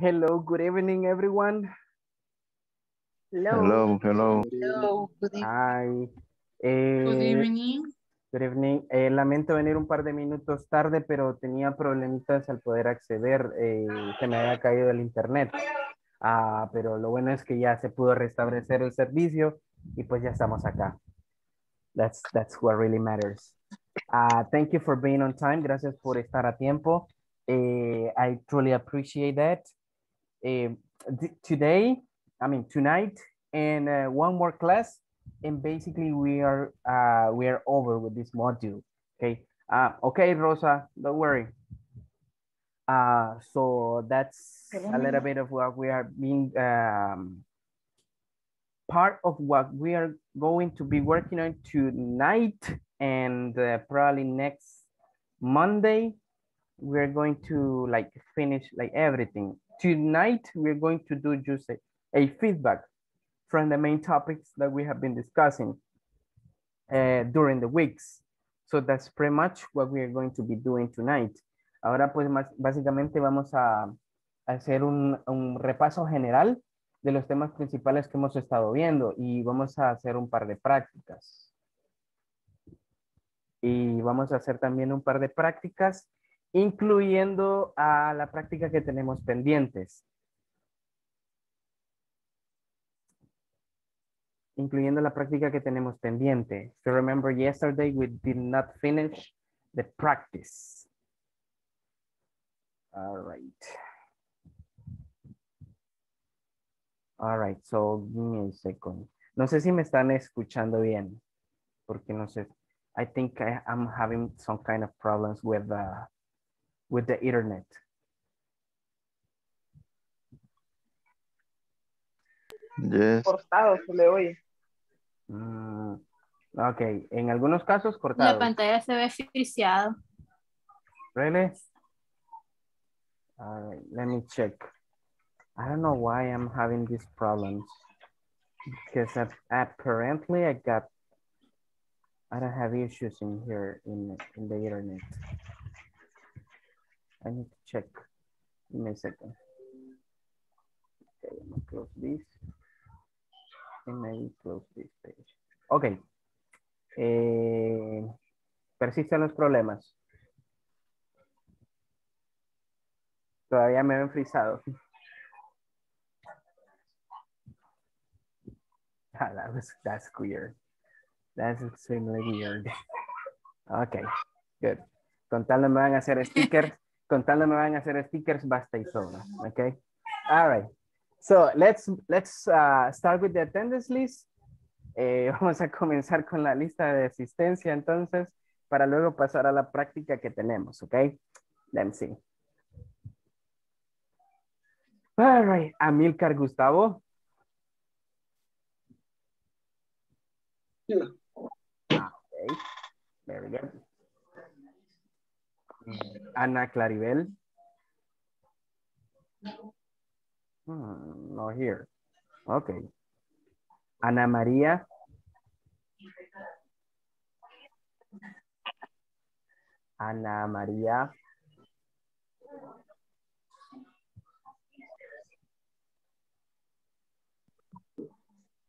Hello, good evening, everyone. Hello, hello. Hello, good evening. Hi. Eh, Good evening. Good evening. Eh, lamento venir un par de minutos tarde, pero tenía problemitas al poder acceder. eh, se me había caído el internet. Ah, pero lo bueno es que ya se pudo restablecer el servicio y pues ya estamos acá. That's, that's what really matters. Ah, thank you for being on time. Gracias por estar a tiempo. Eh, I truly appreciate that. Eh, today, I mean tonight, and uh, one more class, and basically we are uh, we are over with this module. Okay. Uh, okay, Rosa, don't worry. Uh, so that's a little bit of what we are being um, part of what we are going to be working on tonight and uh, probably next Monday we're going to like finish like everything tonight we're going to do just a, feedback from the main topics that we have been discussing uh, during the weeks. So that's pretty much what we are going to be doing tonight. Ahora pues básicamente vamos a, hacer un repaso general de los temas principales que hemos estado viendo y vamos a hacer un par de prácticas. Y vamos a hacer también un par de prácticas incluyendo a la práctica que tenemos pendientes. Incluyendo la práctica que tenemos pendiente. If you remember yesterday, we did not finish the practice. All right. All right, so give me a second. No sé si me están escuchando bien, porque no sé. I think I, I'm having some kind of problems with uh, with the internet. Yes, Cortado se le oye. Mm, ok, en algunos casos cortado. La pantalla se ve friseado. Really? All right, let me check. I don't know why I'm having these problems. Because ap- apparently I got, I don't have issues in here in, in the internet. I need to check. Give me a second. Okay, I'm gonna close this. And maybe close this page. Ok. Eh, persisten los problemas. Todavía me ven frisado. Ah, that was, that's weird. That's extremely weird. Okay, good. Con tal me van a hacer stickers, con tal no me van a hacer stickers, basta y sobra. Okay. All right. So let's let's uh, start with the attendance list. Eh, vamos a comenzar con la lista de asistencia entonces para luego pasar a la práctica que tenemos, ¿ok? Let me see. All right, Amilcar Gustavo. Ah, Okay, very good. Ana Claribel. Hmm, not here. Okay. Ana María. Ana María.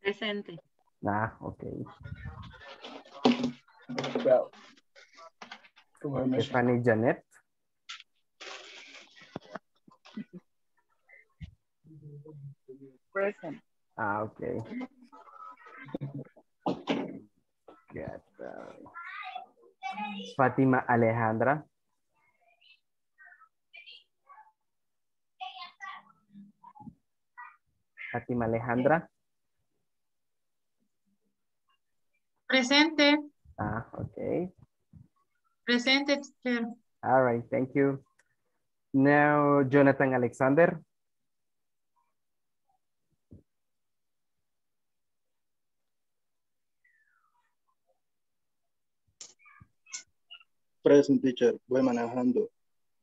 Presente. Ah, ok. Stephanie Janet. Present. Ah, ok. Get, uh, Fátima Alejandra. Fátima Alejandra. Presente. Ah, ok. Presente, teacher. All right, thank you. Now, Jonathan Alexander. Present teacher, voy manejando.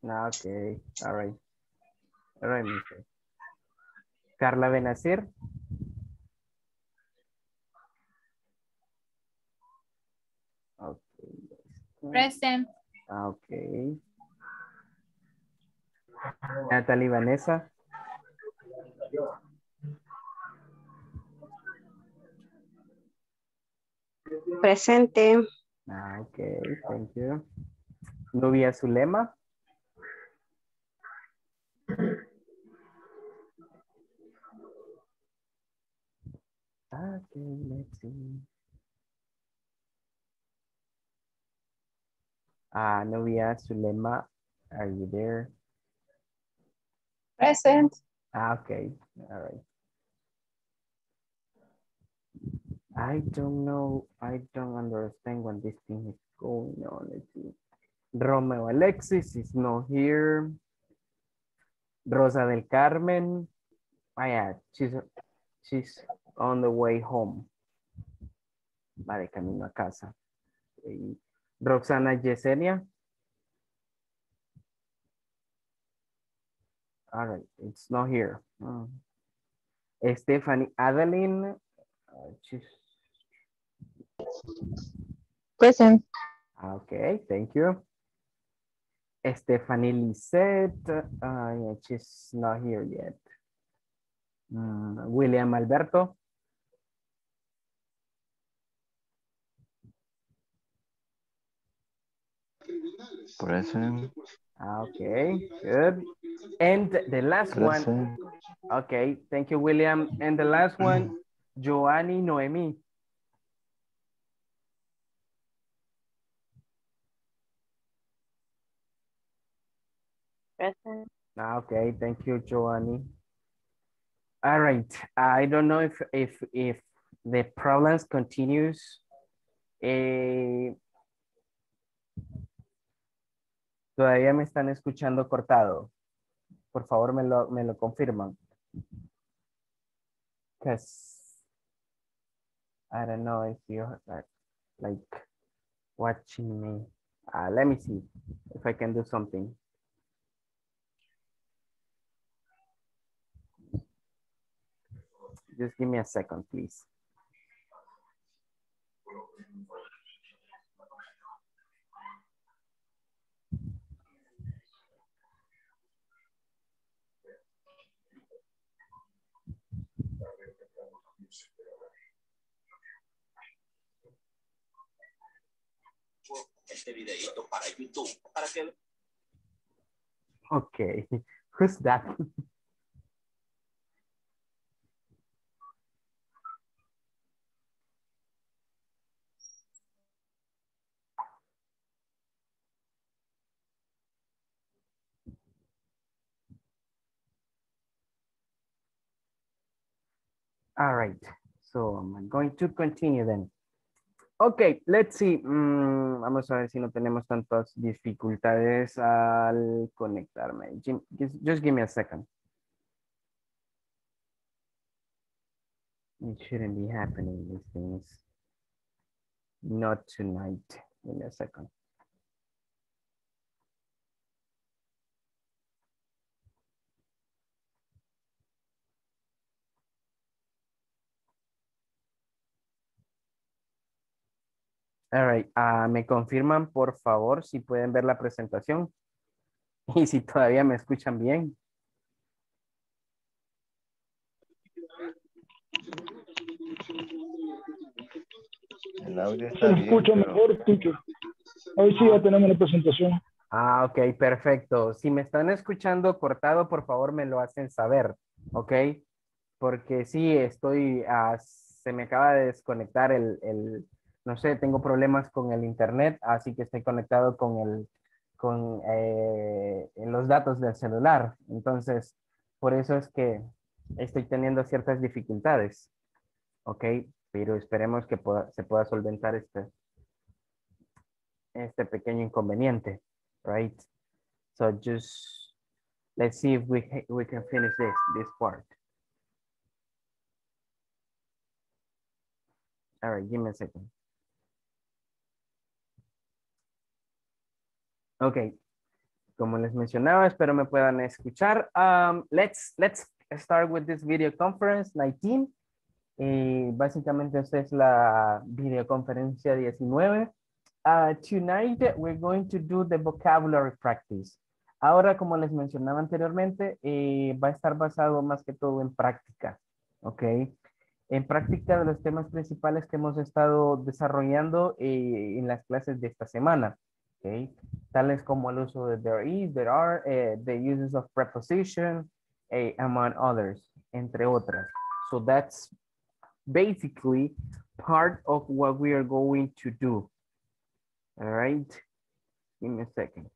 Ah, ok, all right. All right, mister. Carla Benazir. Present. Ah, ok. Natalie Vanessa. Presente. Ah, okay, thank you. Nubia Zulema. Okay, let's see. Ah, Nubia Zulema, are you there? Present. Ah, okay, all right. I don't know, I don't understand what this thing is going on. Let's see. Romeo Alexis is not here. Rosa del Carmen. Ah, yeah, she's, she's on the way home. Va de camino a casa. Roxana Yesenia. All right, it's not here. Mm. Stephanie Adeline. uh, she's Present. Okay, thank you. Stephanie Lisette, uh, yeah, she's not here yet. Mm, William Alberto. Present. Ah, Okay, good. And the last one, Present. okay, thank you, William. And the last one, Joanny Noemi. Present. Ah, Okay, thank you, Joanny. All right, I don't know if if if the problems continues. Eh, todavía me están escuchando cortado. Por favor, me lo, me lo confirman. Because I don't know if you're like, like watching me. Uh, let me see if I can do something. Just give me a second, please. Este videito para YouTube, para que Okay, who's that? All right, so I'm going to continue then. Ok, let's see. Mm, vamos a ver si no tenemos tantas dificultades al conectarme. Just, just give me a second. It shouldn't be happening, these things. Not tonight. Give me a second. All right, ah, me confirman por favor si pueden ver la presentación y si todavía me escuchan bien. El audio bien. pero- mejor, teacher. Hoy sí ya tenemos la presentación. Ah, ok, perfecto. Si me están escuchando cortado, por favor me lo hacen saber, ¿ok? Porque sí, estoy, ah, se me acaba de desconectar el, el, no sé, tengo problemas con el internet, así que estoy conectado con eh, los datos del celular. Entonces, por eso es que estoy teniendo ciertas dificultades, ¿ok? Pero esperemos que se pueda solventar este, este pequeño inconveniente. right? So just let's see if we we can finish this this part. All right, give me a second. Okay, como les mencionaba, espero me puedan escuchar. Um, let's let's start with this video conference 19. Y básicamente esta es la videoconferencia 19. Uh, tonight, we're going to do the vocabulary practice. Ahora, como les mencionaba anteriormente, eh, va a estar basado más que todo en práctica, ¿ok? En práctica de los temas principales que hemos estado desarrollando eh, en las clases de esta semana, ¿ok? Tales como el uso de there is, there are, eh, the uses of preposition, among others, entre otras. So that's basically part of what we are going to do. All right, give me a second.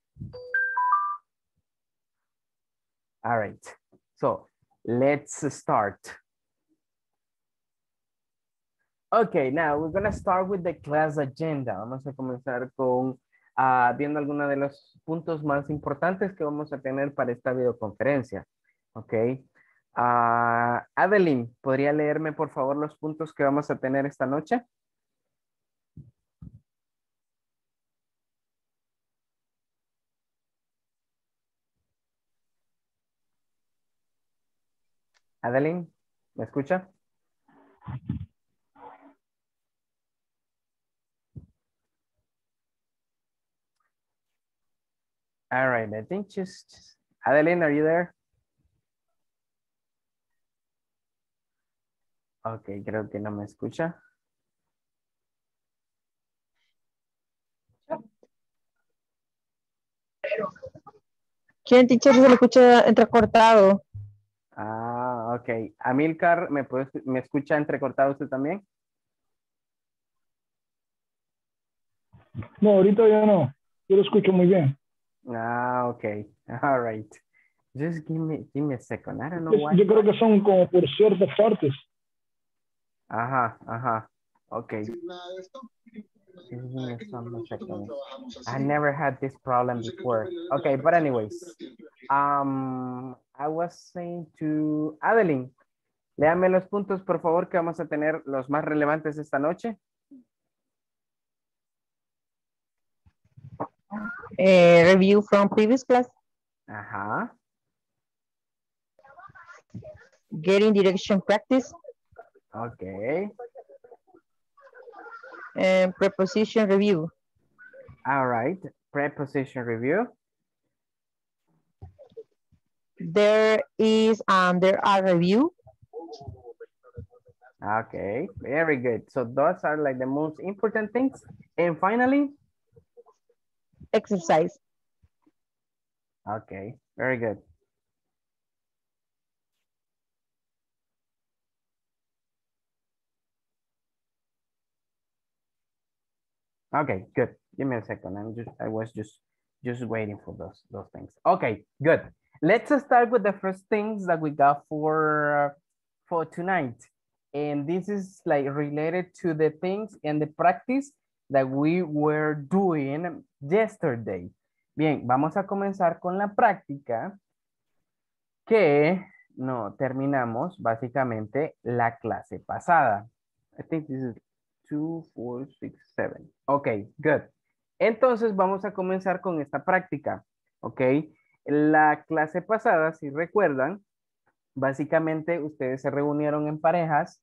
All right, so let's start. Okay, now we're gonna start with the class agenda. Vamos a comenzar con uh, viendo algunos de los puntos más importantes que vamos a tener para esta videoconferencia. Ok. Uh, Adeline, ¿podría leerme por favor los puntos que vamos a tener esta noche? Adeline, ¿me escucha? All right, I think just, Adeline, are you there? Ok, creo que no me escucha. ¿Quién, teacher, se lo escucha entrecortado? Ah, ok. Amilcar, ¿me, puede, ¿me escucha entrecortado usted también? No, ahorita ya no. Yo lo escucho muy bien. Ah, ok. All right. Just give me, give me a second. I don't know why. Yo creo que son como por ciertas partes. Ajá, ajá. Ok. I never had this problem before. Okay, but anyways, um, I was saying to Adeline, léame los puntos, por favor, que vamos a tener los más relevantes esta noche. Eh, review from previous class. Ajá. Getting direction practice. Okay. And preposition review. All right. Preposition review. There is um there are review. Okay, very good. So those are like the most important things. And finally, exercise. Okay, very good. Okay, good. Give me a second. I'm just I was just just waiting for those those things. Okay, good. Let's start with the first things that we got for for tonight. And this is like related to the things and the practice that we were doing yesterday. Bien, vamos a comenzar con la práctica que no terminamos básicamente la clase pasada. I think this is two, four, six, seven. Ok, good. Entonces vamos a comenzar con esta práctica. Ok, la clase pasada, si recuerdan, básicamente ustedes se reunieron en parejas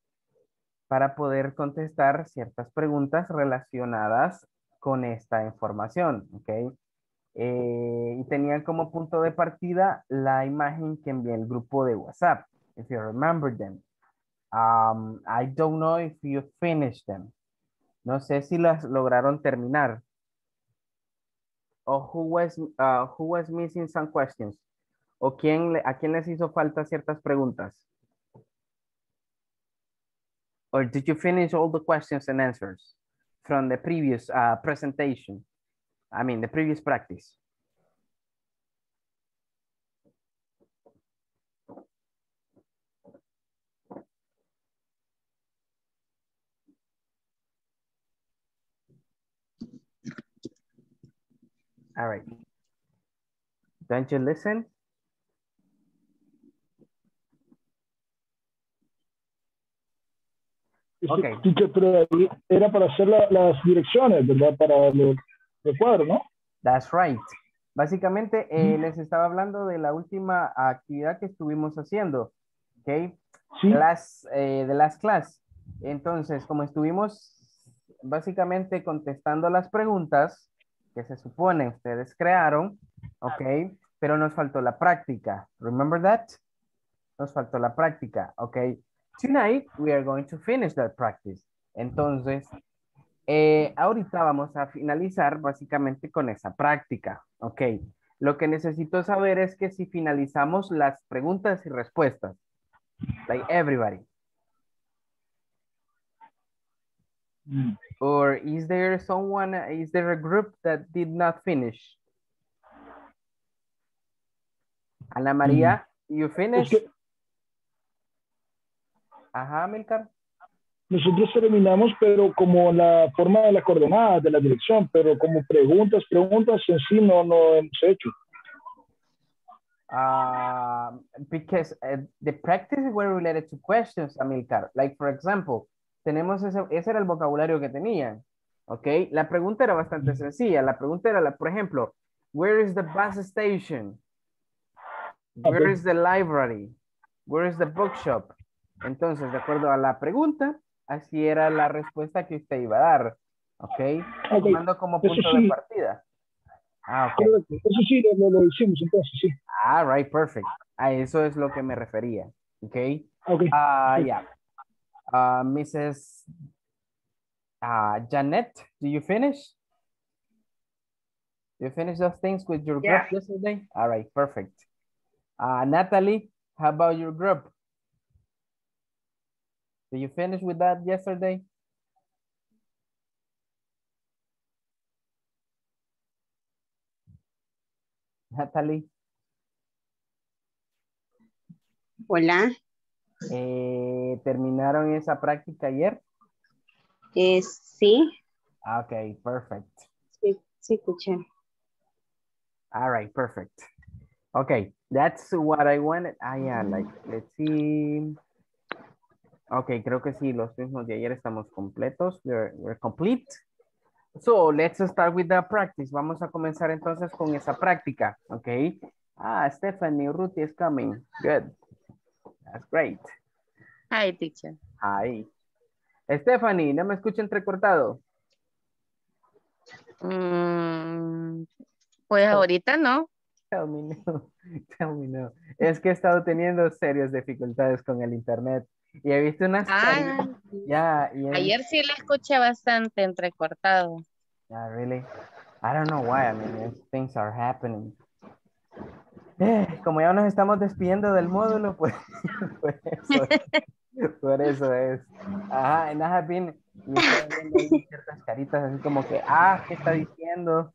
para poder contestar ciertas preguntas relacionadas con esta información, ¿ok? Eh, y tenían como punto de partida la imagen que envié el grupo de WhatsApp, if you remember them. Um, I don't know if you finished them. No sé si las lograron terminar. O who was, uh, who was missing some questions. O quién, a quién les hizo falta ciertas preguntas. Or did you finish all the questions and answers from the previous uh, presentation? I mean, the previous practice. All right. Don't you listen? Okay. Pero era para hacer la, las direcciones, ¿verdad? Para los recuadros, ¿no? That's right. Básicamente, eh, les estaba hablando de la última actividad que estuvimos haciendo, ¿ok? Sí. Las, eh, de las clases. Entonces, como estuvimos básicamente contestando las preguntas que se supone ustedes crearon, ¿ok? pero nos faltó la práctica. Remember that? Nos faltó la práctica, ok. Tonight we are going to finish that practice. Entonces, eh, ahorita vamos a finalizar básicamente con esa práctica, ok. Lo que necesito saber es que si finalizamos las preguntas y respuestas, like everybody. Mm. Or is there someone, is there a group that did not finish? Ana María, you Es finished? Ajá, Milcar. nosotros terminamos, pero como la forma de la coordenada, de la dirección, pero como preguntas, preguntas en sí no, no hemos hecho. Uh, because uh, the practice were related to questions, Amilcar. Like, for example, tenemos ese, ese era el vocabulario que tenían. ¿Ok? La pregunta era bastante sencilla. La pregunta era, la, por ejemplo, where is the bus station? Where is the library? Where is the bookshop? Entonces, de acuerdo a la pregunta, así era la respuesta que usted iba a dar. ¿Ok? Tomando como punto de partida. Ah, ok. correcto. Eso sí, lo, lo, hicimos entonces, sí. Ah, right, perfect. A eso es lo que me refería. ¿Ok? Ok, Ah, Sí. yeah. Uh, Mrs. Uh, Janet, do you finish? You finish those things with your Yeah. group yesterday? All right, perfect. Uh, Natalie, how about your group? Did you finish with that yesterday? Natalie, Hola, eh, ¿terminaron esa práctica ayer? eh, sí, Ah, Okay, perfect. sí, sí, escuché. All right, perfect. Okay, that's what I wanted. Ah, yeah, like, let's see. Okay, creo que sí, los mismos de ayer estamos completos. We're, we're complete. So, let's start with the practice. Vamos a comenzar entonces con esa práctica, okay? Ah, Stephanie Ruti is coming. Good. That's great. Hi, teacher. Hi. Stephanie, ¿no me escucha entrecortado? Mm, pues ahorita no. Tell me no. Tell me no. Es que he estado teniendo serias dificultades con el internet y he visto unas Ah, caritas- ya y he ayer sí la escuché bastante entrecortado. Yeah, really. I don't know why. I mean, things are happening. Eh, como ya nos estamos despidiendo del módulo, pues por eso, por eso es. Ajá, viendo ahí ciertas caritas así como que, ah, ¿qué está diciendo?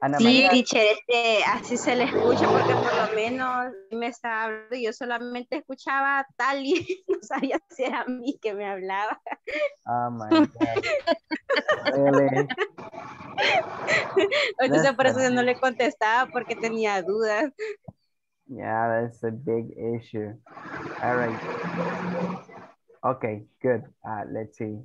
Ana Sí, teacher, este, así se le escucha porque por lo menos me estaba hablando yo solamente escuchaba tal y no sabía si era a mí que me hablaba. oh my God. Really? Entonces por eso yo no le contestaba porque tenía dudas. Yeah, that's a big issue. All right. Okay, good. Uh, let's see.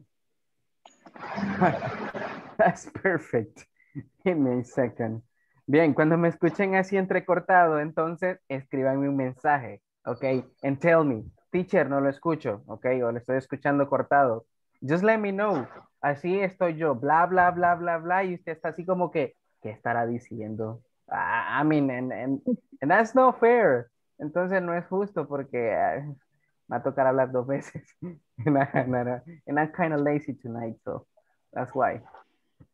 That's perfect. Give me a second. Bien, cuando me escuchen así entrecortado, entonces escríbanme un mensaje, ok? And tell me, teacher, no lo escucho, ok? O lo estoy escuchando cortado. Just let me know. Así estoy yo, bla, bla, bla, bla, bla, y usted está así como que, ¿qué estará diciendo? Ah, I mean, and, and, and that's not fair. Entonces no es justo porque ah, me va a tocar hablar dos veces. and I- and I'm kind of lazy tonight, so that's why.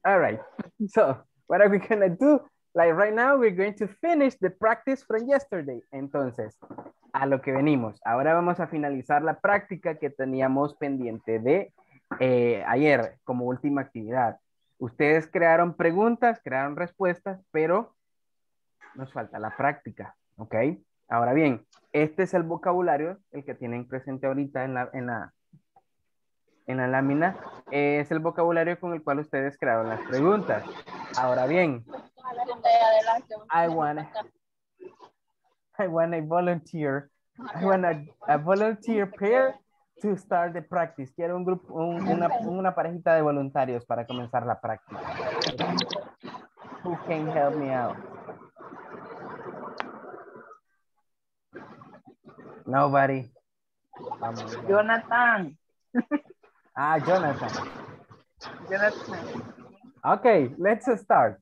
All right. So what are we gonna do? Like right now, we're going to finish the practice from yesterday. Entonces, a lo que venimos. Ahora vamos a finalizar la práctica que teníamos pendiente de eh, ayer como última actividad. Ustedes crearon preguntas, crearon respuestas, pero nos falta la práctica, ¿ok? Ahora bien, este es el vocabulario, el que tienen presente ahorita en la, en la, en la lámina, es el vocabulario con el cual ustedes crearon las preguntas. Ahora bien, I want, I want a volunteer, I want a, a volunteer pair to start the practice. Quiero un grupo, un- una, una parejita de voluntarios para comenzar la práctica. Who can help me out? Nobody. Vamos. Jonathan. Ah, Jonathan. Jonathan. Okay, let's start.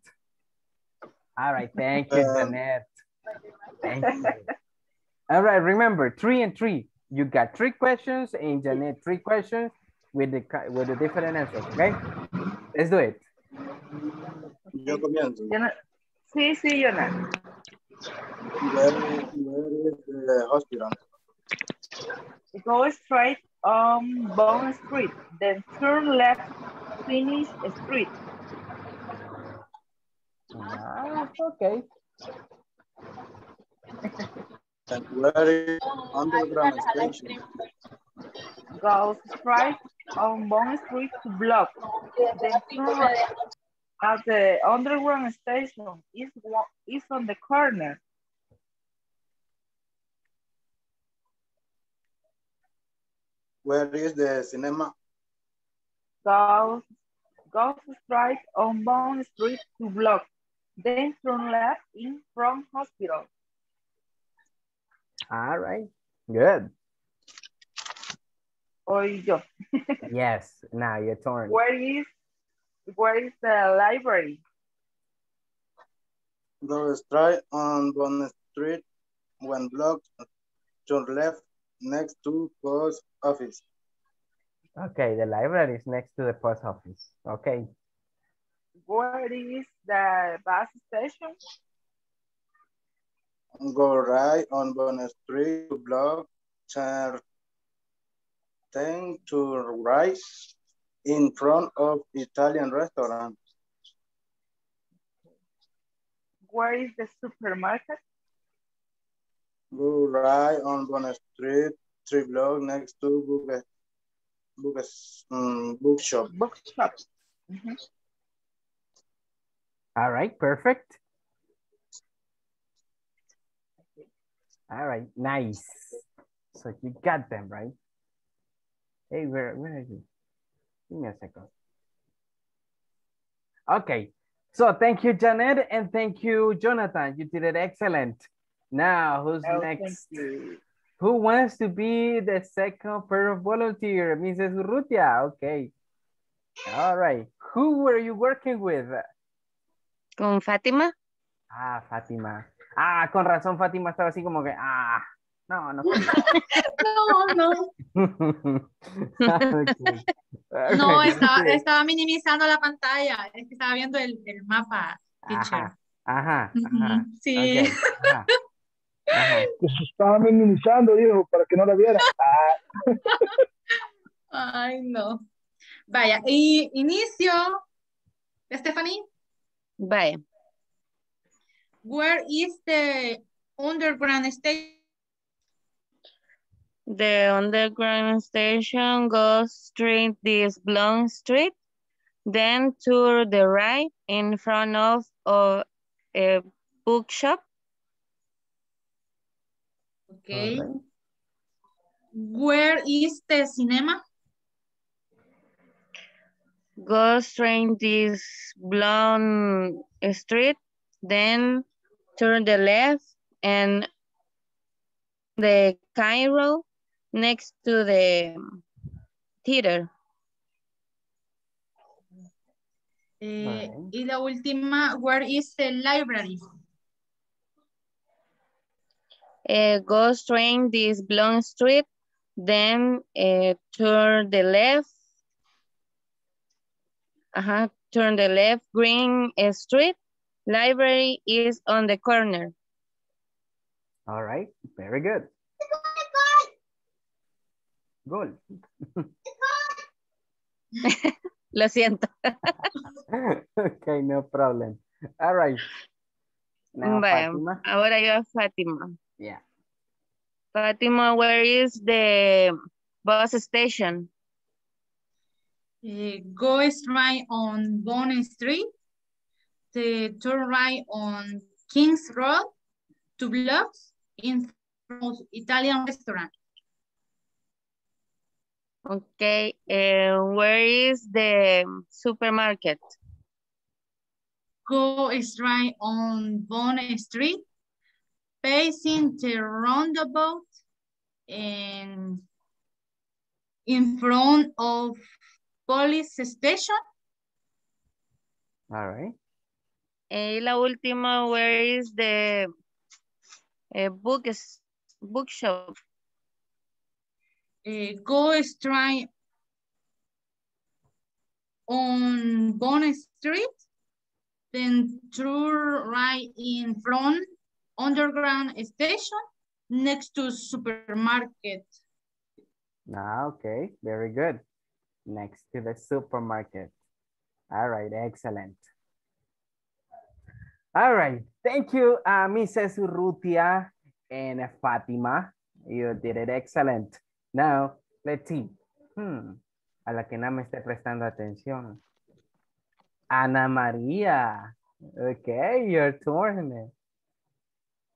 All right, thank you, Janet. Thank you. All right, remember, three and three. You got three questions and Janet three questions with the, with the different answers, okay? Let's do it. Yo comienzo. Yo Sí, sí, Jonah. Where, where is the hospital? Go straight on Bond Street, then turn left, finish street. Ah, okay. And where is underground station? Go straight on Bond Street to block, then turn at the underground station is one- is on the corner. Where is the cinema? Go, go straight on Bond Street to block, then turn left in front hospital. All right, good. Hoy yo. Yes, now your turn. Where is where is the library? Go straight on Bond Street, one block, turn left next to post office. Okay, the library is next to the post office. Okay, Where is the bus station? Go right on Bond Street, two block, turn then to right in front of Italian restaurant. Where is the supermarket? Go right on Bond Street, three block next to book, book, um, bookshop. Bookshop. Mhm. all right, perfect. All right, nice. So you got them, right? Hey, where, where are you? Give me a second. Okay, so thank you, Janet, and thank you, Jonathan. You did it excellent. Now, who's Oh, thank next? Who wants to be the second pair of volunteer? Mrs. Urrutia, okay. All right, who were you working with? Con Fátima. Ah, Fátima. Ah, con razón Fátima estaba así como que, ah, no, no. No, no. Okay. No, estaba, estaba minimizando la pantalla. Es que estaba viendo el, el mapa, teacher. Ajá, ajá. Sí. ajá, se estaba minimizando, dijo, para que no la viera. Ay, no. Vaya, y inicio. Stephanie, Vaya. where is the underground station? The underground station goes straight this long street, then to the right in front of, of a bookshop. Okay. Alright. Where is the cinema? Go straight this long street, then turn the left and the Cairo next to the theater. Eh, Alright. Y la última, where is the library? Uh, go straight this long street, then uh, turn the left. Uh-huh, turn the left green uh, street. Library is on the corner. All right, very good. Good. Lo siento. okay, no problem. All right. Now, Vaya, Fátima. ahora yo a Fátima. Yeah. Fátima, where is the bus station? Eh, go straight on Bond Street. The turn right on Kings Road. Two blocks in front of Italian restaurant. Okay, uh, where is the supermarket? Go straight on Bond Street. Facing the roundabout and in front of police station. All right. Y la última, where is the a book bookshop. Uh, go straight on Bond Street, then turn right in front underground station next to supermarket. Ah, okay, very good. Next to the supermarket. All right, excellent. All right, thank you, uh, Mrs. Urrutia and Fatima. You did it excellent. Now, let's see. Hmm, a la que no me esté prestando atención. Ana María. Okay, your turn.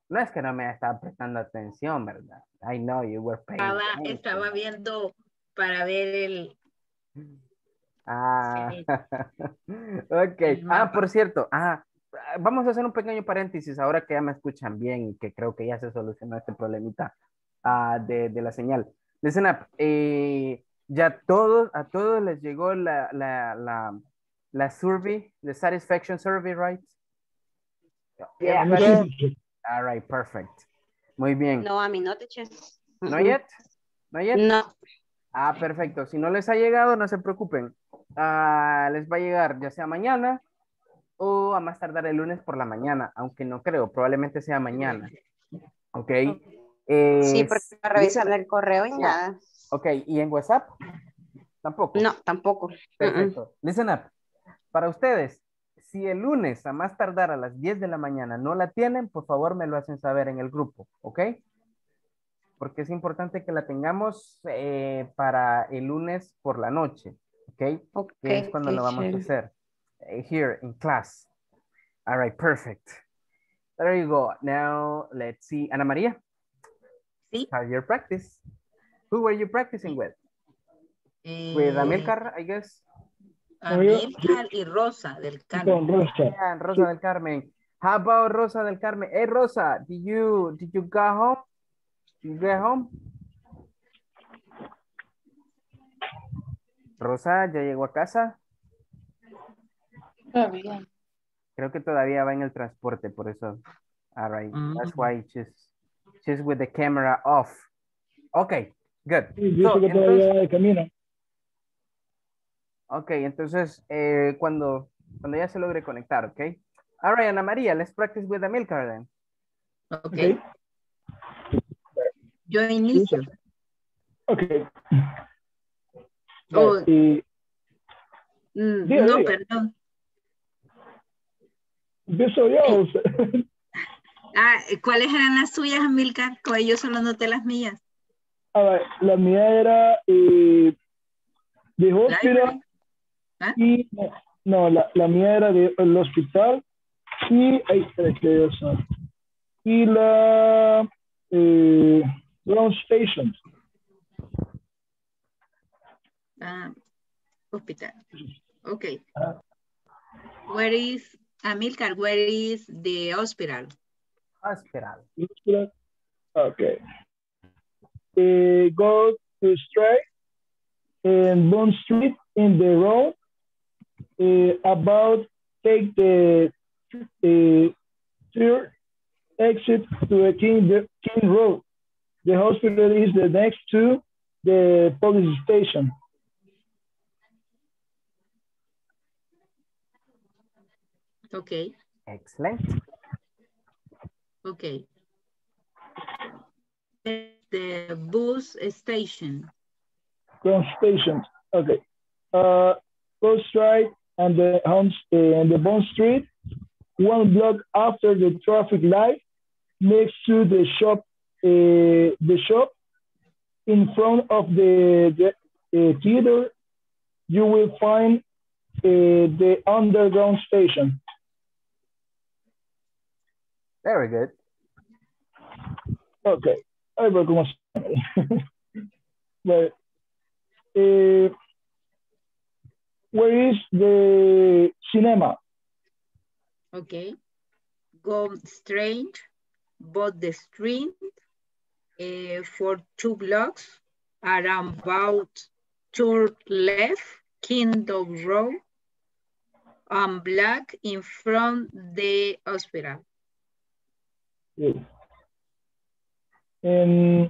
No es que no me estaba prestando atención, ¿verdad? I know you were paying Estaba, attention. estaba viendo para ver el... Ah, Sí. ok. El Ah, por cierto, ah, vamos a hacer un pequeño paréntesis ahora que ya me escuchan bien y que creo que ya se solucionó este problemita ah, de, de la señal. Listen up, eh, ya todos, a todos les llegó la, la, la, la survey, the satisfaction survey, right? Yeah, Everybody? All right, perfect. Muy bien. No, a mí no te eches. ¿No yet? ¿No yet? No. Ah, perfecto. Si no les ha llegado, no se preocupen. Ah, les va a llegar ya sea mañana o a más tardar el lunes por la mañana, aunque no creo, probablemente sea mañana. Ok. Eh, Sí, porque va a revisar el correo y nada. Ok, ¿y en WhatsApp? Tampoco. No, tampoco. Perfecto. Listen up. Para ustedes, si el lunes a más tardar a las 10 de la mañana no la tienen, por favor me lo hacen saber en el grupo, ¿ok? Porque es importante que la tengamos eh, para el lunes por la noche, ¿ok? Ok, Que es cuando lo vamos a hacer. eh, here in class. All right, perfect. There you go. Now let's see. Ana María. Sí. How your practice? Who were you practicing with? With eh, Amilcar, I guess. Amílcar y Rosa del Carmen. Rosa. Yeah, Rosa del Carmen. How about Rosa del Carmen? Hey, Rosa, did you did you go home? Did you get home? Rosa, ¿ya llegó a casa? Creo que todavía va en el transporte, por eso. All right, that's why she's, she's with the camera off. Okay, good. Sí, So, todavía entonces- camino. Ok, entonces eh, cuando, cuando ya se logre conectar, ok? All right, Ana María, let's practice with Amilcar then. Ok. Ok. Yo inicio. Ok. Oh. Y Mm, Diga, no, diga. perdón. yo. o sea, Ah, ¿cuáles eran las suyas? Como yo solo noté las mías. A ver, la mía era eh, de hospital Library. ¿Ah? y no, la, la mía era de el hospital y sé. y la eh, ground station. Ah, hospital. Ok. Ah. Where is, Amílcar, where is the hospital? Hospital. Hospital. Okay. Eh, go to straight and Bond Street in the road about take the uh, third exit to a King, the King Road. The hospital is the next to the police station. Ok, Excellent. ok. The bus station. Ground station. Okay. Uh, go straight and the on and the Bond Street, one block after the traffic light, next to the shop. Uh, the shop in front of the, the uh, theater, you will find uh, the underground station. Very good. Okay. Cómo se But, uh, where is the cinema? Ok. Go straight, but the street eh, for two blocks around about to left, Kingdom Road, and black in front the hospital. Yes. in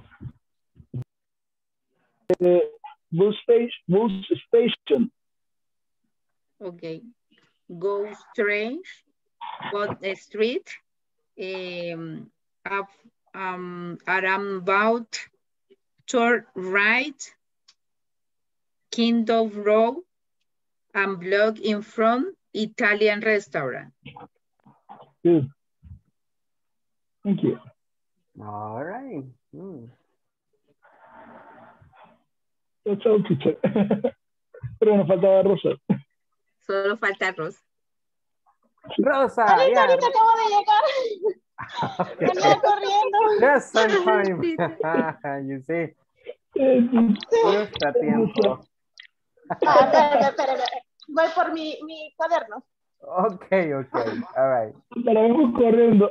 the bus station, bus station. Okay. Go straight, go the street, um, up, um, around about, turn right, Kindle Road, and block in front, Italian restaurant. Good. Thank you. All right. Mm. That's all, teacher. Pero nos faltaba Rosa. Solo falta Rosa. Rosa, Ahorita, ahorita acabo de llegar. Okay. Venía corriendo. Just on time. you see, justo a tiempo. Ah, espérame, espérame. Voy por mi, mi cuaderno. Okay, okay, all right. La vemos corriendo.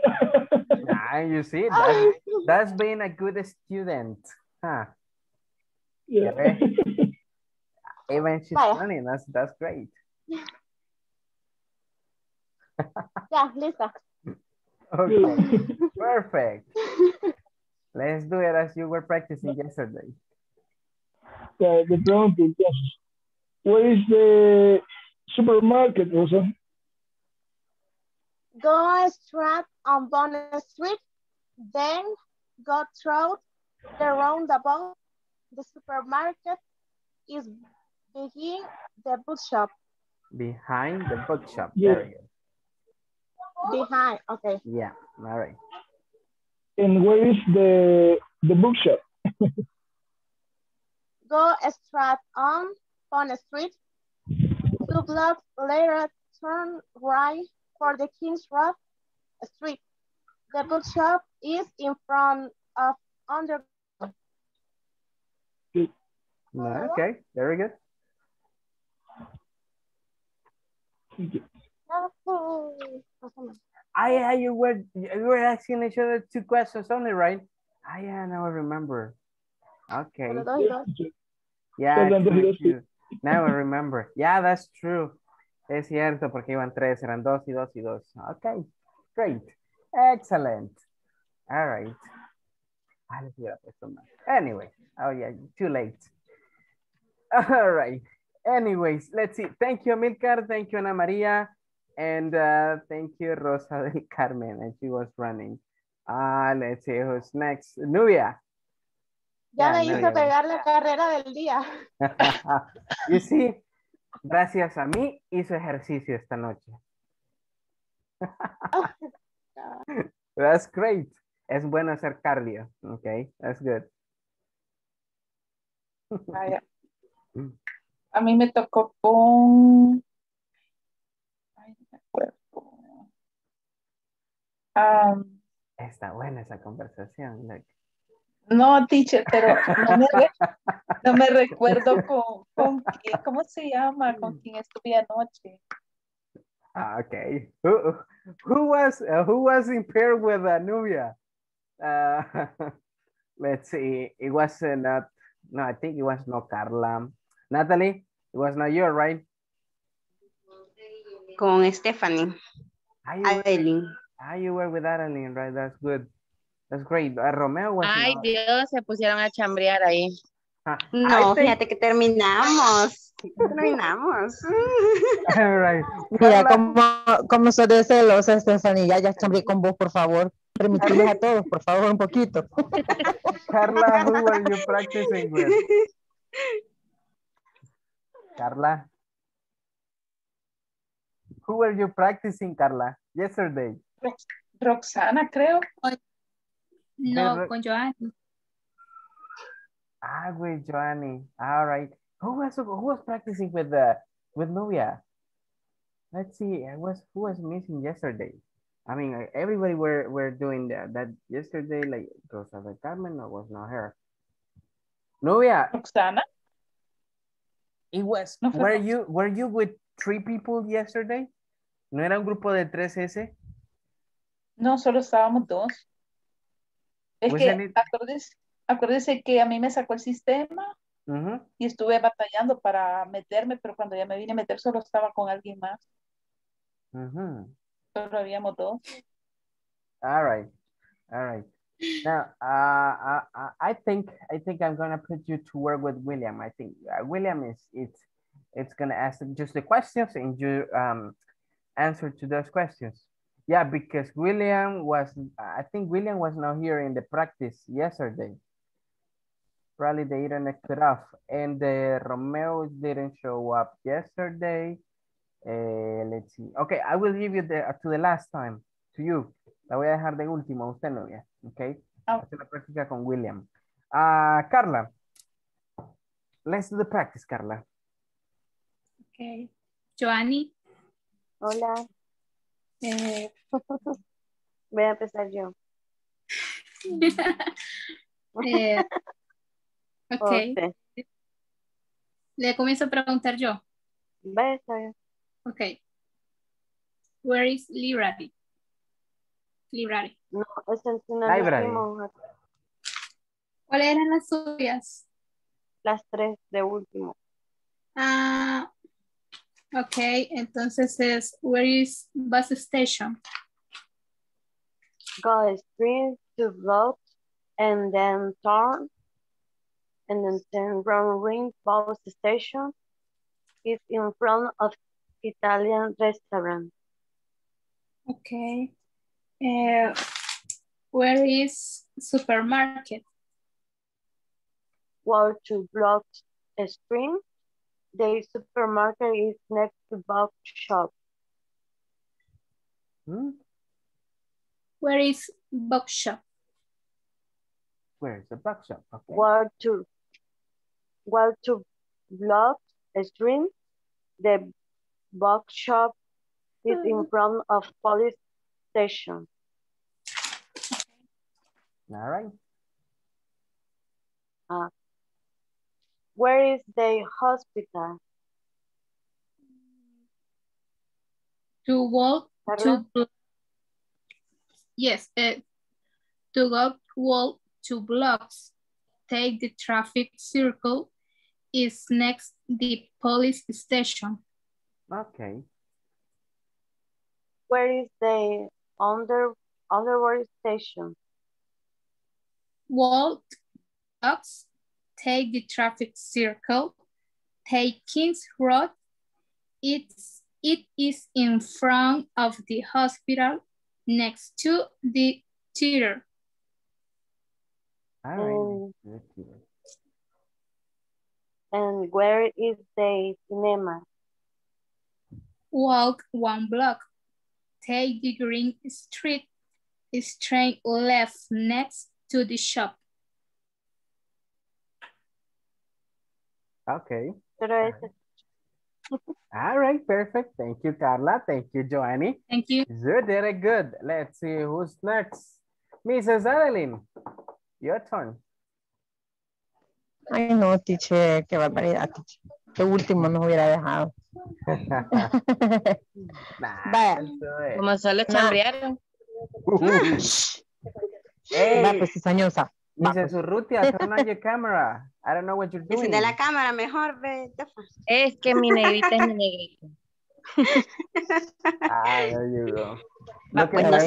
Ah, you see, that's, that's being a good student. Huh. Yeah. ve? Even she's Vaya. funny, that's, that's great. Ya, Lisa. Okay, perfect. Let's do it as you were practicing yesterday. Ya, le pregunto entonces, where is the supermarket, Rosa? Go straight on Bonnet Street, then go through the roundabout. The supermarket is behind the bookshop. Behind the bookshop. Yeah. There you go. Behind, okay. Yeah, all right. And where is the the bookshop? Go straight on Bonnet Street. Two blocks later, turn right for the King's Road Street. The bookshop is in front of under. Okay, very good. Ah, yeah, you were you were asking each other two questions only, right? Ah, yeah, now I remember. Okay. Solo dos y dos. Yeah, Perdón, dos y true, dos, sí. true. Now I remember. Yeah, that's true. Es cierto, porque iban tres, eran dos y dos y dos. Okay, great. Excellent. All right. Ah, les hubiera puesto más. Anyway, oh yeah, too late. All right. Anyways, let's see. Thank you, Milcar. Thank you, Ana Maria. And uh, thank you, Rosa del Carmen. And she was running. Uh, let's see who's next. Nubia. Ya Yeah, me hizo pegar la carrera del día. you see, gracias a mí hizo ejercicio esta noche. That's great. Es bueno hacer cardio. Okay, that's good. A mí me tocó con. Ay, no me acuerdo. Am, Está buena esa conversación. no, teacher, pero no me, re- no me recuerdo con, con quién, ¿cómo se llama? Con quién estuve anoche. Ah, okay. Who, who was uh, who was in pair with uh, Nubia? Uh, let's see. It was uh, not. No, I think it was not Carla. Natalie, it was not you, right? Con Stephanie. Adeline. ah, you were with Adeline, right? That's good. That's great. Uh, Romeo was Ay, not. Dios, se pusieron a chambrear ahí. Ah, No, think- fíjate que terminamos. Terminamos. All right. Mira, Carla, como, como soy de celosa, Stephanie, ya, ya chambré con vos, por favor. Permitirles a todos, por favor, un poquito. Carla, who were you practicing with? Carla. Who were you practicing, Carla? Yesterday. Roxana, creo. No, Pero- con Joan. Ah, with Joanny. All right. Who was who was practicing with the with Nubia? Let's see. I was who was missing yesterday. I mean, everybody were were doing that that yesterday. Like Rosa de Carmen, no, was not her. Nubia, Roxana. It was. No were you were you with three people yesterday? ¿No era un grupo de tres ese? No, solo estábamos dos. Es Was que acuérdese, acuérdese que a mí me sacó el sistema y estuve batallando para meterme, pero cuando ya me vine a meter solo estaba con alguien más. Solo habíamos dos. All right. All right. Now, uh, I, I- I think I think I'm gonna put you to work with William. I think uh, William is it's it's gonna ask just the questions and you um answer to those questions. Yeah, because William was I think William was not here in the practice yesterday. Probably the internet cut off, and the Romeo didn't show up yesterday. Eh, let's see. Okay, I will give you the to the last time to you. La voy a dejar de último a usted, novia. Okay. Hace la práctica con William. Ah, Carla. Let's do the practice, Carla. Okay. Joanny. Hola. Eh, Voy a empezar yo. eh, ok. Ok. Le comienzo a preguntar yo. Vaya. Ok. Where is library? Library. No, ese sí no lo Library. vimos. ¿Cuáles eran las suyas? Las tres de último. Ah, ok. Entonces es, where is bus station? Go straight to blocks and then turn and then turn round ring bus station is in front of Italian restaurant. Okay. Eh, where is supermarket? Walk to blocks stream. The supermarket is next to box shop. Hmm? Where is bookshop? Where's the bookshop? Okay. Walk to walk to blocks stream. The box shop is in front of police station. All right. Uh, where is the hospital? To walk to Carla? blo- yes, uh, to go walk two blocks. Take the traffic circle. Is next the police station. Okay. Where is the under underworld station? Walk blocks. Take the traffic circle. Take King's Road. It's it is in front of the hospital next to the theater. All right. Mm. And where is the cinema? Walk one block. Take the green street. Straight left next to the shop. Okay. Pero ese- All right. Perfect. Thank you, Carla. Thank you, Joanny. Thank you. You did it good. Let's see who's next. Mrs. Adeline, your turn. Ay, no, teacher, qué barbaridad, ah, teacher. Qué último nos hubiera dejado. Vaya. Como solo No. chambrearon. Va, pues, cizañosa. Mrs. Urrutia, turn on your camera. I don't know what you're doing. Enciende la cámara mejor, ve. Es que mi negrita es mi negrita. Ah. Va, Lo que, pues no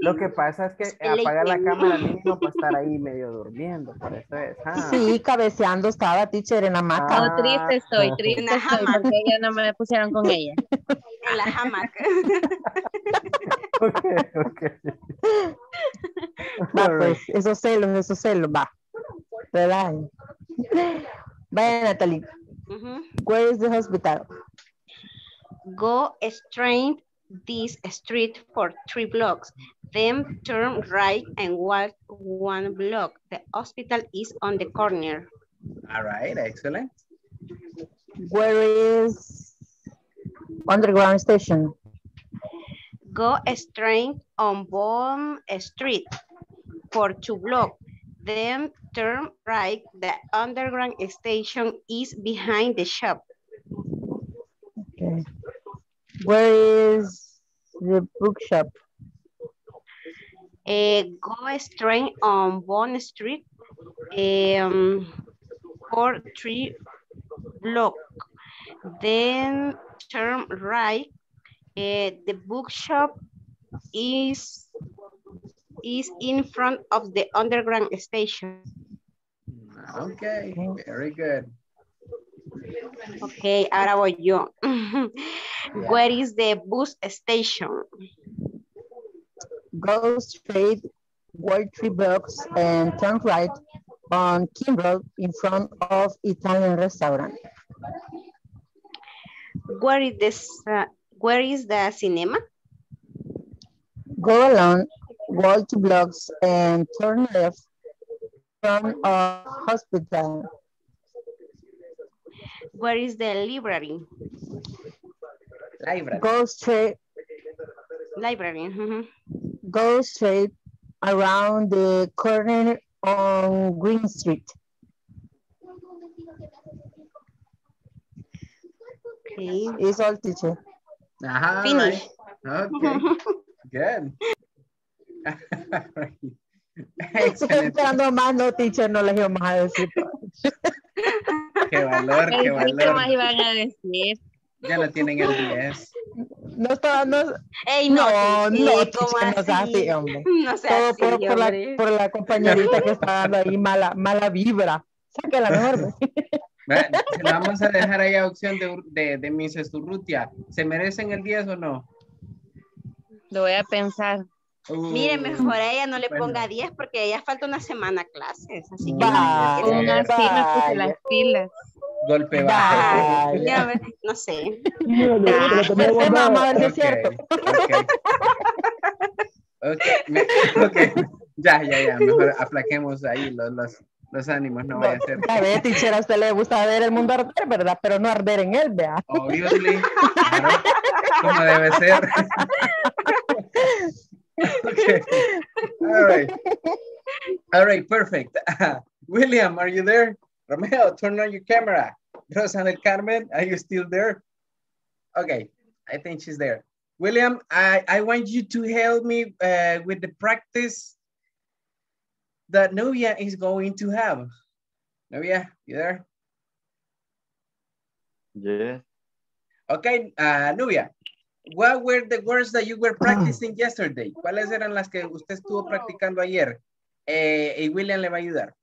lo que pasa es que apaga la cámara mínimo para estar ahí medio durmiendo, por eso es. ah. Sí, cabeceando estaba, teacher, en la hamaca. Ah. No, triste estoy, triste Una estoy, hamaca. porque ella no me pusieron con ella. En la hamaca. Ok, ok. Va, right. pues, esos celos, esos celos, va. ¿Verdad? Vaya, Natalie. Ujú. Where is the hospital? Go straight this street for three blocks. Then turn right and walk one block. The hospital is on the corner. All right, excellent. Where is underground station? Go straight on Bond Street for two blocks. Then turn right. The underground station is behind the shop. Okay. Where is the bookshop? Eh, go straight on Bond Street um, for three block. Then turn right. Eh, the bookshop is is in front of the underground station. Okay, very good. Ok, ahora voy yo. Where is the bus station? Go straight, walk three blocks and turn right on King Road in front of Italian restaurant. Where is this? uh, where is the cinema? Go along, walk two blocks and turn left from a hospital. Where is the library? Library. Go straight, Library. mhm. go straight around the corner on Green Street. Okay. It's all teacher. Ajá, Finish. right. Okay, good. Estoy Excelente. esperando más, no, teacher, no les íbamos a decir. Qué valor, qué ¿Qué más valor. iban a decir? Ya lo tienen el 10. No estaba, no, Ey, no, no, no, Titi, teacher, ¿cómo no sea así? hombre. No sea Todo así, por, por la, hombre. por la compañerita que está dando ahí mala, mala vibra. Sáquela mejor. la vamos a dejar ahí a opción de, de, de Miss Esturrutia. ¿Se merecen el 10 o no? Lo voy a pensar. Mire, Uh, mejor a ella no le bueno. ponga 10 porque ella falta una semana a clases. Así que Vaya, no, me puse las pilas. Golpe bajo. Ve, no sé. Mira, lo- Ah, lo tenía pues, guardado. vamos a ver si es Ok, cierto. ok. Ok, me- ok. Ya, ya, ya. Mejor aplaquemos ahí los, los, los ánimos. No vaya a ser. Ya ve, teacher, a usted le gusta ver el mundo arder, ¿verdad? Pero no arder en él, vea. Obviously. Claro, como debe ser. okay. All right. All right, perfect. William, are you there? Romeo, turn on your camera. Rosa del Carmen, are you still there? Okay, I think she's there. William, I, I want you to help me uh, with the practice that Novia is going to have. Novia, you there? Yeah. Okay, uh, Nubia, what were the words that you were practicing yesterday? ¿Cuáles eran las que usted estuvo practicando ayer? Eh, y William le va a ayudar.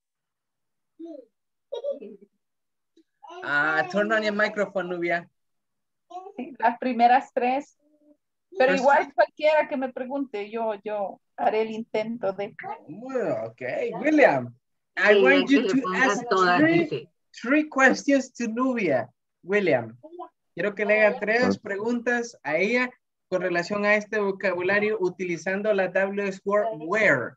Ah, turn on your microphone, Nubia. Las primeras tres. Pero Pues- igual cualquiera que me pregunte, yo, yo haré el intento de. Okay, William, I Sí, want you to ask three, three questions to Nubia. William, quiero que le haga tres preguntas a ella con relación a este vocabulario utilizando la WS word where.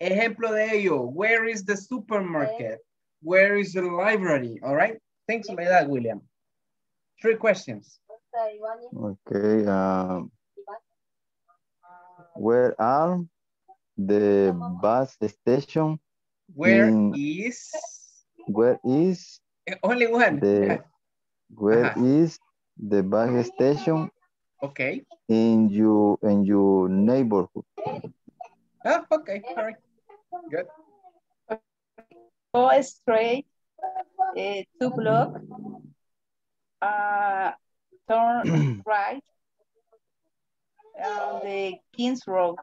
Ejemplo de ello, where is the supermarket? Where is the library? All right, things like that, William. Three questions. Okay. Um, where are the bus station? Where in- is Where is eh, only one? the where Ajá. is the bus station Okay. in your in your neighborhood? Ah, okay, all right. Good. Go straight, eh, two block, uh, turn right on the Kings Road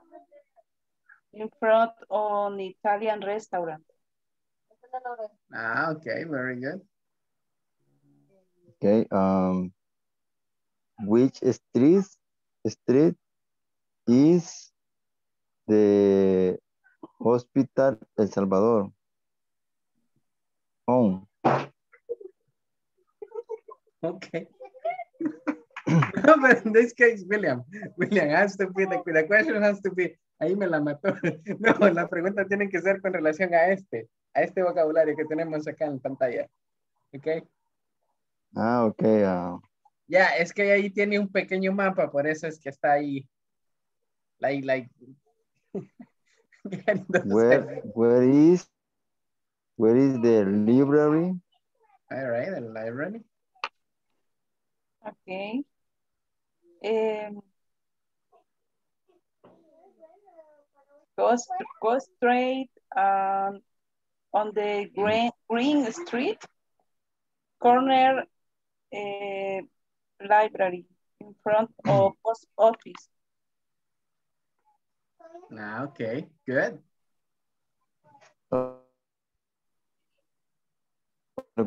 in front of the Italian restaurant. Ah, okay, very good. Okay. Um, which street street is the hospital El Salvador? On. Okay. no, but in this case, William, William has to be, the, the question has to be, ahí me la mató. No, la pregunta tiene que ser con relación a este, a este vocabulario que tenemos acá en pantalla. Ok. Ah, okay. Uh, Ya, es que ahí tiene un pequeño mapa, por eso es que está ahí. Like, like. where where is where is the library? All right, the library. Okay. Um, go, st- go straight um, on the green, green street, corner uh, library in front of post office. Ah, okay, good. Other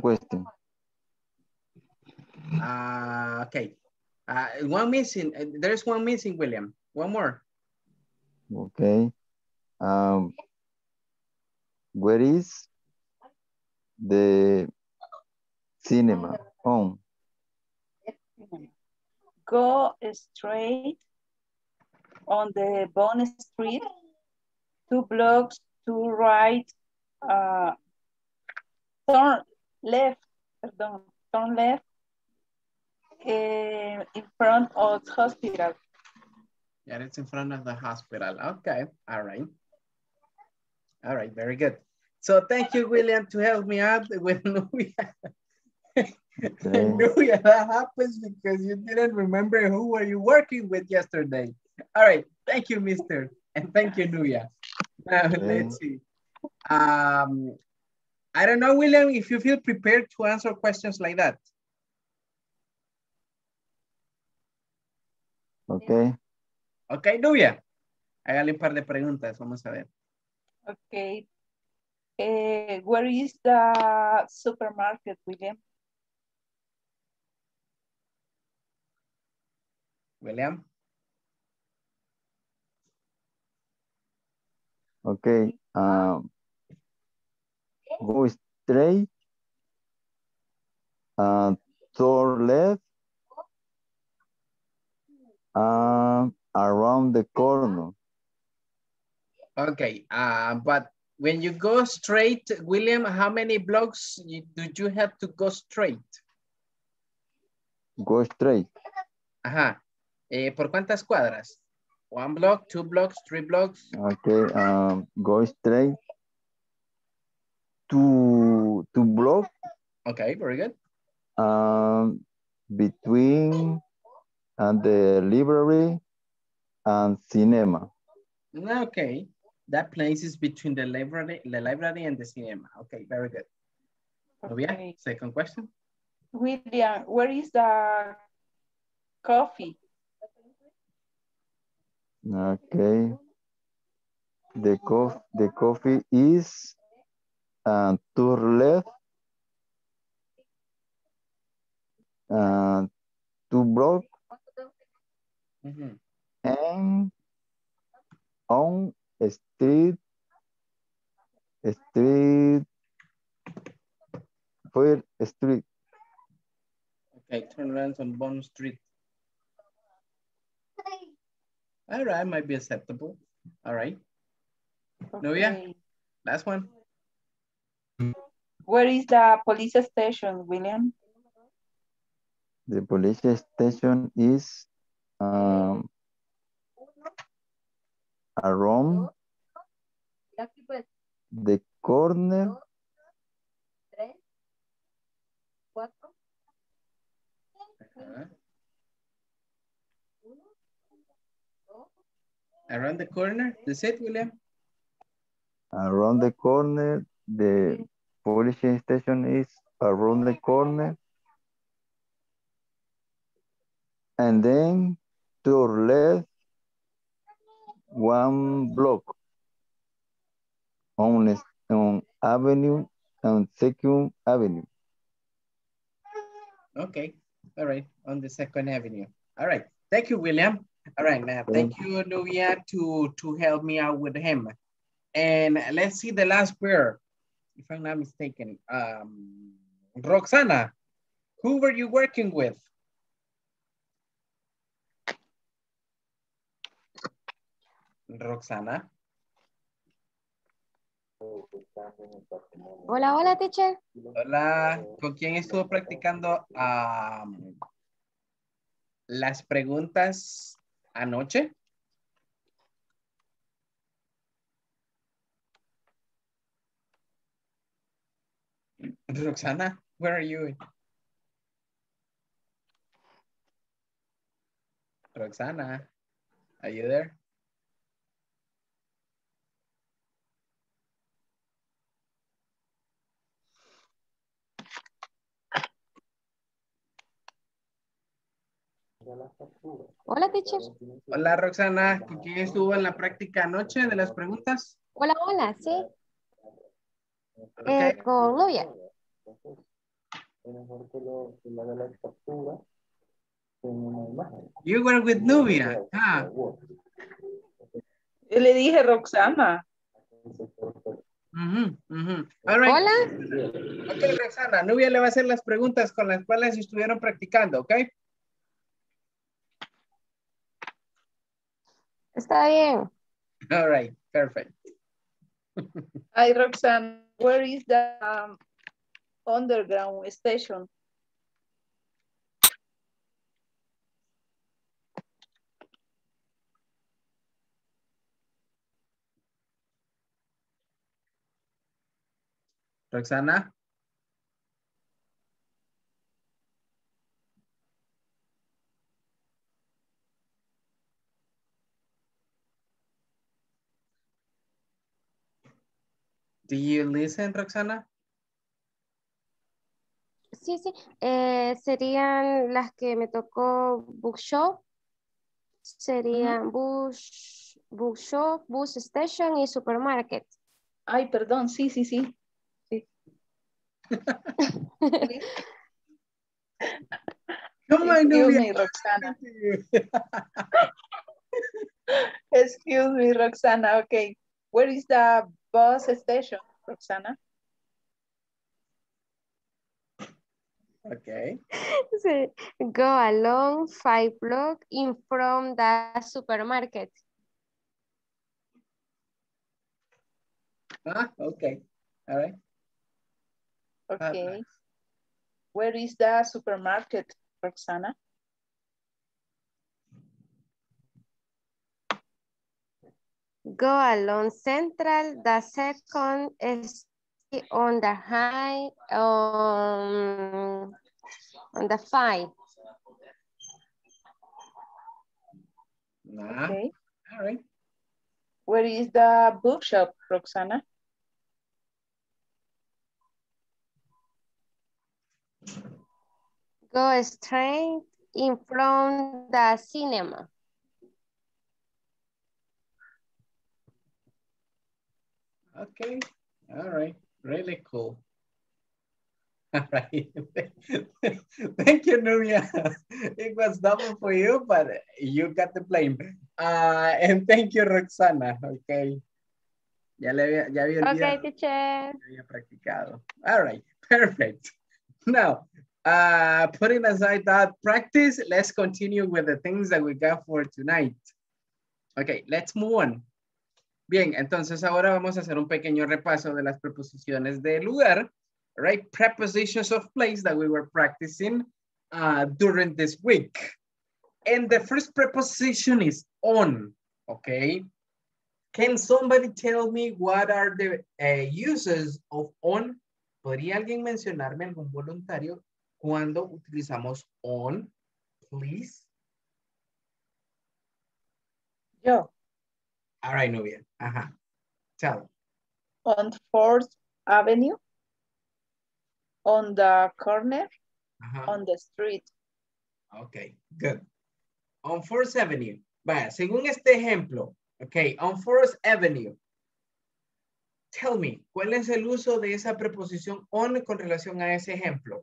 question. Uh, okay. Uh, one missing. uh, There's one missing, William. One more. Okay. Um, where is the cinema home? Go straight on the Bond Street, two blocks to right, uh, turn left, pardon, turn left eh, in front of the hospital. Yeah, it's in front of the hospital. Okay, all right. All right, very good. So thank you, William, to help me out with Nuya. Nuya, that happens because you didn't remember who were you working with yesterday. All right, thank you, mister. And thank you, Nuya. Now, let's see. Um, I don't know, William, if you feel prepared to answer questions like that. Okay. Ok, Nubia. Hágale un par de preguntas, vamos a ver. Okay. Eh, where is the supermarket, William? William. Okay. Um, go straight. Uh, turn left. Uh, around the corner. Okay, uh, but when you go straight, William, how many blocks you, do you have to go straight? Go straight. Ajá. Eh, ¿Por cuántas cuadras? One block, two blocks, three blocks. Okay. Um, go straight. To to block. Okay, very good. Um, between and the library and cinema. Okay, that place is between the library, the library and the cinema. Okay, very good. Nubia, Okay. second question. William, where is the coffee? Okay. The cof the coffee is uh, to left and two block Mhm. and on street street where street Okay, turn around on Bond Street. All right, might be acceptable. All right. No, yeah. last one. Where is the police station, William? the police station is um, around the corner Ajá. Around the corner, that's it, William? around the corner the police station is around the corner and then to your left one block on, on avenue on second avenue Okay, all right, on the Second Avenue. All right, thank you, William. All right, now, thank you, Nubia, to, to help me out with him. And let's see the last pair, if I'm not mistaken. Um, Roxana, who were you working with? Roxana. Hola, hola, teacher. Hola, ¿con quién estuvo practicando am, las preguntas anoche? Roxana, where are you? Roxana, are you there? Hola, teacher. Hola, Roxana. ¿Quién estuvo en la práctica anoche de las preguntas? Hola, hola, sí. Eh, con Nubia. You were with Nubia. Ah, Yo le dije Roxana. All right. Hola. Ok, Roxana, Nubia le va a hacer las preguntas con las cuales estuvieron practicando, ¿ok? Está bien. All right, perfect. Hi, Roxana. Where is the um, underground station? Roxana. Do you listen, Roxana? Sí, sí. Eh, serían las que me tocó bookshop. Serían bus, bookshop, bus station y supermarket. Ay, perdón, sí, sí, sí. Come on, Excuse me, Roxana. Excuse me, Roxana. Okay. Where is the bus station, Roxana? Okay. Sí. Go along five block in from the supermarket. Ah, okay. All right. Okay. Where is the supermarket, Roxana? Go along central, the second is on the high, um, on the five. Nah. Okay. All right. Where is the bookshop, Roxana? Go straight in front the cinema. Okay. All right. Really cool. All right. Thank you, Nuria. It was double for you, but you got the blame. Uh, and thank you, Roxana. Okay. Ya le había, ya había Okay, teacher. que había practicado. All right. Perfect. Now, uh, putting aside that practice, let's continue with the things that we got for tonight. Okay, let's move on. Bien, entonces ahora vamos a hacer un pequeño repaso de las preposiciones de lugar, right? Prepositions of place that we were practicing uh, during this week. And the first preposition is on, okay? Can somebody tell me what are the uh, uses of on? ¿Podría alguien mencionarme algún voluntario cuando utilizamos on, please? Yo. All right, Nubia. Ajá. Tell. On Fourth Avenue. On the corner. Ajá. On the street. Ok, good. On Fourth Avenue. Vaya, según este ejemplo, ok, on Fourth Avenue. Tell me, ¿cuál es el uso de esa preposición on con relación a ese ejemplo?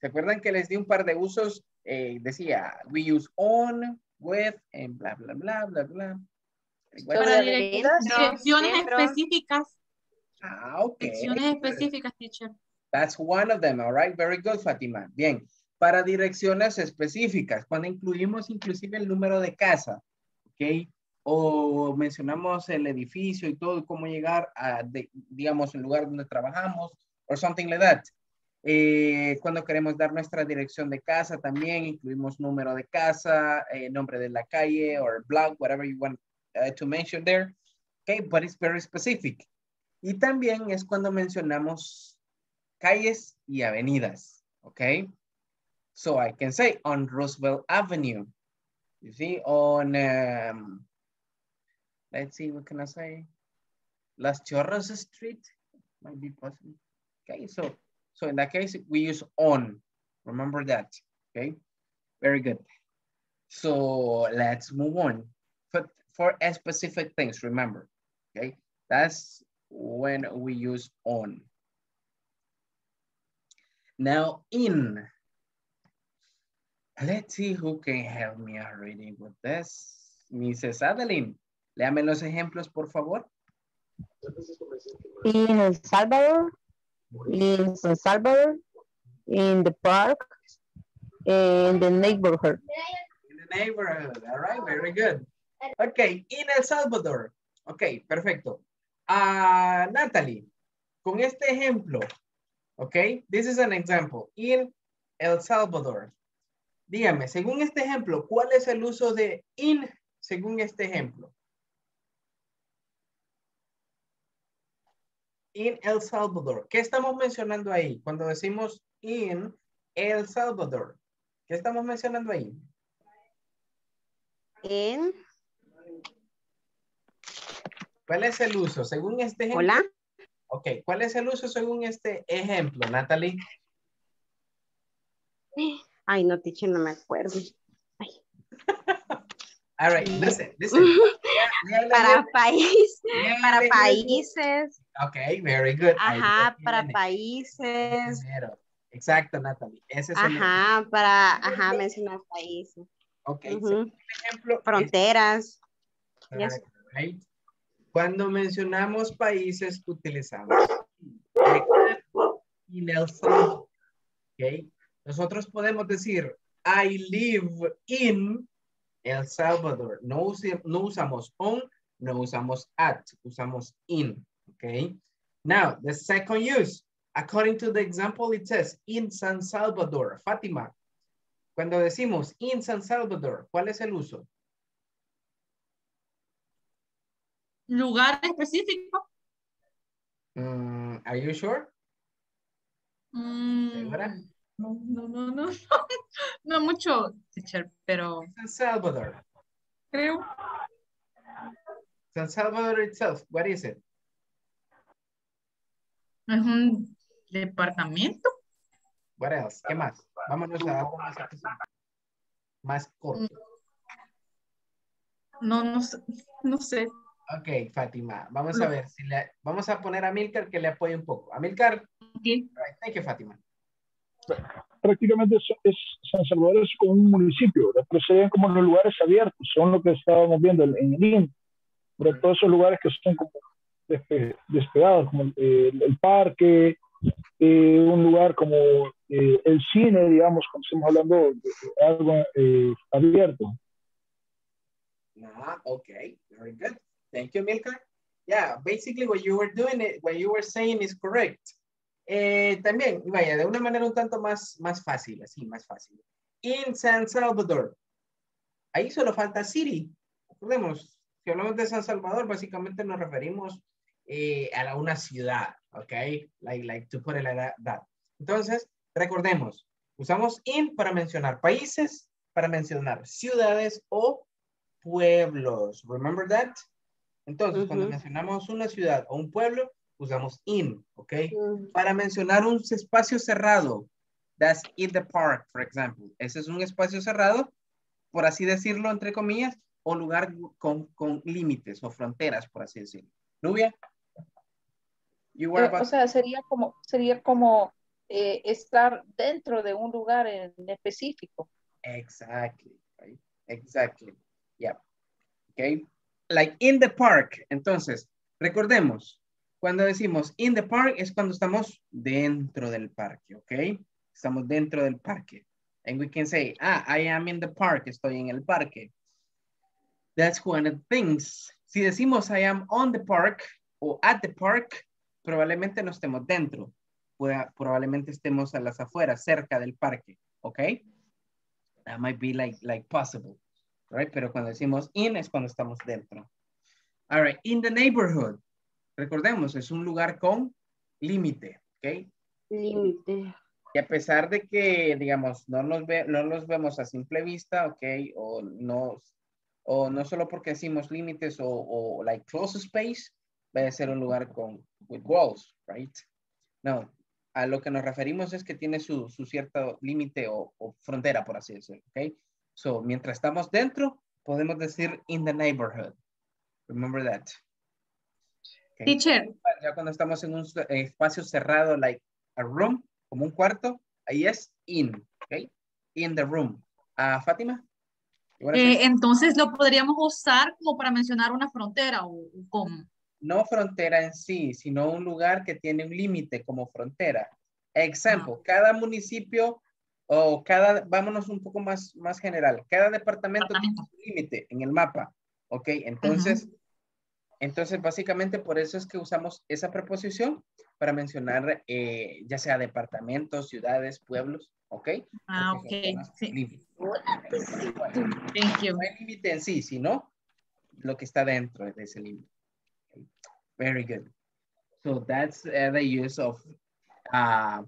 ¿Se acuerdan que les di un par de usos? Eh, decía, we use on, with, and bla, bla, bla, bla, bla. Para direcciones específicas. Ah, ok. Direcciones específicas, teacher. That's one of them, all right? Very good, Fatima. Bien. Para direcciones específicas, cuando incluimos inclusive el número de casa, ¿ok? O mencionamos el edificio y todo, cómo llegar a, de- digamos, el lugar donde trabajamos, or something like that. Eh, cuando queremos dar nuestra dirección de casa, también incluimos número de casa, eh, nombre de la calle, or blog, whatever you want uh, to mention there. Okay, but it's very specific. Y también es cuando mencionamos calles y avenidas, okay? So I can say on Roosevelt Avenue, you see, on, um, let's see, what can I say? Las Chorros Street, might be possible. Okay, so, so in that case, we use on, remember that, okay? Very good. So let's move on. For, for specific things, remember, okay? That's when we use on. Now in. Let's see who can help me already with this. Mrs. Adeline, léame los ejemplos, por favor. In El Salvador, in San Salvador, in the park, in the neighborhood. In the neighborhood, all right, very good. Okay, in El Salvador. Ok, perfecto. Ah, Natalie, con este ejemplo, ok, this is an example. In El Salvador. Dígame, según este ejemplo, ¿cuál es el uso de in según este ejemplo? In El Salvador. ¿Qué estamos mencionando ahí? Cuando decimos in El Salvador. ¿Qué estamos mencionando ahí? En. ¿Cuál es el uso según este ejemplo? Hola. Ok, ¿cuál es el uso según este ejemplo, Natalie? Ay, no, teacher, no me acuerdo. All right, listen, listen. para país, para países. Ok, very good. Ajá, para países. Primero. Exacto, Natalie. Ese es el Ajá, para, ajá, mencionar países. Ok, ejemplo. Fronteras. Yes. Right? Cuando mencionamos países, utilizamos El Salvador. Okay. Nosotros podemos decir, I live in El Salvador. No, use- no usamos on, no usamos at, usamos in. Okay. Now, the second use, according to the example, it says in San Salvador. Fátima, cuando decimos in San Salvador, ¿cuál es el uso? Lugar específico. Mm, are you sure? Mm. No, no, no, no. No mucho, teacher, pero San Salvador. creo. San Salvador itself, what is it? Es un departamento. What else? ¿Qué más? Vámonos a algo más. Más corto. No, no sé. No sé. Ok, Fátima. Vamos a ver si le... Vamos a poner a Milcar que le apoye un poco. A Milcar. Right, Thank you, Fátima. Prácticamente es, es- San Salvador es como un municipio, ¿verdad? pero como los lugares abiertos, son lo que estábamos viendo en en el IN, pero todos esos lugares que son como despe- despegados, como eh, el, parque, eh, un lugar como eh, el cine, digamos, cuando estamos hablando de, algo eh, abierto. Ah, okay, very good. Thank you, Milka. Yeah, basically what you were doing, it, what you were saying is correct. Eh, también, vaya, de una manera un tanto más, más fácil, así, más fácil. In San Salvador. Ahí solo falta city. Recordemos, si hablamos de San Salvador, básicamente nos referimos eh, a la- una ciudad, ¿ok? Like, like to put it like that. Entonces, recordemos, usamos in para mencionar países, para mencionar ciudades o pueblos. Remember that? Entonces, cuando Ujú. mencionamos una ciudad o un pueblo, usamos in, ¿ok? Para mencionar un espacio cerrado, that's in the park, for example. Ese es un espacio cerrado, por así decirlo, entre comillas, o lugar con, con límites o fronteras, por así decirlo. Nubia? You were Eh, about- o sea, sería como, sería como eh, estar dentro de un lugar en específico. Exactly, right? Exactly. Yeah. Okay. Like in the park. Entonces, recordemos, cuando decimos in the park es cuando estamos dentro del parque, ¿ok? Estamos dentro del parque. And we can say, ah, I am in the park, estoy en el parque. That's one of the things. Si decimos I am on the park o at the park, probablemente no estemos dentro. Probablemente estemos a las afueras, cerca del parque, ¿ok? That might be like, like possible, right? Pero cuando decimos in es cuando estamos dentro. All right, in the neighborhood. Recordemos, es un lugar con límite, ¿ok? Límite. Y a pesar de que, digamos, no los, ve, no los vemos a simple vista, ¿ok? O no, o no solo porque decimos límites o, o like close space, va a ser un lugar con with walls, right? No, a lo que nos referimos es que tiene su, su cierto límite o, o frontera, por así decirlo, ¿ok? So, mientras estamos dentro, podemos decir in the neighborhood. Remember that. Okay. Teacher, Ya cuando estamos en un espacio cerrado, like a room, como un cuarto, ahí es in, ¿ok? In the room. Ah, Fátima? eh, entonces lo podríamos usar como para mencionar una frontera o o cómo. no frontera en sí, sino un lugar que tiene un límite como frontera. Ejemplo, cada municipio o cada, vámonos un poco más, más general, cada departamento tiene un límite en el mapa, ¿ok? Entonces, entonces básicamente por eso es que usamos esa preposición para mencionar eh, ya sea departamentos, ciudades, pueblos, ¿ok? Ah, Porque ok. Sí. Thank you. No hay límite en sí, sino lo que está dentro de ese límite. Okay. Very good. So that's uh, the use of uh,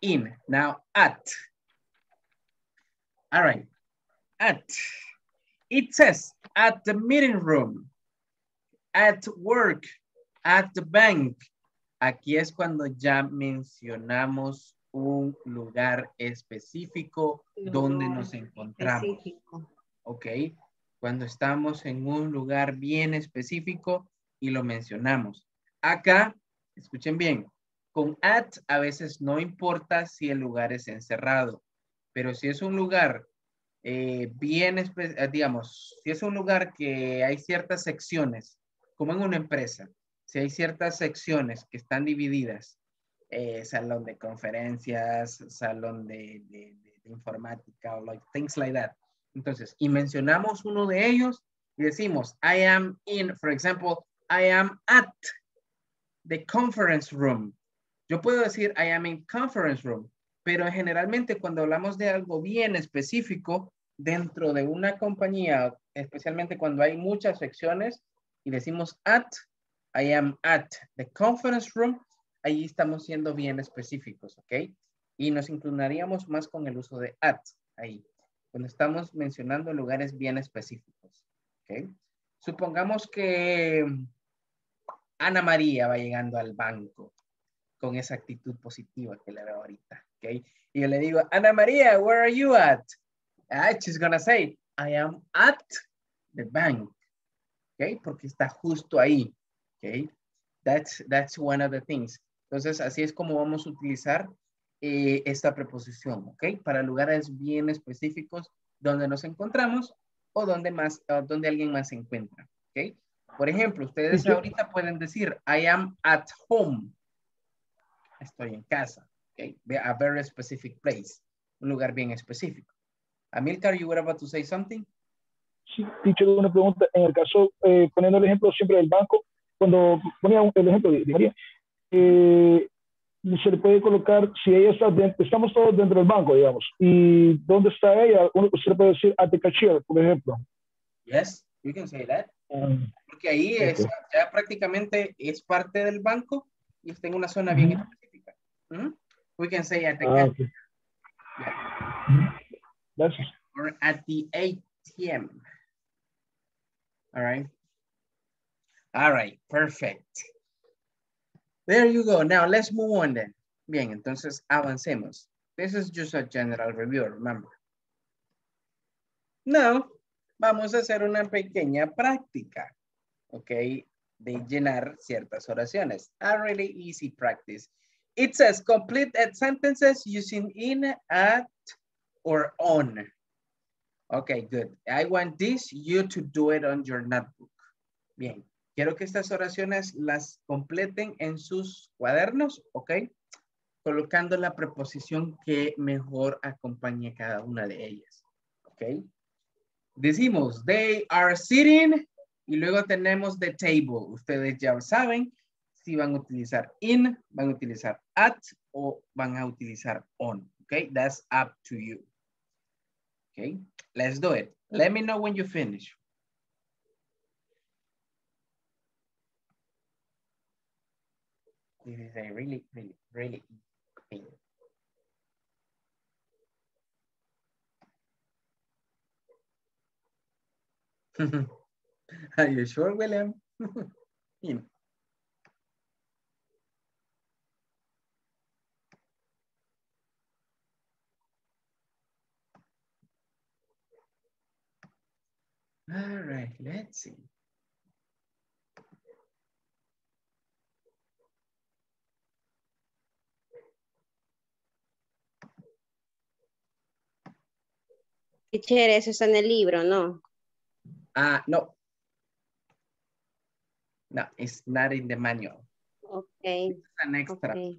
in. Now at. All right. At. It says at the meeting room, at work, at the bank. Aquí es cuando ya mencionamos un lugar específico donde nos encontramos. ¿ok? Cuando estamos en un lugar bien específico y lo mencionamos. Acá, escuchen bien, con at a veces no importa si el lugar es encerrado, pero si es un lugar eh, bien, eh, digamos, si es un lugar que hay ciertas secciones, como en una empresa, si hay ciertas secciones que están divididas, eh, salón de conferencias, salón de, de- de- de informática, o like, things like that. Entonces, y mencionamos uno de ellos y decimos, I am in, for example, I am at the conference room. Yo puedo decir, I am in conference room, pero generalmente cuando hablamos de algo bien específico dentro de una compañía, especialmente cuando hay muchas secciones y decimos at, I am at the conference room, ahí estamos siendo bien específicos, ¿ok? Y nos inclinaríamos más con el uso de at, ahí, cuando estamos mencionando lugares bien específicos, ¿ok? Supongamos que Ana María va llegando al banco con esa actitud positiva que le veo ahorita, ¿ok? Y yo le digo, Ana María, where are you at? Ah, she's gonna say, I am at the bank, ¿ok? Porque está justo ahí, ¿ok? That's, that's one of the things. Entonces, así es como vamos a utilizar eh, esta preposición, ¿ok? Para lugares bien específicos donde nos encontramos o donde, más, o donde alguien más se encuentra, ¿ok? Por ejemplo, ustedes ahorita pueden decir, I am at home. Estoy en casa, ¿ok? A very specific place, un lugar bien específico. Amilcar, you were about to say something? Sí, teacher, una pregunta. En el caso, eh, poniendo el ejemplo siempre del banco, cuando ponía un- el ejemplo de, de María, eh, se le puede colocar, si ella está dentro, estamos todos dentro del banco, digamos, y ¿dónde está ella? Uno, usted le puede decir at the cashier, por ejemplo. Yes, you can say that. Um, Porque ahí es, Ok. ya prácticamente es parte del banco y está en una zona bien específica. ¿Mm? We can say at the ah, cash ok. Ujú. Gracias. or at the ATM. All right. All right, perfect. There you go. Now let's move on then. Bien, entonces avancemos. This is just a general review, remember. Now, vamos a hacer una pequeña práctica, ¿ok? De llenar ciertas oraciones. A really easy practice. It says complete sentences using in, at, or on. Okay, good. I want this, you to do it on your notebook. Bien, quiero que estas oraciones las completen en sus cuadernos, ¿ok? Colocando la preposición que mejor acompañe cada una de ellas, ¿ok? Decimos, they are sitting y luego tenemos the table. Ustedes ya saben si van a utilizar in, van a utilizar at o van a utilizar on, ¿ok? That's up to you. Okay, let's do it. Let me know when you finish. This is a really, really, really easy thing. Are you sure, William? In. All right, let's see. Teacher, eso está en el libro, ¿no? Ah, no. No, it's not in the manual. Okay. It's an extra. Okay.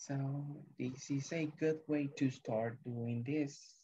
So this is a good way to start doing this.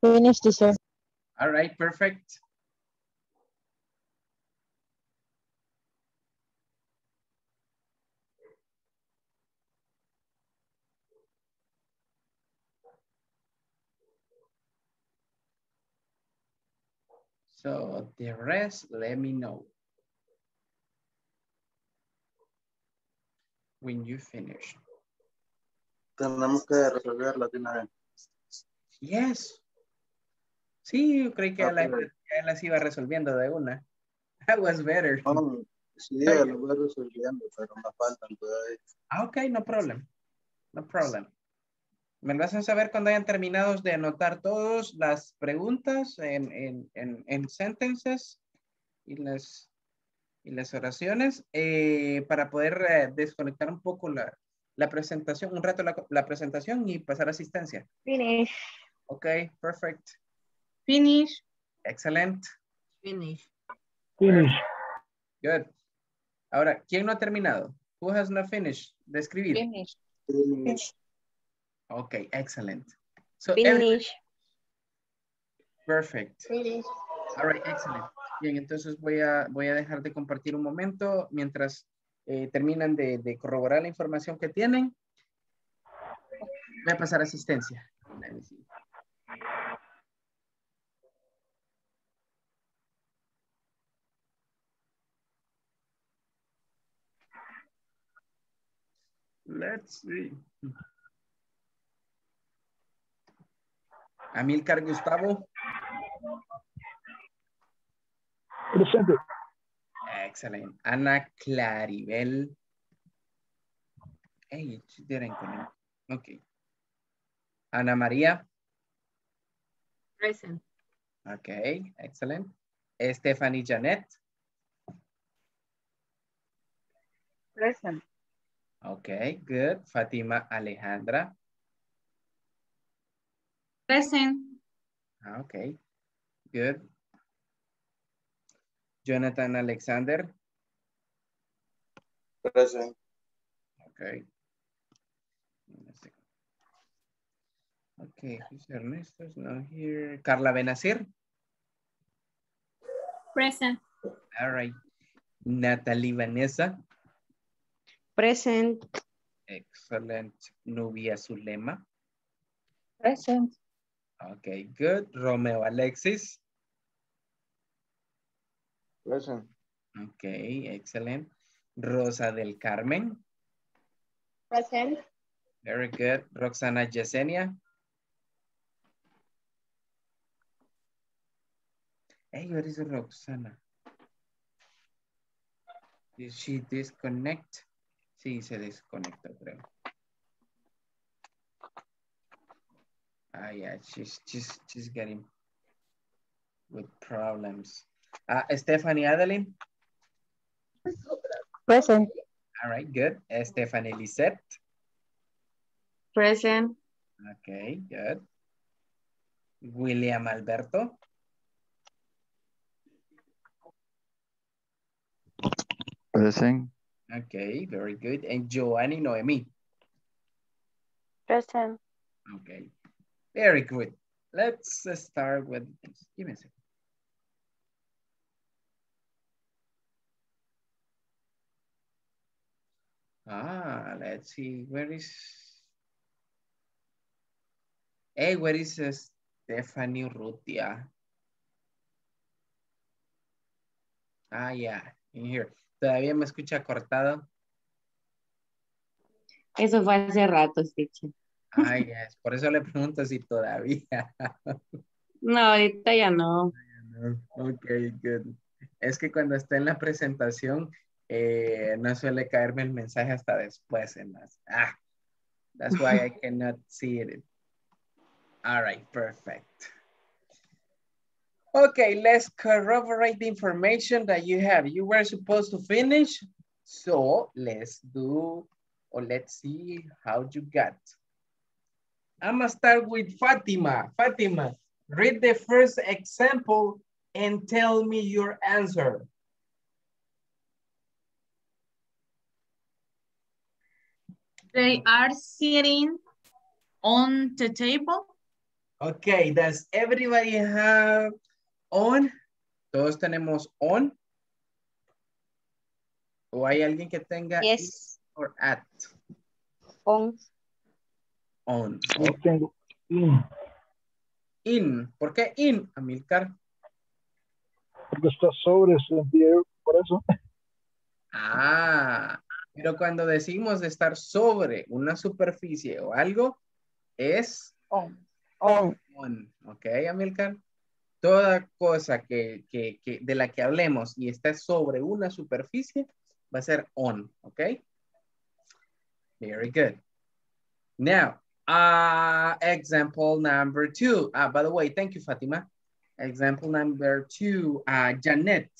Finish, teacher. All right, perfect. So the rest, let me know. When you finish. Tenemos que resolverla de una vez. Yes. Sí, yo creí que ya, la- Ok. ya las iba resolviendo de una. That was better. No, sí, lo voy resolviendo, pero me faltan todavía. Ah, ok, no problem. No problem. Me lo hacen saber cuando hayan terminado de anotar todas las preguntas en, en, en, en sentences y las, y las oraciones eh, para poder eh, desconectar un poco la, la presentación, un rato la, la presentación y pasar asistencia. Finish. Ok, perfect. Finish. Excellent. Finish. Finish. Good. Ahora, ¿quién no ha terminado? Who has not finished de escribir? Finish. Finish. Okay, excellent. So Finish. perfect. Finish. All right, excellent. Bien, entonces voy a, voy a dejar de compartir un momento mientras eh, terminan de, de corroborar la información que tienen. Voy a pasar asistencia. Let's see. Amilcar Gustavo. Presente. Excellent. Ana Claribel. Hey, she didn't connect. Okay. Ana María. Present. Okay, excellent. Stephanie Janet. Present. Okay, good. Fatima Alejandra. Present. Ah, Okay, good. Jonathan Alexander. Present. Okay. Okay, who's Ernesto is not here. Carla Benazir. Present. All right. Natalie Vanessa. Present. Excellent. Nubia Zulema. Present. Okay, good. Romeo Alexis. Present. Okay, excellent. Rosa del Carmen. Present. Very good. Roxana Yesenia. Hey, where is Roxana? Did she disconnect? Sí, se desconectó, creo. Ah, yeah, she's, she's, she's getting with problems. Uh, Stephanie Adeline? Present. All right, good. Stephanie Lisette? Present. Okay, good. William Alberto? Present. Okay, very good. And Joanny Noemi? Present. Okay, very good. Let's start with, give me a second. Ah, let's see, where is, hey, where is Stephanie Rutia? Ah, yeah, in here. ¿Todavía me escucha cortado? Eso fue hace rato, teacher. Ah, yes, por eso le pregunto si todavía. No, ahorita ya no. Ok, good. Es que cuando está en la presentación, eh, no suele caerme el mensaje hasta después en las... Ah, that's why I cannot see it. All right, perfect. Okay, let's corroborate the information that you have. You were supposed to finish, so let's do, or let's see how you got. I'm gonna start with Fatima. Fatima, read the first example and tell me your answer. They are sitting on the table. Okay, does everybody have on? Todos tenemos on. ¿O hay alguien que tenga Yes. or at? On. On. Yo tengo in, In. ¿Por qué in, Amilcar? porque está sobre su por eso. Ah, pero cuando decimos de estar sobre una superficie o algo, es On. On. on. ¿Ok, Amilcar? Toda cosa que, que, que de la que hablemos y está sobre una superficie va a ser on. ¿Ok? Very good. Now, uh, example number two. Ah, by the way, thank you, Fatima. Example number two, uh, Janet.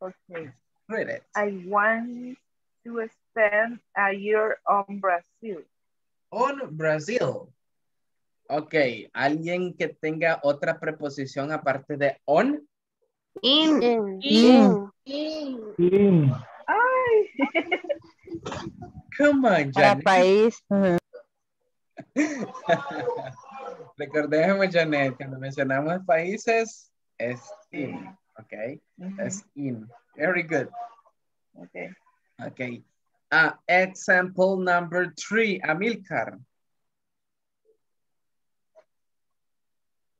Okay. Read it. I want to spend a year on Brazil. On Brazil. Ok, ¿alguien que tenga otra preposición aparte de on? In. In. In, Ay. Come on, Para Janet. país. ujú. Recordemos, Janet, cuando mencionamos países, es in, ok? Es in. Very good. Okay. Ok. Ah, example number three, Amilcar.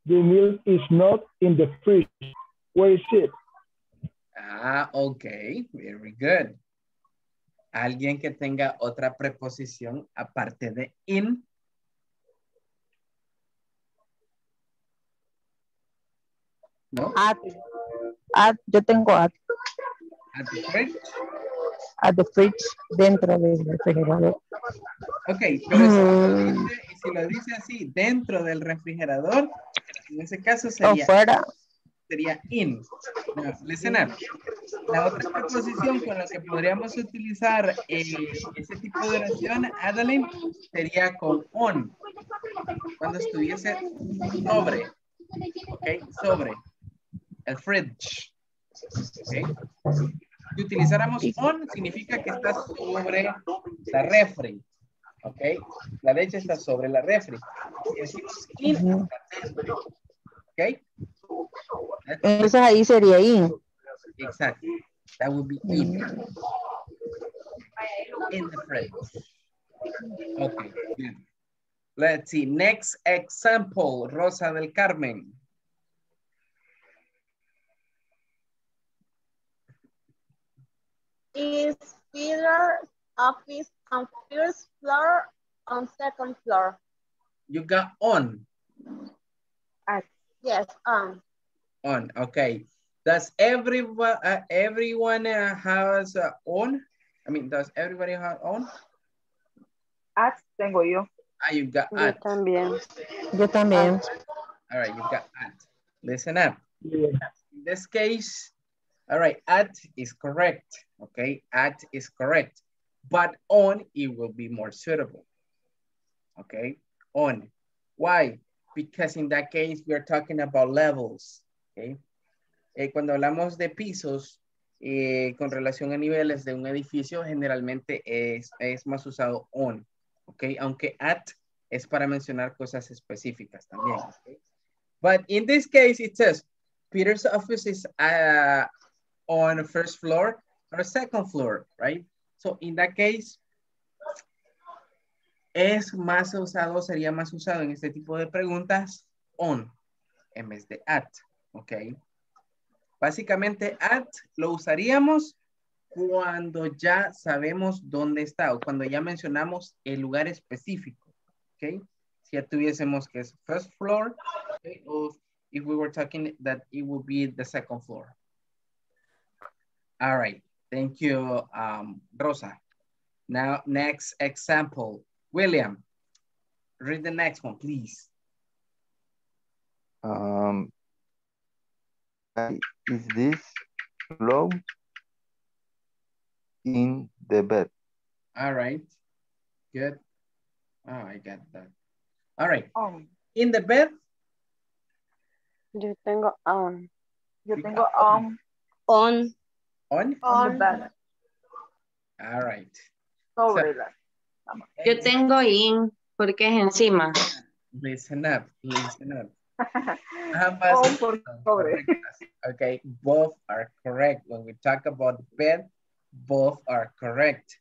The milk is not in the fridge. Where is it? Ah, ok, very good. Alguien que tenga otra preposición aparte de in. ¿No? At. At. Yo tengo at. At the fridge. At the fridge. Dentro del refrigerador. Ok, pero si lo, Mm. dice, si lo dice así, dentro del refrigerador, en ese caso O sería, fuera. sería in. Listen up. La otra preposición con la que podríamos utilizar eh, ese tipo de oración, Adeline, sería con on. Cuando estuviese sobre. Ok, sobre. El fridge. Ok. Si utilizáramos on, significa que está sobre la refri. Ok. La leche está sobre la refri. Si decimos in. Ok. Entonces ahí sería in. Exactly. That would be in. In the fridge. Okay, good. Let's see. Next example, Rosa del Carmen. Is Peter office on first floor on second floor? You got on. Yes, um, On, okay. Does everyone, uh, everyone uh, has uh, on? I mean, does everybody have on? At tengo yo. Ah, you got Yo at. también. Yo también. All right, you got at. Listen up. In this case, all right, at is correct. Okay, at is correct. But on, it will be more suitable. Okay, on. Why? Because in that case, we're talking about levels. Okay. Eh, cuando hablamos de pisos, eh, con relación a niveles de un edificio, generalmente es, es más usado on. Ok, aunque at es para mencionar cosas específicas también. ok. But in this case, it says Peter's office is uh, on the first floor or second floor, right? So in that case, es más usado, sería más usado en este tipo de preguntas on en vez de at, ¿ok? Básicamente at lo usaríamos cuando ya sabemos dónde está o cuando ya mencionamos el lugar específico, ¿ok? Si ya tuviésemos que es first floor, okay, o if we were talking that it would be the second floor. All right, thank you, um, Rosa. Now, next example. William, read the next one, please. Um, is this clothes in the bed? All right, good. Oh, I got that. All right, On. in the bed, Yo tengo on. Yo tengo on. On. On? On the bed. All right. Sobre la. Eh, Yo tengo in porque es encima. Listen up, listen up. On Ambas por son sobre. correctas. Okay, both are correct. When we talk about bed, both are correct.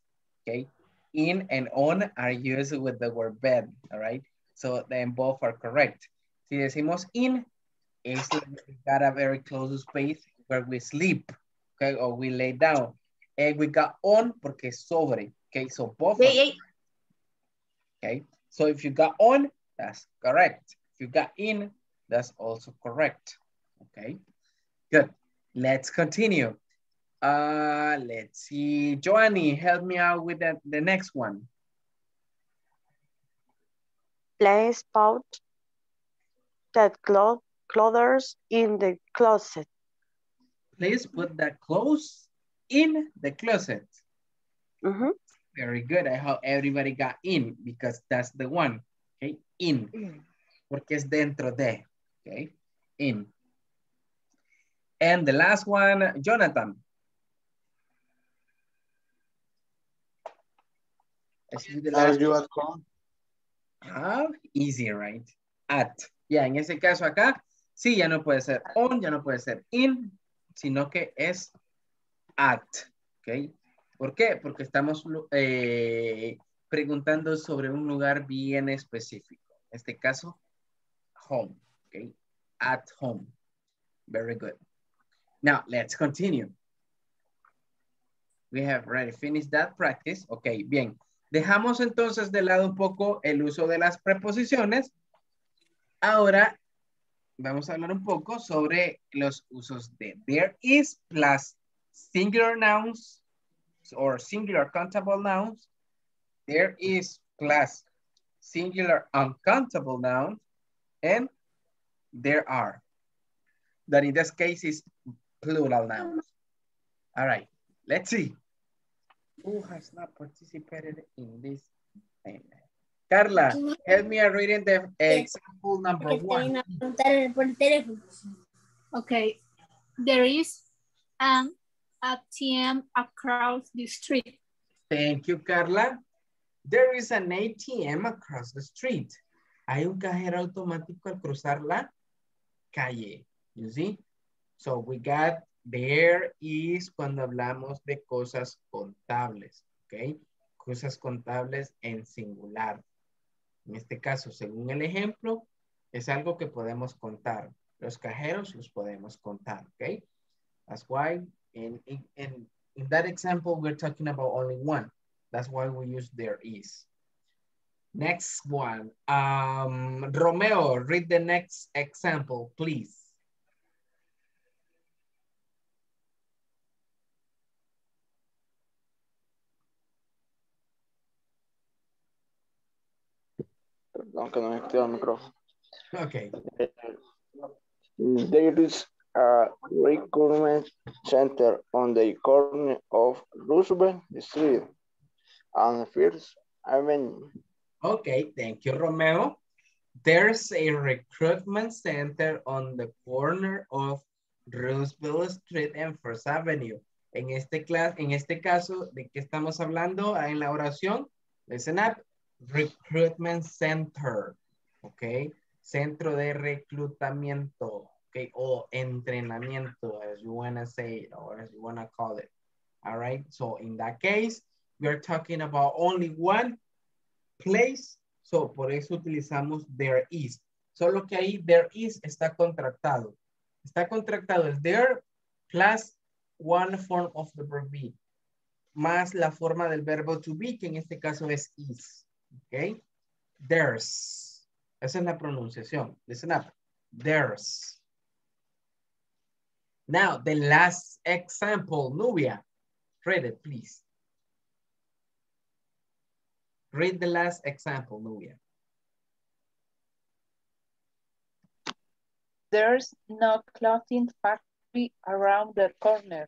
Okay, in and on are used with the word bed, all right? So then both are correct. Si decimos in, it's like we got a very close space where we sleep, okay, or we lay down. And we got on porque es sobre, okay? So both are Ey, ey. Okay, so if you got on, that's correct. If you got in, that's also correct. Okay, good. Let's continue. Uh, let's see. Joanny, help me out with the, the next one. Place pouch that cloth clothes in the closet. Please put the clothes in the closet. Mhm. Very good. I hope everybody got in because that's the one. Okay, in. Porque es dentro de. Okay, in. And the last one, Jonathan. This Are last you at home? Ah, easy, right? At. Ya, en ese caso acá, sí, ya no puede ser on, ya no puede ser in, sino que es at. ¿Ok? ¿Por qué? Porque estamos eh, preguntando sobre un lugar bien específico. En este caso, home. ¿Ok? At home. Very good. Now, let's continue. We have already finished that practice. Ok, bien. Dejamos entonces de lado un poco el uso de las preposiciones. Ahora vamos a hablar un poco sobre los usos de there is plus singular nouns or singular countable nouns. There is plus singular uncountable nouns and there are. That in this case is plural nouns. All right, let's see. Who has not participated in this thing? Carla, help me reading the example number one. Okay, there is an ATM across the street. Thank you, Carla. There is an ATM across the street. Hay un cajero automático al cruzar la calle. You see? So we got there is cuando hablamos de cosas contables. ¿Ok? Cosas contables en singular. En este caso, según el ejemplo, es algo que podemos contar. Los cajeros los podemos contar. ¿Ok? That's why in, in, in, in that example, we're talking about only one. That's why we use there is. Next one. Um, Romeo, read the next example, please. Perdón que no me activa el micrófono. Okay. There is a recruitment center on the corner of Roosevelt Street and First Avenue. Okay, thank you, Romeo. There's a recruitment center on the corner of Roosevelt Street and First Avenue. En este, en este caso, ¿de qué estamos hablando en la oración? Listen up. Recruitment Center. Ok. Centro de reclutamiento. Ok. O entrenamiento, as you want to say it, or as you want to call it. All right. So in that case, we're talking about only one place. So por eso utilizamos there is. Solo que ahí there is está contractado. Está contractado el there plus one form of the verb be. Más la forma del verbo to be, que en este caso es is. Ok. There's. Esa es la pronunciación. Listen up. There's. Now, the last example, Nubia. Read it, please. Read the last example, Nubia. There's no clothing factory around the corner.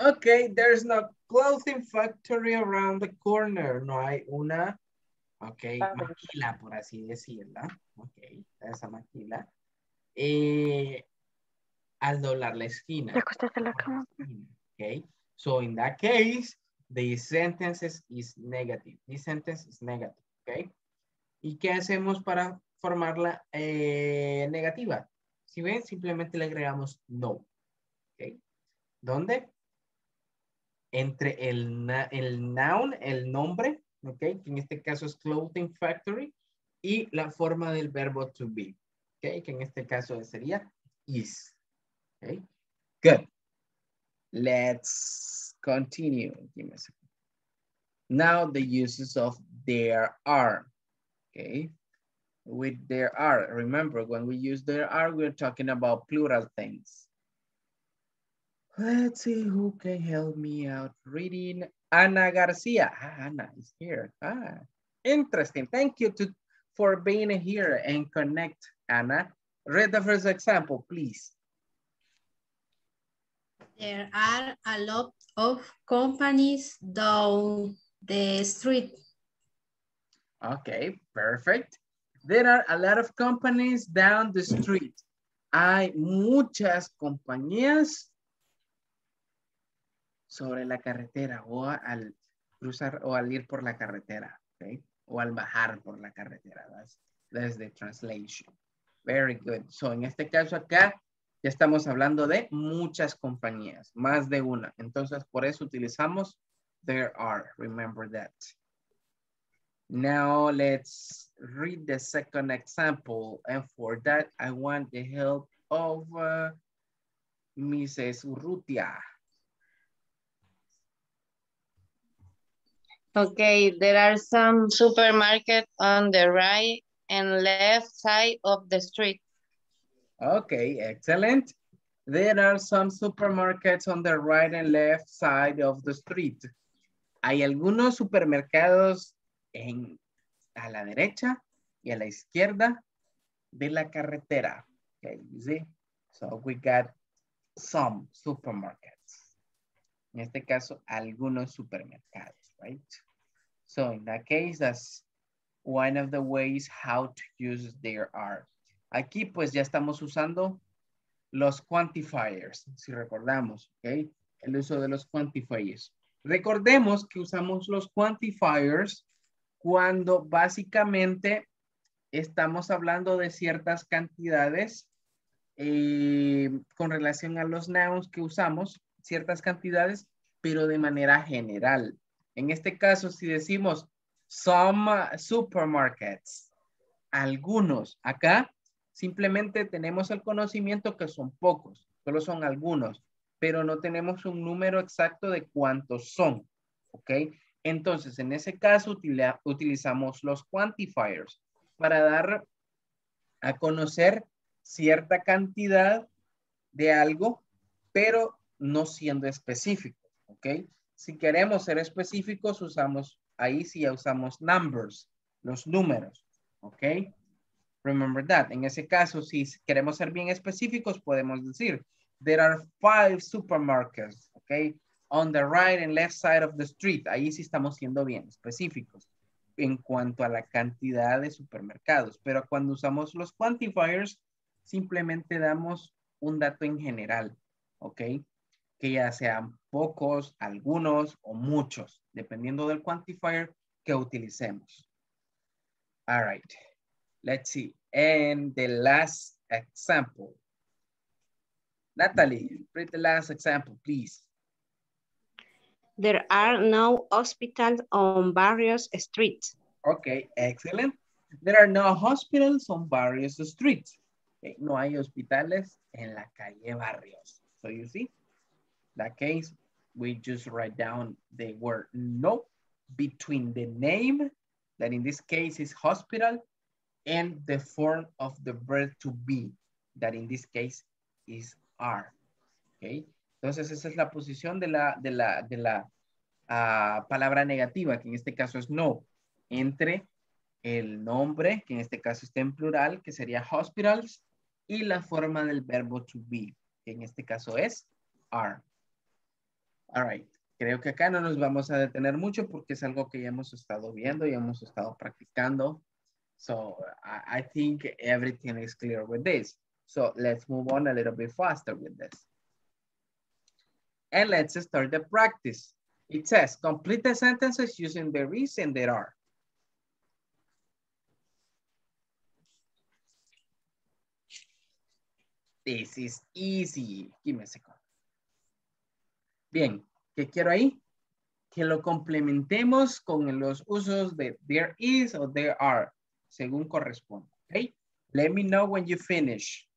Okay, there's no clothing factory around the corner. No hay una, ok, maquila, por así decirla. Ok, esa maquila. Eh, al doblar la esquina. la cama. Okay, so in that case, the sentence is negative. This sentence is negative, okay? ¿Y qué hacemos para formarla eh, negativa? Si ven, simplemente le agregamos no. Okay. ¿Dónde? Entre el, el noun, el nombre, ok, que en este caso es clothing factory, y la forma del verbo to be, ok, que en este caso sería is. Okay. Good. Let's continue. Give me a second. Now the uses of there are. Okay. With there are. Remember, when we use there are, we're talking about plural things. Let's see who can help me out reading. Ana Garcia. Ah, Ana is here. Ah, interesting. Thank you to, for being here and connect, Anna. Read the first example, please. There are a lot of companies down the street. Okay, perfect. There are a lot of companies down the street. Hay muchas compañías sobre la carretera o al cruzar o al ir por la carretera, okay? O al bajar por la carretera. That's, that's the translation. Very good. So, en este caso acá, ya estamos hablando de muchas compañías, más de una. Entonces, por eso utilizamos there are. Remember that. Now, let's read the second example. And for that, I want the help of uh, Mrs. Urrutia. Okay, there are some supermarkets on the right and left side of the street. Okay, excellent. There are some supermarkets on the right and left side of the street. Hay algunos supermercados en, a la derecha y a la izquierda de la carretera. Okay, you see? So we got some supermarkets. En este caso, algunos supermercados, right? So in that case, that's one of the ways how to use there are. Aquí pues ya estamos usando los quantifiers, si recordamos, ¿ok? El uso de los quantifiers. Recordemos que usamos los quantifiers cuando básicamente estamos hablando de ciertas cantidades eh, con relación a los nouns que usamos, ciertas cantidades, pero de manera general. En este caso, si decimos some supermarkets, algunos, acá simplemente tenemos el conocimiento que son pocos, solo son algunos, pero no tenemos un número exacto de cuántos son, ¿ok? Entonces, en ese caso, utilizamos los quantifiers para dar a conocer cierta cantidad de algo, pero no siendo específico, ¿ok? Si queremos ser específicos, usamos, ahí sí usamos numbers, los números, ¿ok? Remember that. En ese caso, si queremos ser bien específicos, podemos decir, there are five supermarkets, ¿ok? On the right and left side of the street. Ahí sí estamos siendo bien específicos en cuanto a la cantidad de supermercados. Pero cuando usamos los quantifiers, simplemente damos un dato en general, ¿ok? Que ya sean pocos, algunos o muchos, dependiendo del quantifier que utilicemos. All right, let's see. And the last example. Natalie, read the last example, please. There are no hospitals on various streets. Okay, excellent. There are no hospitals on various streets. Okay, no hay hospitales en la calle Barrios. So you see, that case, we just write down the word no between the name, that in this case is hospital, and the form of the verb to be, that in this case is are. Okay, entonces esa es la posición de la, de la, de la ah, palabra negativa, que en este caso es no, entre el nombre, que en este caso está en plural, que sería hospitals, y la forma del verbo to be, que en este caso es are. All right. Creo que acá no nos vamos a detener mucho porque es algo que ya hemos estado viendo y hemos estado practicando. So I, I think everything is clear with this. So let's move on a little bit faster with this. And let's start the practice. It says, complete the sentences using there is and there are. This is easy. Give me a second. Bien, ¿qué quiero ahí? Que lo complementemos con los usos de there is o there are, según corresponde. Okay? Let me know when you finish.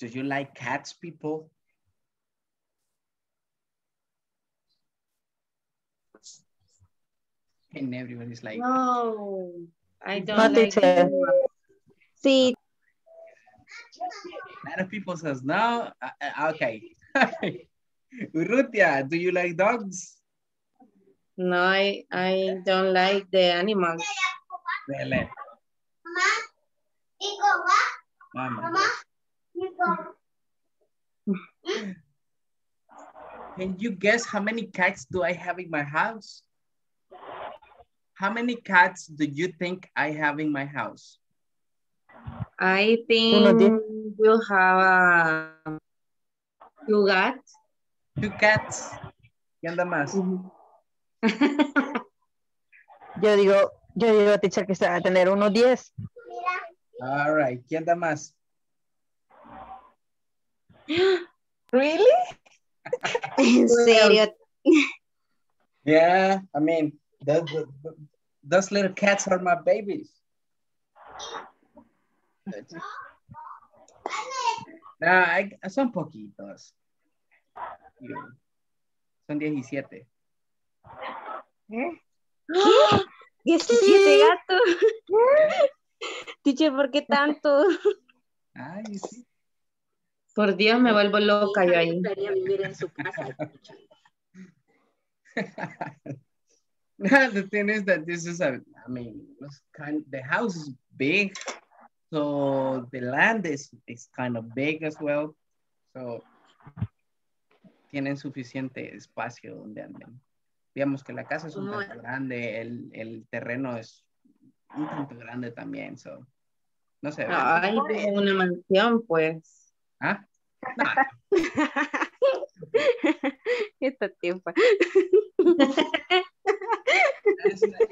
Do you like cats, people? And everyone is like, No, I don't No, like teacher. animals. A lot of people says no. Uh, uh, okay. Urrutia, do you like dogs? No, I, I don't like the animals. Really? Mama. Can you guess how many cats do I have in my house? How many cats do you think I have in my house? I think Uno, diez. you have a you got Two cats. ¿Quién da más? Yo digo, yo digo, teacher, que se va a tener unos 10. All right. ¿Quién da más? Really? en serio. Yeah, I mean, those, those little cats are my babies. Nah, I- son poquitos. Son 17. ¿Qué? 17 gatos. Teacher, ¿por qué tanto? Ay, sí. Por Dios, me vuelvo loca yo ahí. gustaría vivir en su casa. the thing is that this is a, I mean, it's kind, the house is big, so the land is, is kind of big as well. So, tienen suficiente espacio donde anden. Digamos que la casa es un tanto grande, el, el terreno es un tanto grande también, so, no sé. Ay, una mansión, pues. ¿Ah? Esta tiempo.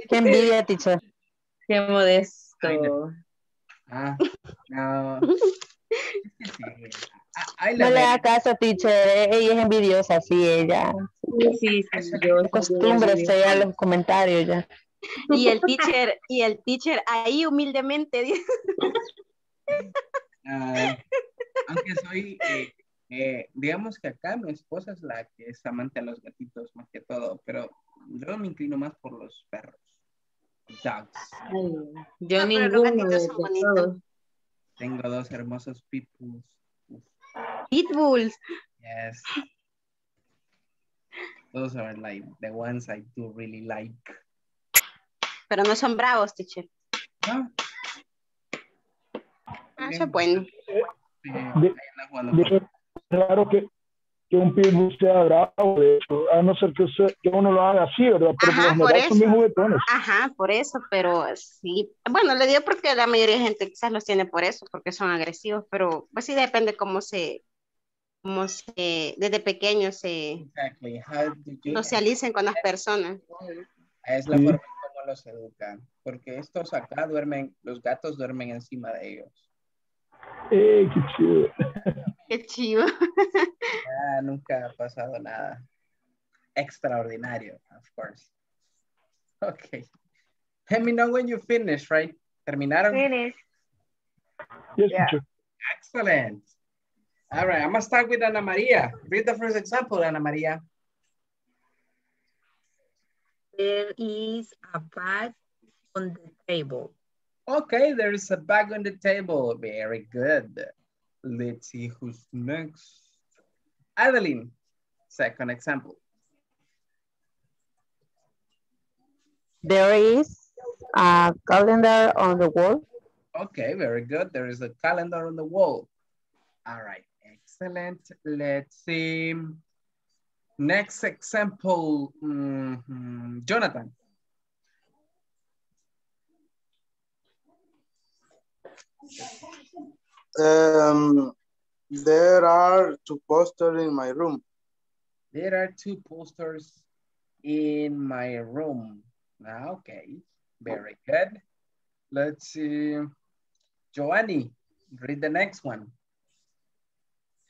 Qué envidia, teacher. Qué modesto. Ah, no. No le haga caso, teacher. Ella es envidiosa, sí, ella. Sí, sí, yo. Acostúmbrese a los comentarios ya. Y el teacher, y el teacher ahí humildemente dice, Ah, aunque soy, eh, eh, digamos que acá mi esposa es la que es amante a los gatitos más que todo, pero yo me inclino más por los perros. Dogs. Yo Ah, pero los ninguno de son bonitos. Tengo dos hermosos pitbulls. pitbulls. Yes. Those are like the ones I do really like. Pero no son bravos, teacher. No. Ah, eso es bueno. De- de- claro que, que un pitbull sea bravo, de hecho, a no ser que, que uno lo haga así, ¿verdad? Pero Ajá, por general son bien eso. juguetones. Ajá, por eso, pero sí. Bueno, le digo porque la mayoría de gente quizás los tiene por eso, porque son agresivos, pero pues sí depende cómo se, cómo se, desde pequeños se Exactly. Socialicen con las personas. Es la forma en cómo los educan. Porque estos acá duermen, los gatos duermen encima de ellos. Eh, qué chido. Qué chido. Ah, nunca ha pasado nada extraordinario, of course. Okay. Let me know when you finish, right? ¿Terminaron? Finish. Yes, Yeah. teacher. Excellent. All right, I'm gonna start with Ana Maria. Read the first example, Ana Maria. There is a bag on the table. Okay, there is a bag on the table. Very good. Let's see who's next. Adeline, second example. There is a calendar on the wall. Okay, very good. There is a calendar on the wall. All right, excellent. Let's see. Next example, mhm, Jonathan. Um, there are two posters in my room. There are two posters in my room. Ah, Okay, very good. Let's see. Joanny, read the next one.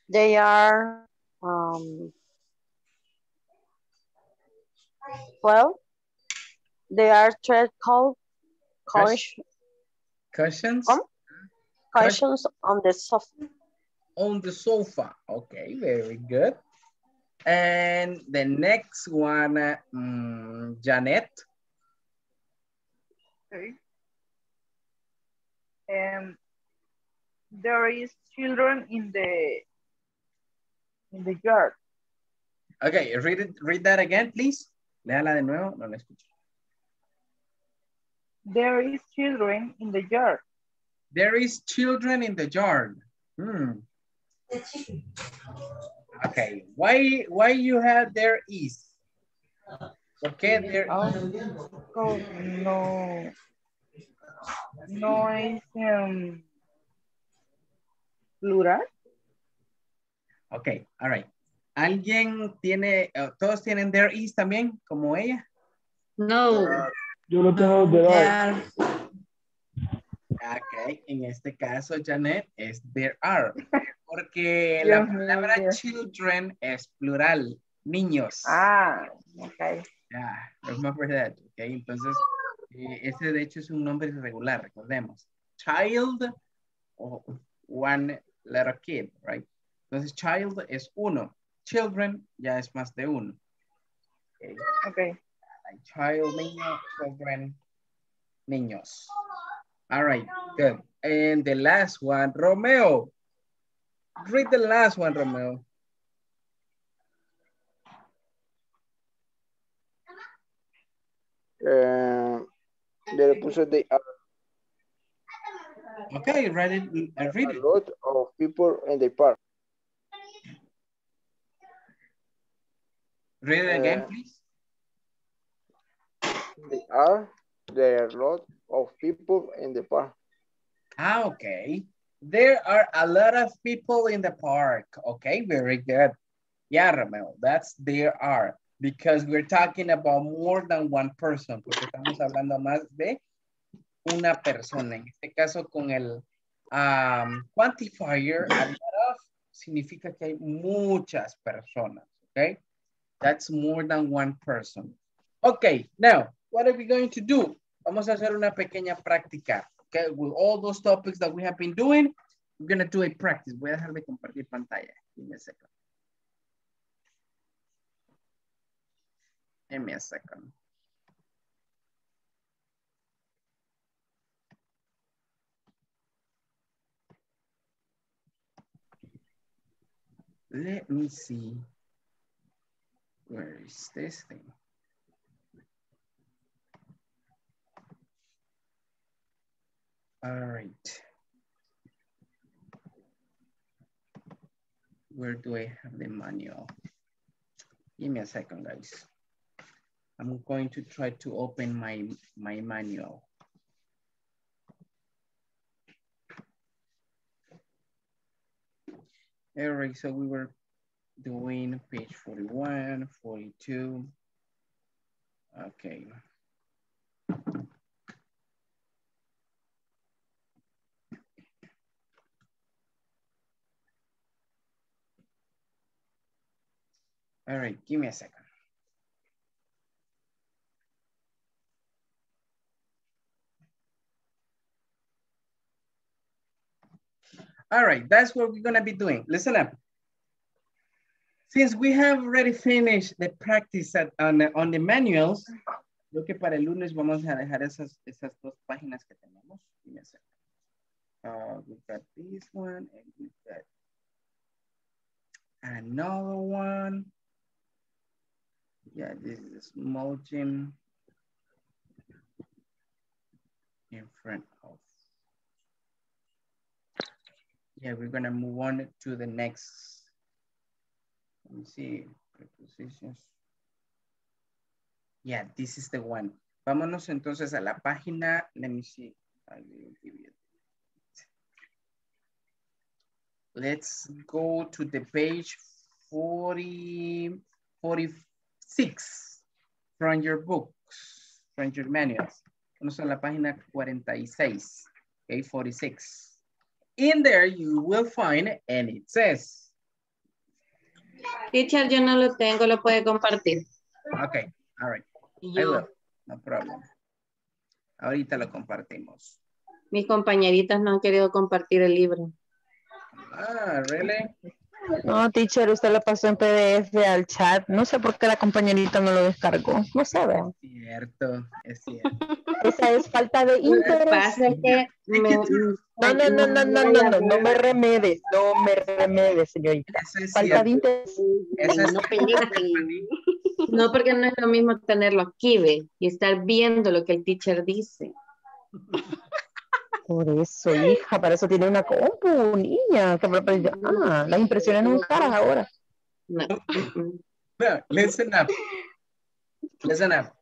They are, um, well, they are thread called Cush- Cushions cushions on the sofa. on the sofa. Okay, very good. And the next one, uh, mm, Janet. Okay. Um, there is children in the in the yard. Okay, read it, read that again, please. Léala de nuevo, no la escucho. There is children in the yard. There is children in the yard. Hmm. Okay, why why you have there is? Okay, there Oh, no. No es um, plural. Okay, all right. ¿Alguien tiene, eh, todos tienen there is también, como ella? No. Yo lo tengo de dar. Ok, en este caso, Janet, es there are. Porque Dios la palabra children es plural, niños. Ah, ok. Yeah, remember that. Okay, entonces, eh, ese de hecho es un nombre irregular, recordemos. Child o one letter kid, right? Entonces, child es uno. Children ya es más de uno. Okay. Okay. Like child, niño, children, niños. All right, good. And the last one, Romeo. Read the last one, Romeo. Eh, le they are Okay, read it, uh, read it. a lot of people in the park. Read it again, Uh, please. They are there are a lot of people in the park. Ah, okay. There are a lot of people in the park. Okay, very good. Yeah, Romeo, that's there are. Because we're talking about more than one person. Porque estamos hablando más de una persona. En este caso con el um, quantifier, a lot of significa que hay muchas personas. Okay, that's more than one person. Okay, now, what are we going to do? Vamos a hacer una pequeña práctica. Okay, with all those topics that we have been doing, we're going to do a practice. Voy a dejar de compartir pantalla. Give me a second. Give me a second. Let me see. Where is this thing? All right. Where do I have the manual? Give me a second, guys. I'm going to try to open my, my manual. All right, so we were doing page 41, 42. Okay. All right, give me a second. All right, that's what we're gonna be doing. Listen up. Since we have already finished the practice at, on, the, on the manuals, creo que para el lunes vamos a dejar esas, esas dos páginas que tenemos. Uh, we've got this one and we've got another one. Yeah, this is a small gym in front of. Yeah, we're gonna move on to the next. Let me see, prepositions. Yeah, this is the one. Vámonos entonces a la página, let me see. I will give you Let's go to the page 40, 46 from your books, from your manuals. Vamos a la página 46, okay, 46. In there you will find, and it says, Teacher, yo no lo tengo, lo puede compartir. okay, all right, I will, no problem. Ahorita lo compartimos. Mis compañeritas no han querido compartir el libro. Ah, really? No, teacher, usted lo pasó en PDF al chat. No sé por qué la compañerita no lo descargó. No sé, vean. Cierto, es cierto. Esa es falta de interés. Pasa que me- No, no, no, no, no, no, no, no me remedes, no me remedes, señorita. Falta de interés. no, no, porque no es lo mismo tenerlo aquí, ve, y estar viendo lo que el teacher dice. Por eso, hija, para eso tiene una compu, niña. Ah, las impresiones no caras ahora. No. No, listen up. Listen up.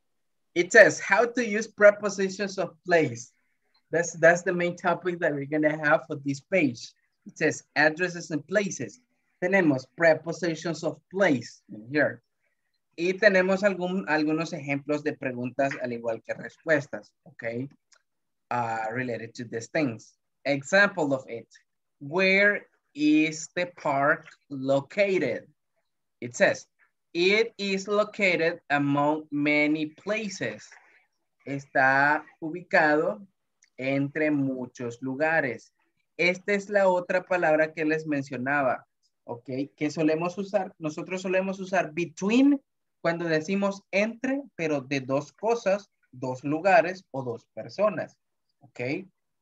It says how to use prepositions of place. That's that's the main topic that we're gonna have for this page. It says addresses and places. Tenemos prepositions of place in here. Y tenemos algún, algunos ejemplos de preguntas al igual que respuestas, okay? Uh, related to these things. Example of it. Where is the park located? It says, it is located among many places. Está ubicado entre muchos lugares. Esta es la otra palabra que les mencionaba, ¿ok? Que solemos usar, nosotros solemos usar between cuando decimos entre, pero de dos cosas, dos lugares o dos personas, ¿ok?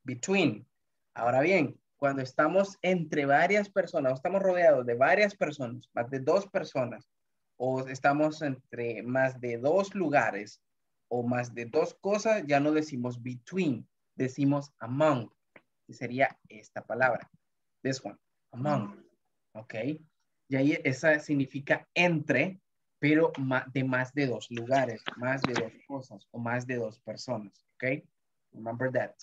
Between. Ahora bien, cuando estamos entre varias personas, o estamos rodeados de varias personas, más de dos personas, o estamos entre más de dos lugares, o más de dos cosas, ya no decimos between, decimos among, que sería esta palabra. This one, among. ¿Ok? Y ahí esa significa entre, pero de más de dos lugares, más de dos cosas o más de dos personas. ¿Ok? Remember that.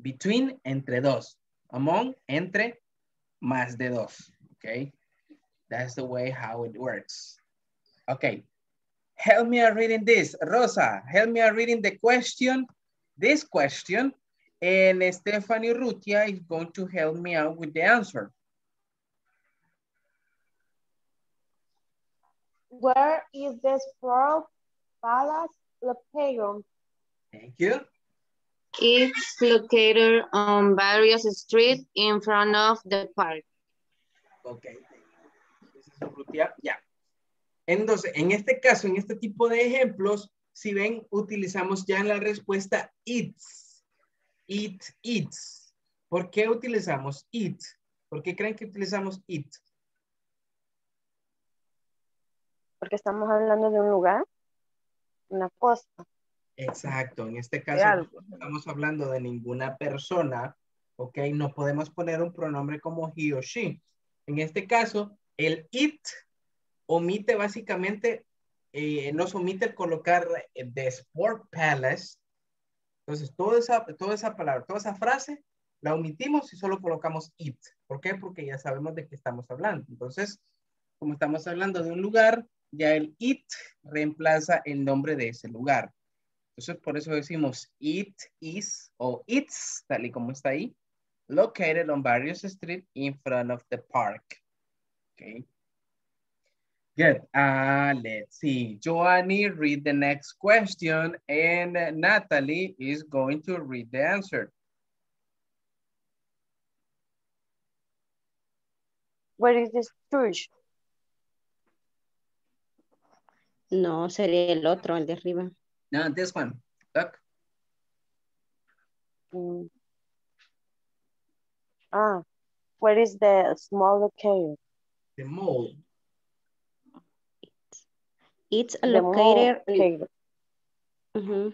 Between, entre dos. Among, entre, más de dos. Okay. That's the way how it works. Okay. Help me out reading this. Rosa, help me out reading the question, this question. And Stephanie Rutia is going to help me out with the answer. Where is the Sport Palace located? Thank you. It's located on various streets in front of the park. Okay. Ya. Yeah. Entonces, en este caso, en este tipo de ejemplos, si ven, utilizamos ya en la respuesta it's. It, it's. ¿Por qué utilizamos it? ¿Por qué creen que utilizamos it? Porque estamos hablando de un lugar, una cosa. Exacto, en este caso no estamos hablando de ninguna persona, ¿ok? No podemos poner un pronombre como he o she. En este caso, el it omite básicamente, eh, nos omite el colocar the Sport Palace. Entonces, toda esa, toda esa palabra, toda esa frase, la omitimos y solo colocamos it. ¿Por qué? Porque ya sabemos de qué estamos hablando. Entonces, como estamos hablando de un lugar, ya el it reemplaza el nombre de ese lugar. Entonces, por eso decimos it is o it's, tal y como está ahí, located on various street in front of the park. Okay. Good. Uh, let's see. Joanny, read the next question, and Natalie is going to read the answer. Where is this church? No, sería el otro, el de arriba. No, this one. Look. Mm. Ah, where is the small located? The mall. It's located. Mm -hmm.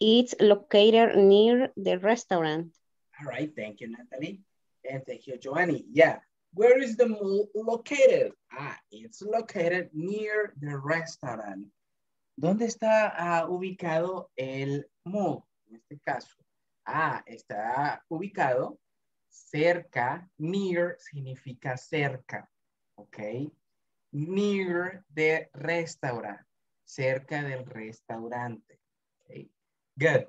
It's located near the restaurant. All right, thank you, Natalie. And thank you, Joanny. Yeah, where is the mall located? Ah, it's located near the restaurant. ¿Dónde está uh, ubicado el mall? En este caso. Ah, está ubicado cerca. Near significa cerca. Ok near the restaurant, cerca del restaurante. Good.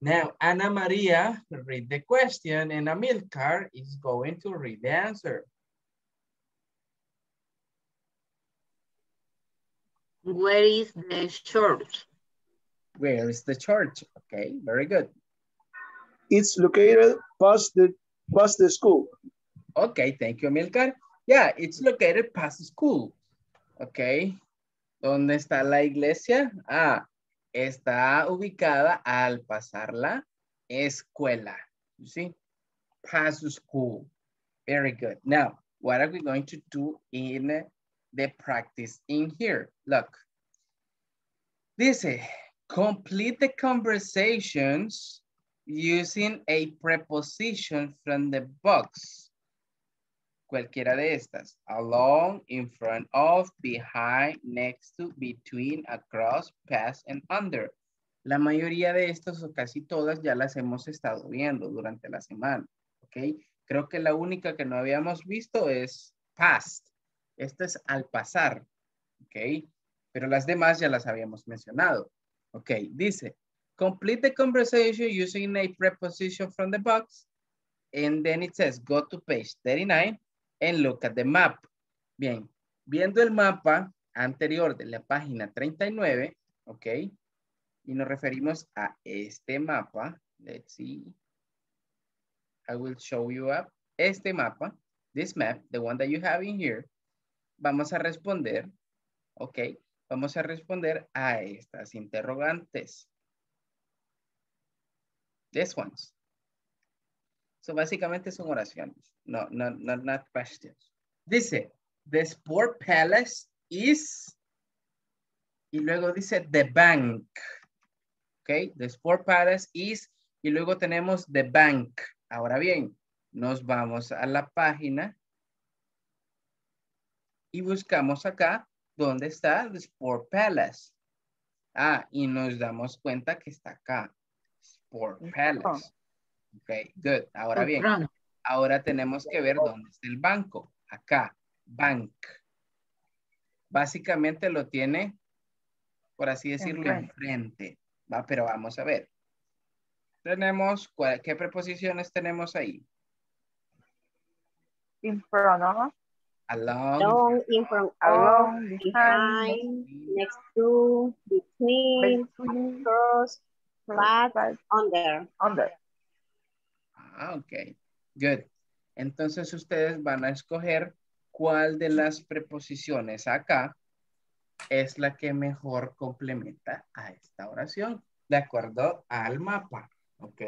Now, Ana Maria, read the question and Amilcar is going to read the answer. Where is the church? Where is the church? Okay, very good. It's located past the, past the school. Okay, thank you, Amilcar. Yeah, it's located past the school. Ok. ¿Dónde está la iglesia? Ah, está ubicada al pasar la escuela. You see? Past the school. Very good. Now, what are we going to do in the practice in here? Look. Dice, complete the conversations using a preposition from the box cualquiera de estas. Along, in front of, behind, next to, between, across, past, and under. La mayoría de estas o casi todas ya las hemos estado viendo durante la semana. ¿Ok? Creo que la única que no habíamos visto es past. Esta es al pasar. ¿Ok? Pero las demás ya las habíamos mencionado. Ok, dice, complete the conversation using a preposition from the box. And then it says, go to page 39 and look at the map. Bien, viendo el mapa anterior de la página 39, ok, y nos referimos a este mapa. Let's see. I will show you up. Este mapa, this map, the one that you have in here, vamos a responder, ok, vamos a responder a estas interrogantes. This ones. So básicamente son oraciones, no, no, no, not questions. Dice, the sport palace is, Y luego dice the bank. Ok, the Sport Palace is. Y luego tenemos the bank. Ahora bien, nos vamos a la página y buscamos acá dónde está the Sport Palace. Ah, y nos damos cuenta que está acá. Sport Palace. Ok, good. Ahora bien, ahora tenemos que ver dónde está el banco. Acá, bank. Básicamente lo tiene, por así decirlo, enfrente. Va, pero vamos a ver. Tenemos, ¿qué preposiciones tenemos ahí? In front of. Along. Along, in front of, behind, next to, between, across, flat, under. Under. Ah, ok. Good. Entonces ustedes van a escoger cuál de las preposiciones acá es la que mejor complementa a esta oración, de acuerdo al mapa. Ok.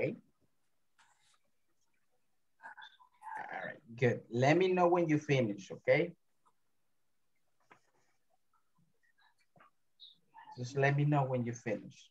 Good. Let me know when you finish, okay? Just let me know when you finish.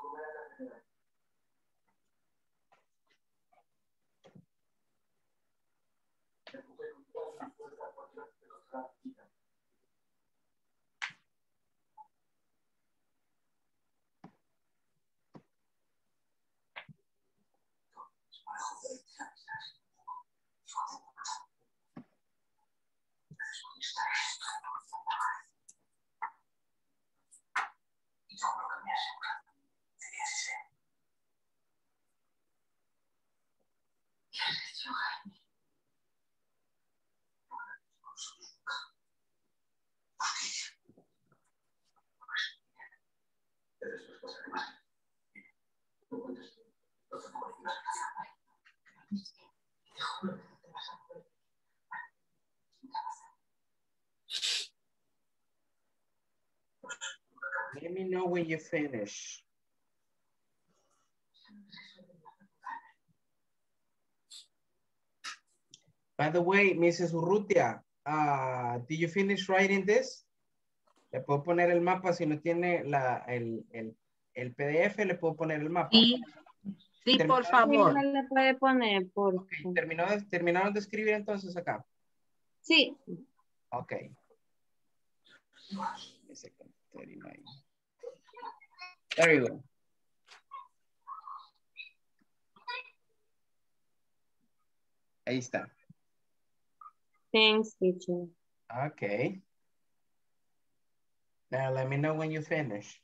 me know when you finish. By the way, Mrs. Urrutia, uh, did you finish writing this? Le puedo poner el mapa si no tiene la, el, el, el PDF, le puedo poner el mapa. Sí, sí por favor. Le puede poner, por okay. ¿Terminó, ¿Terminaron de escribir entonces acá? Sí. Ok. 39. Very well. Ahí está. Thanks, teacher. Okay. Now let me know when you finish.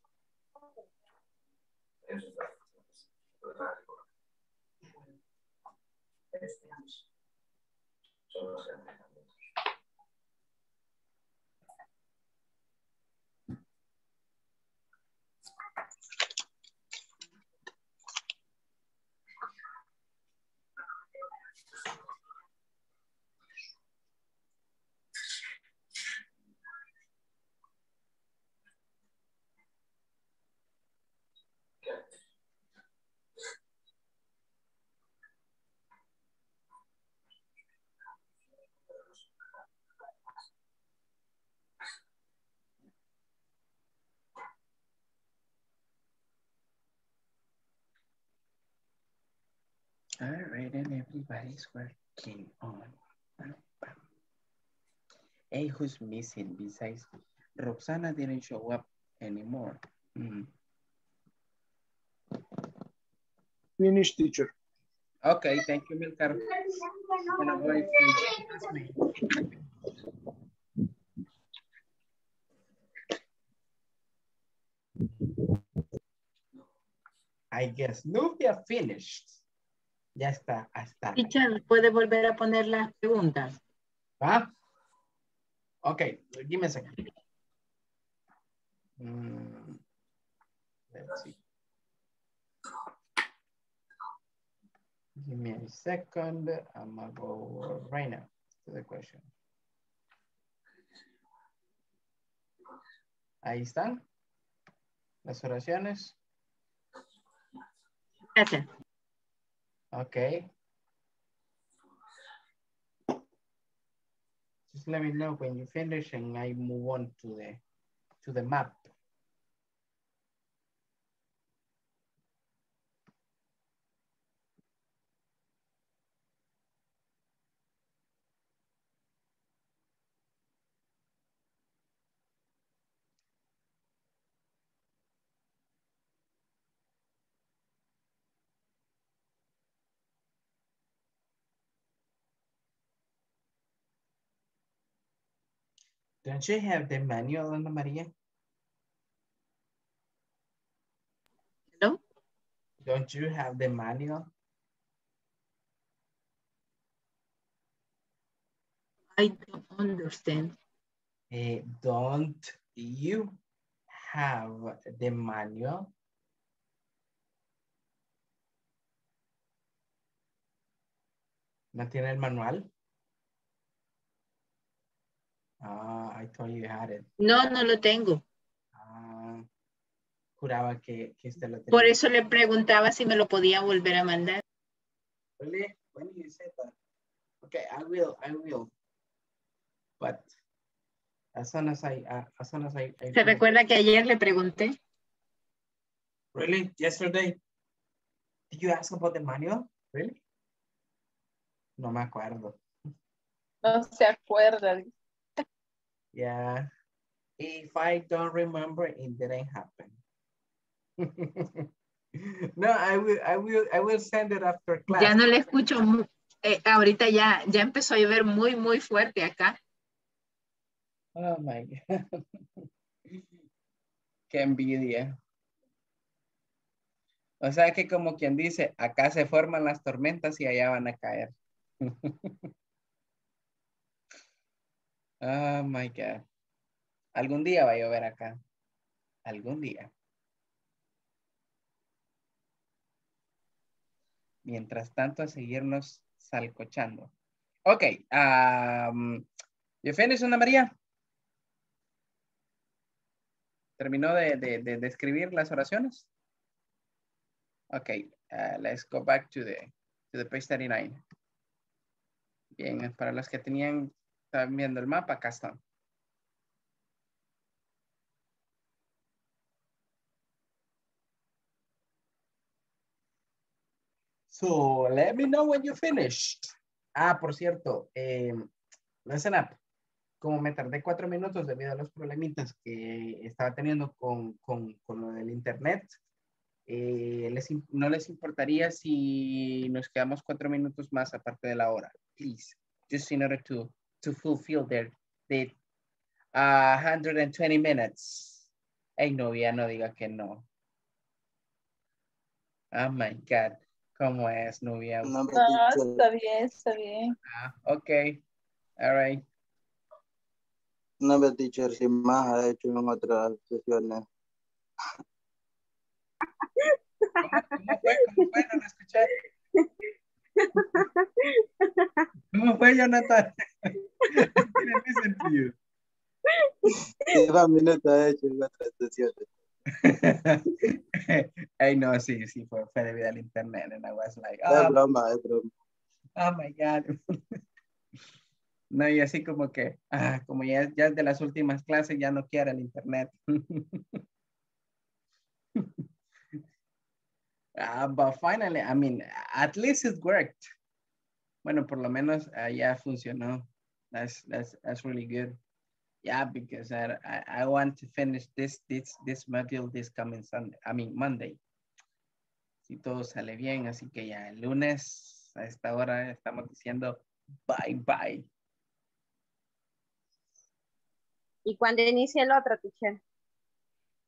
All right, and everybody's working on. Hey, who's missing besides Roxana didn't show up anymore. Mm. Finish, teacher. Okay, thank you, Milcar. I guess Nubia finished. Ya está, hasta. Teacher, ¿puede volver a poner las preguntas? ¿Va? Ok, give me a second. Mm, let's see. Give me a second. I'm gonna go right now to the question. Ahí están. Las oraciones. Gracias. Okay. Just let me know when you finish and I move on to the to the map. Don't you have the manual, Ana Maria? Hello? Don't you have the manual? I don't understand. Eh, don't you have the manual? ¿No tiene el manual? Ah, I thought you had it. No, no lo tengo. Ah, juraba que, que usted lo tenía. Por eso le preguntaba si me lo podía volver a mandar. Really? When you said that? Okay, I will, I will. But as soon as I, uh, as soon as I, I ¿Se recuerda que ayer le pregunté? Really? Yesterday? Did you ask about the manual? Really? No me acuerdo. No se acuerda. Yeah. If I don't remember, it didn't happen. no, I will, I will, I will send it after class. Ya no le escucho. eh, ahorita ya, ya empezó a llover muy, muy fuerte acá. Oh my God. Qué envidia. O sea que como quien dice, acá se forman las tormentas y allá van a caer. Oh my God. Algún día va a llover acá. Algún día. Mientras tanto, a seguirnos salcochando. Ok. Um, ¿You Ana María? ¿Terminó de, de, de, de escribir las oraciones? Ok. uh, let's go back to the, to the page 39. Bien, para los que tenían, estaban viendo el mapa, acá están. So, let me know when you finished. Ah, por cierto, eh, listen up. Como me tardé cuatro minutos debido a los problemitas que estaba teniendo con, con, con lo del internet, eh, les, no les importaría si nos quedamos cuatro minutos más aparte de la hora, please, just in order to, to fulfill their, the uh, 120 minutes. Ay, novia, no diga que no. Oh my God. ¿Cómo es, novia? No, está bien, está bien. Ah, ok. All right. No me teacher, si más ha hecho en otras sesiones. ¿Cómo fue? ¿Cómo fue? No lo escuché. ¿Cómo fue, Jonathan? I didn't listen to you. Si más minutos ha hecho otras sesiones. Ay, no, sí, sí, fue, fue debido al internet. And I was like, Es oh, broma, es broma. oh my God. No, y así como que, ah, como ya, ya es de las últimas clases, ya no quiere el internet. Ah, but finally, I mean, at least it worked. Bueno, por lo menos ah, ya funcionó. That's, that's, that's really good. Yeah, because I, I, I want to finish this, this, this module this coming Sunday, I mean, Monday. Si todo sale bien, así que ya el lunes a esta hora estamos diciendo bye bye. ¿Y cuándo inicia el otro, teacher?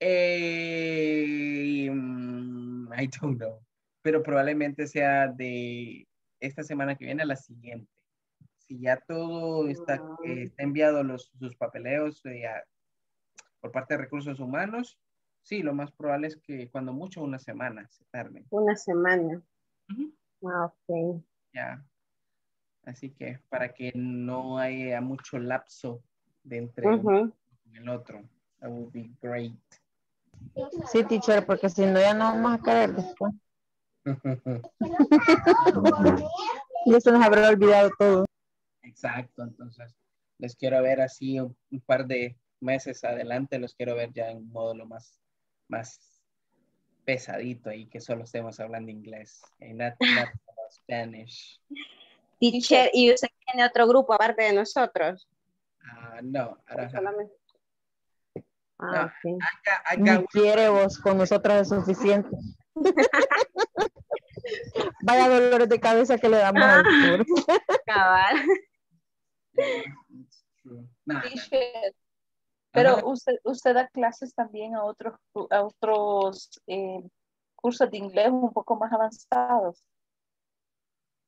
Eh, mm, I don't know. Pero probablemente sea de esta semana que viene a la siguiente. Si ya todo está, eh, está enviado los, sus papeleos eh, a- por parte de recursos humanos, sí, lo más probable es que cuando mucho una semana se tarde. Una semana. Ah, ok. Ya. Así que para que no haya mucho lapso de entre Ujú. uno y el otro. That would be great. Sí, teacher, porque si no ya no vamos a caer después. Y se nos habrá olvidado todo. Exacto, entonces les quiero ver así un, un par de meses adelante, los quiero ver ya en un módulo más, más pesadito ahí, que solo estemos hablando inglés. y not- not Spanish. Teacher, ¿y usted tiene otro grupo aparte de nosotros? Ah, no, have- Solamente. No, Ah, ok. I got- I Ni got- quiere vos, con nosotros es suficiente. Vaya dolores de cabeza que le damos al tour. Cabal. Nah, Pero usted, usted da clases también a otros, a otros eh, cursos de inglés un poco más avanzados.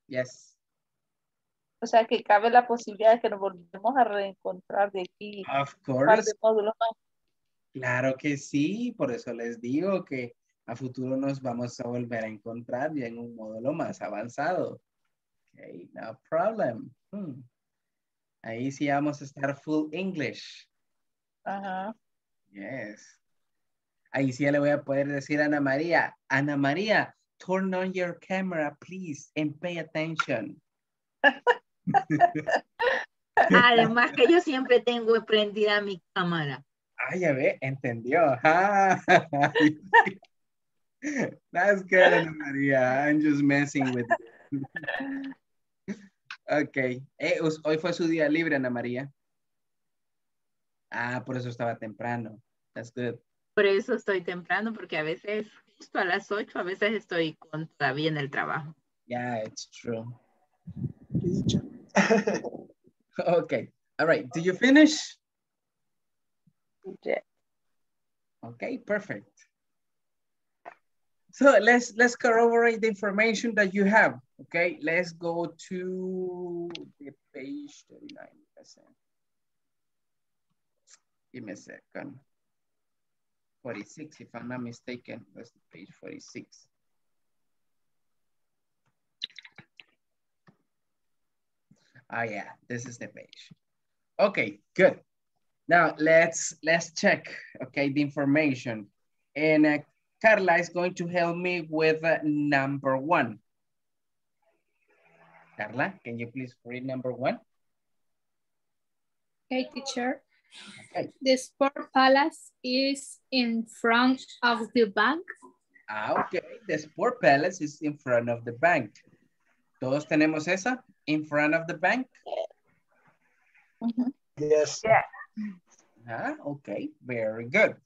yes, O sea que cabe la posibilidad de que nos volvamos a reencontrar de aquí of un par de course. módulos más. Claro que sí, por eso les digo que a futuro nos vamos a volver a encontrar ya en un módulo más avanzado. Okay, no problem. Hmm. Ahí sí vamos a estar full English. Ajá. Yes. Ahí sí ya le voy a poder decir a Ana María, Ana María, turn on your camera, please, and pay attention. Además que yo siempre tengo prendida mi cámara. Ah, ya ve, entendió. Ah, That's good, Ana María. I'm just messing with you. Ok. Eh, hoy fue su día libre, Ana María. Ah, por eso estaba temprano. That's good. Por eso estoy temprano, porque a veces justo a las 8, a veces estoy con, todavía en el trabajo. Yeah, it's true. okay. All right. Do you finish? Okay, perfect. So let's let's corroborate the information that you have. Okay, let's go to the page 39. percent. Give me a second. 46, if I'm not mistaken, that's the page 46. Ah, yeah, this is the page. Okay, good. Now let's let's check. Okay, the information, and uh, Carla is going to help me with uh, number one. Carla, can you please read number one? Okay, teacher. Okay. The Sport Palace is in front of the bank. Ah, okay. The Sport Palace is in front of the bank. ¿Todos tenemos esa? In front of the bank? Yes. Ah, okay. Very good.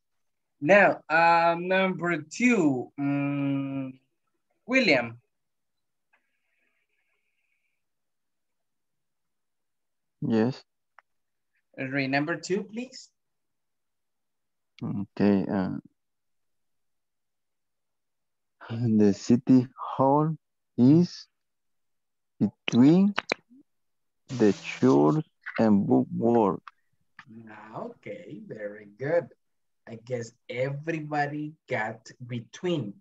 Now, um, number two, mm, William. Yes. Read number two, please. Okay. Uh, the city hall is between the church and book world. Ah, Okay, very good. I guess everybody got between.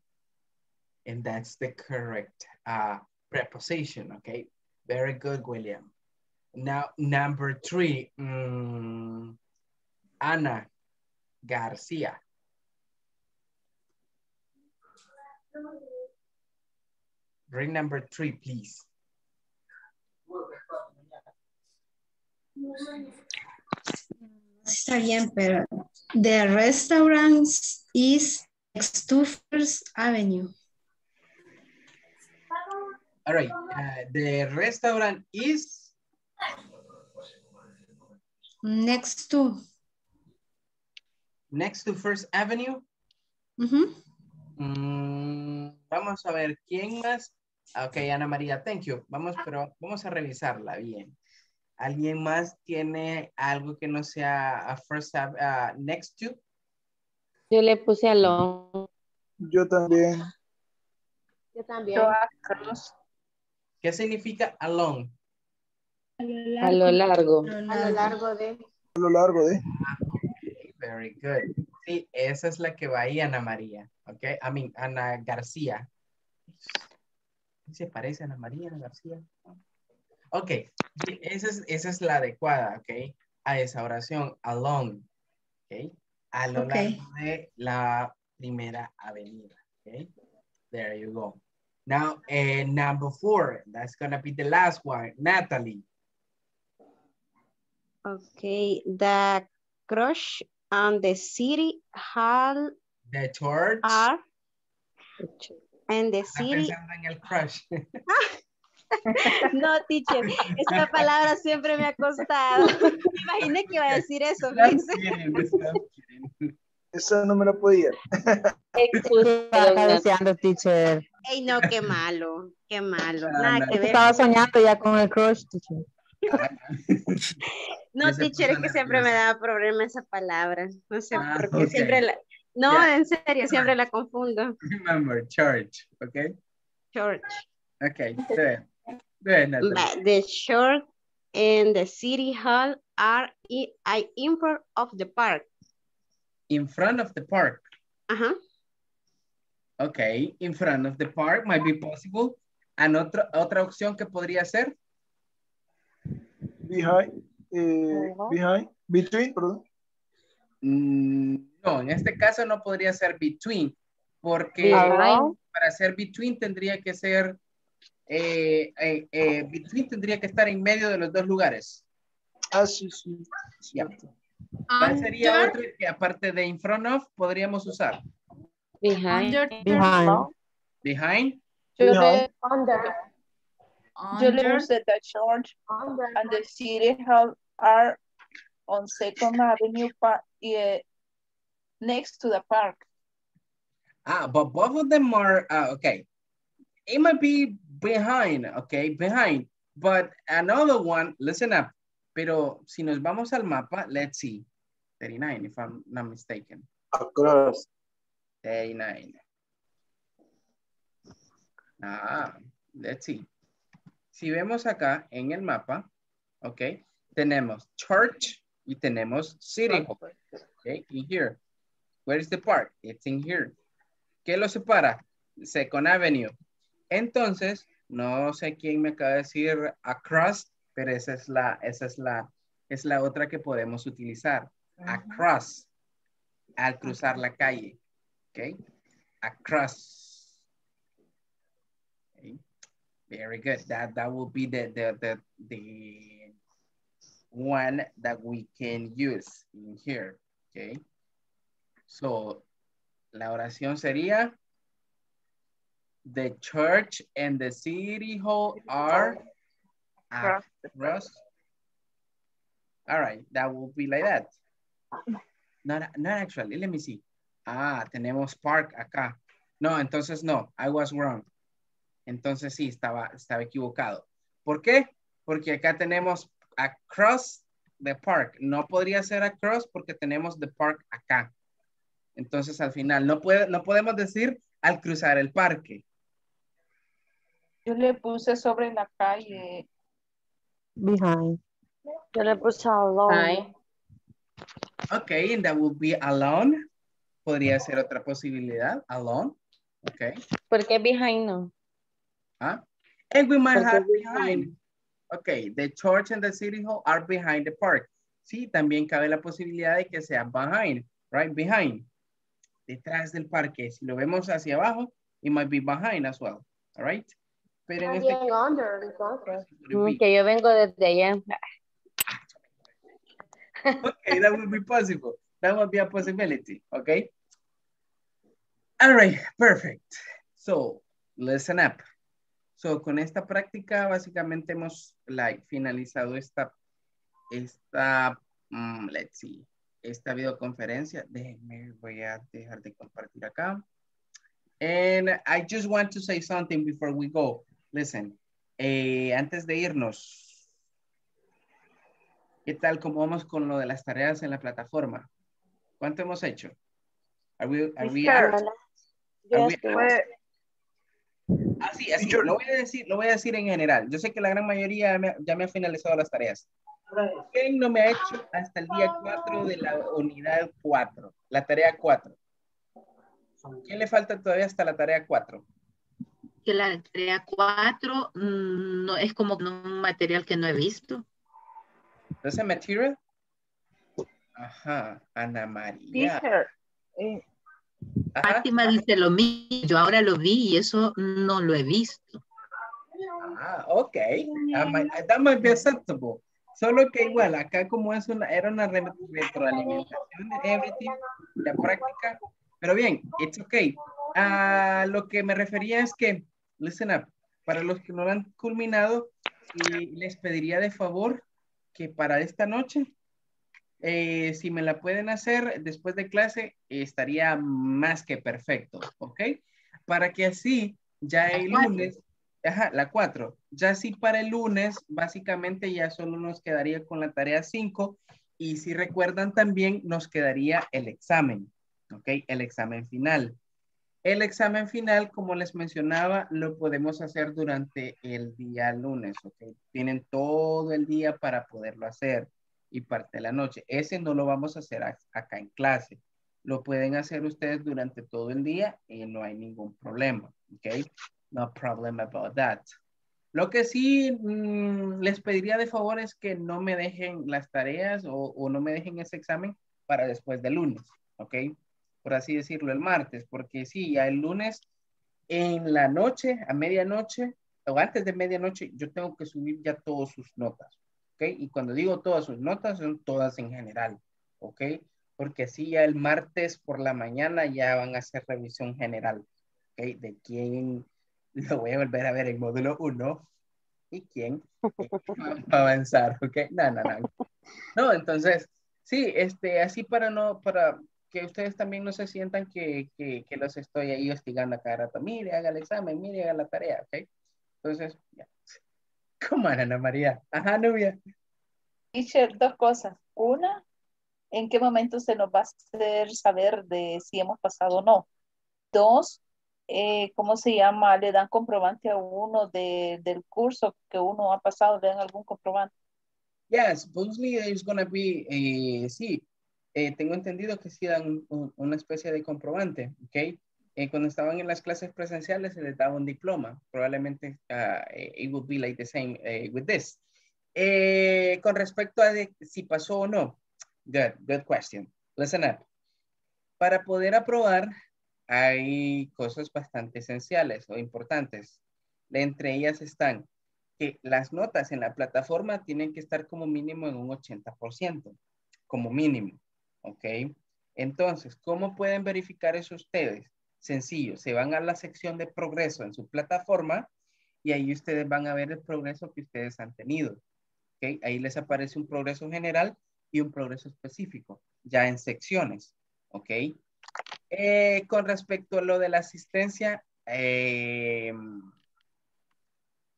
And that's the correct uh, preposition, okay? Very good, William. Now, number three, mm, Ana Garcia. Ring number three, please. Está bien, pero the restaurant is next to First Avenue. All right, uh, the restaurant is Next to. next to First Avenue. Mm, vamos a ver quién más. Ok, Ana María, thank you. Vamos, pero vamos a revisarla bien. ¿Alguien más tiene algo que no sea a first ah, next to? Yo le puse along. Yo también. Yo también. Yo a Carlos. ¿Qué significa along? A lo largo. A lo largo de. A lo largo de. Very good. Sí, esa es la que va ahí, Ana María. Ok, I mean, Ana García. se parece a Ana María García. Ok, esa es, esa es la adecuada, ok, a esa oración, along, ok, a lo Okay. largo de la primera avenida, ok. There you go. Now, eh, number four, that's gonna be the last one, Natalie. Okay, the crush on the city hall The church. are and the city pensando en el crush. No, teacher, esa palabra siempre me ha costado. Me imaginé que iba a decir eso. Esa no me la podía. Estaba deseando, teacher. Ey, no, qué malo, qué malo. Nada que ver. Estaba soñando ya con el crush, teacher. No, teacher, es que siempre me daba problema esa palabra. No sé Ah, por qué ok. siempre la... No, en serio, siempre la confundo. Remember, church, okay? Church. Okay, good. But the church and the city hall are in front of the park. In front of the park. Ajá. Okay, in front of the park might be possible. And otra, otra opción que podría ser, Behind. eh, behind. Between, perdón. mm, no, en este caso no podría ser between, porque Around. para ser between tendría que ser, eh, eh, eh, between tendría que estar en medio de los dos lugares. Ah, sí, sí. ¿Cuál sería Under, otro que aparte de in front of podríamos usar? Behind. under, Behind. Behind. Yo le, Under. yo le the church Under. and the city hall are on Second Avenue eh, next to the park. Ah, but both of them are, uh, okay. It might be behind, okay, behind. But another one, listen up. Pero si nos vamos al mapa, let's see. 39, if I'm not mistaken. Across. 39. Ah, let's see. Si vemos acá en el mapa, ok, tenemos church y tenemos city. Okay, in here. Where is the park? It's in here. ¿Qué lo separa? Second Avenue. Entonces, no sé quién me acaba de decir across, pero esa es la, esa es la, es la otra que podemos utilizar. Across. Al cruzar la calle. Okay. Across. Okay. Very good. That, that will be the, the, the, the one that we can use in here. Okay. So, la oración sería, the church and the city hall are across. All right, that will be like that. Not, not actually, let me see. Ah, tenemos park acá. No, entonces no, I was wrong. Entonces sí, estaba, estaba equivocado. ¿Por qué? Porque acá tenemos across the park. No podría ser across porque tenemos the park acá. Entonces al final no, puede, no podemos decir al cruzar el parque. Yo le puse sobre la calle. Behind. Yo le puse alone. Ok, and that would be alone. Podría ser otra posibilidad, alone. Ok. ¿Por qué behind no? Huh? And we might Porque have behind. behind. Okay, the church and the city hall are behind the park. Sí, también cabe la posibilidad de que sea behind, right? Behind. Detrás del parque. Si lo vemos hacia abajo, it might be behind as well. All right? Pero en este También under, entonces. Mm, Que yo vengo desde allá. okay, that would be possible. That would be a possibility, okay? All right, perfect. So, listen up. So, con esta práctica, básicamente hemos like, finalizado esta, esta, mm, let's see, esta videoconferencia. Déjenme, voy a dejar de compartir acá. And I just want to say something before we go. Listen, eh, antes de irnos, ¿Qué tal? ¿Cómo vamos con lo de las tareas en la plataforma? ¿Cuánto hemos hecho? Are we, are we out? Are we out? Así, así, lo voy, a decir, lo voy a decir en general. Yo sé que la gran mayoría ya me, ya me ha finalizado las tareas. ¿Quién no me ha hecho hasta el día 4 de la unidad 4? La tarea 4. ¿Quién le falta todavía hasta la tarea 4? Que la tarea 4 mm, no, es como un material que no he visto. ¿Ese material? Ajá, Ana María. Teacher, eh, Fátima dice lo mismo, yo ahora lo vi y eso no lo he visto. Ah, ok. That might, that might be acceptable. Solo que igual, acá como es una, era una re- retroalimentación de everything, la práctica. Pero bien, it's okay. A lo que me refería es que, listen up, para los que no lo han culminado, y les pediría de favor que para esta noche, eh, si me la pueden hacer después de clase, estaría más que perfecto, ¿ok? Para que así ya el lunes, ajá, la 4, ya así para el lunes, básicamente ya solo nos quedaría con la tarea 5 y si recuerdan también nos quedaría el examen, ¿ok? El examen final. El examen final, como les mencionaba, lo podemos hacer durante el día lunes, ¿ok? Tienen todo el día para poderlo hacer y parte de la noche. Ese no lo vamos a hacer acá en clase. Lo pueden hacer ustedes durante todo el día y no hay ningún problema, ¿ok? No problem about that. Lo que sí mm, les pediría de favor es que no me dejen las tareas o, o no me dejen ese examen para después del lunes, ¿ok? Por así decirlo, el martes, porque sí, ya el lunes en la noche, a medianoche o antes de medianoche, yo tengo que subir ya todas sus notas, ¿ok? Y cuando digo todas sus notas, son todas en general, ¿ok? Porque así ya el martes por la mañana ya van a hacer revisión general, ¿ok? De quién lo voy a volver a ver en módulo 1 y quién va a avanzar, ¿ok? No, no, no. No, entonces, sí, este, así para no, para que ustedes también no se sientan que, que, que los estoy ahí hostigando a cada rato. Mire, haga el examen, mire, haga la tarea, ¿ok? Entonces, ya. ¿Cómo, Ana María? Ajá, Nubia. teacher, dos cosas. Una, ¿en qué momento se nos va a hacer saber de si hemos pasado o no? Dos, eh, ¿cómo se llama? ¿Le dan comprobante a uno de, del curso que uno ha pasado? ¿Le dan algún comprobante? Yeah, supposedly there's gonna be, eh, sí, eh, tengo entendido que sí dan un- un- una especie de comprobante, ¿ok? Eh, cuando estaban en las clases presenciales se les daba un diploma, probablemente eh, it would be like the same eh, with this. Eh, con respecto a de si pasó o no, good, good question. Listen up. Para poder aprobar hay cosas bastante esenciales o importantes. Entre ellas están que las notas en la plataforma tienen que estar como mínimo en un 80%, como mínimo, ¿ok? Entonces, ¿cómo pueden verificar eso ustedes? Sencillo, se van a la sección de progreso en su plataforma y ahí ustedes van a ver el progreso que ustedes han tenido, ¿ok? Ahí les aparece un progreso general y un progreso específico, ya en secciones, ¿ok? Eh, con respecto a lo de la asistencia, eh,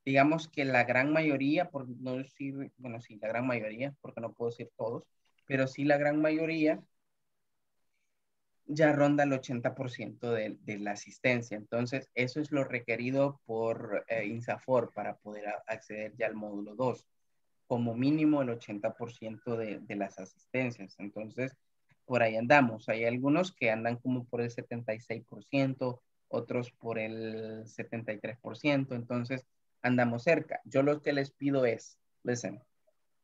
digamos que la gran mayoría, por no decir, bueno, sí, la gran mayoría, porque no puedo decir todos, pero sí la gran mayoría ya ronda el 80% de, de la asistencia. Entonces, eso es lo requerido por eh, INSAFOR para poder acceder ya al módulo 2, como mínimo el 80% de, de las asistencias. Entonces, por ahí andamos. Hay algunos que andan como por el 76%, otros por el 73%, entonces andamos cerca. Yo lo que les pido es, listen,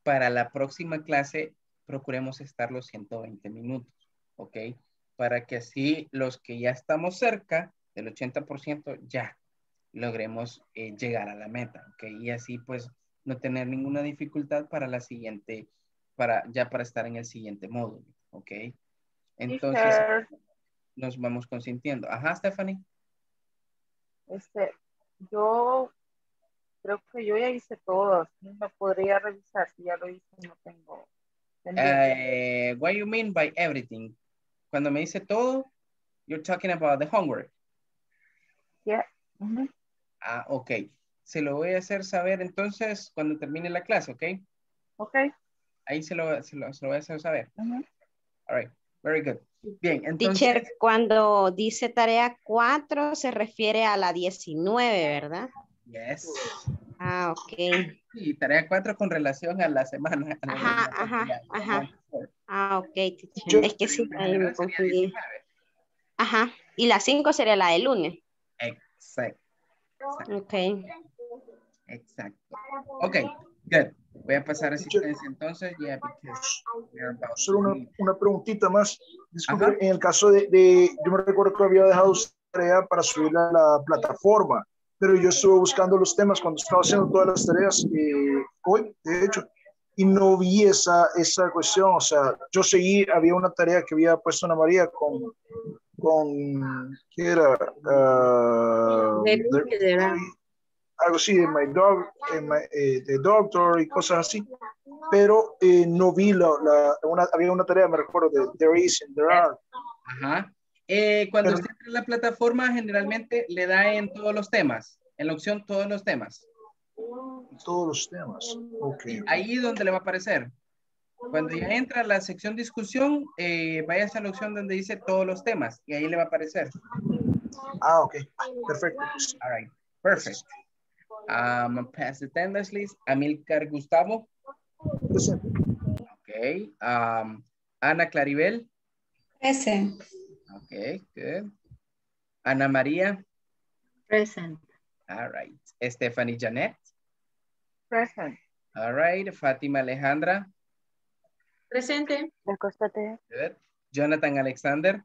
para la próxima clase procuremos estar los 120 minutos, ¿ok? Para que así los que ya estamos cerca del 80% ya logremos eh, llegar a la meta, ¿ok? Y así pues no tener ninguna dificultad para la siguiente, para ya para estar en el siguiente módulo, ¿ok? Entonces nos vamos consintiendo. Ajá, Stephanie. Este, yo creo que yo ya hice todo. Me podría revisar si ya lo hice no tengo. Eh, what you mean by everything? Cuando me dice todo, you're talking about the homework. Yeah. ujú. Ah, ok. Se lo voy a hacer saber entonces cuando termine la clase, ¿ok? Ok. Ahí se lo, se lo, se lo voy a hacer saber. Ujú. All right. Very good. Bien, entonces. Teacher, cuando dice tarea 4 se refiere a la 19, ¿verdad? Yes. Ah, ok. Sí, tarea 4 con relación a la semana. a la- Ajá, ajá, ajá. Ah, ok. Yo- es que sí, ahí me confundí. 19. Ajá. Y la 5 sería la de lunes. Exacto. Okay. Exacto. Ok, good. Voy a pasar asistencia entonces, yeah, Solo una, una preguntita más. Disculpe, en el caso de, de- yo me recuerdo que había dejado tarea para subirla a la plataforma, pero yo estuve buscando los temas cuando estaba haciendo todas las tareas eh, hoy, de hecho, y no vi esa, esa cuestión. O sea, yo seguí, había una tarea que había puesto Ana María con, con ¿qué era? Ah, the- algo así de My Dog, eh, my- eh, The Doctor y cosas así, pero eh, no vi la, la- una, había una tarea, me recuerdo, de There Is and There Are. Ajá. Eh, cuando Pero- usted entra en la plataforma, generalmente le da en todos los temas, en la opción todos los temas. Todos los temas. Ok. Ahí donde le va a aparecer. Cuando ya entra a la sección discusión, eh, vaya a la opción donde dice todos los temas y ahí le va a aparecer. Ah, ok. Perfecto. All right. Perfect. Um, pass the attendance list. Amilcar Gustavo. Presente. Ok. Um, Ana Claribel. Present. Ok, good. Ana María. Present. All right. Stephanie Janet. Present. All right. Fátima Alejandra. Presente. Good. Jonathan Alexander.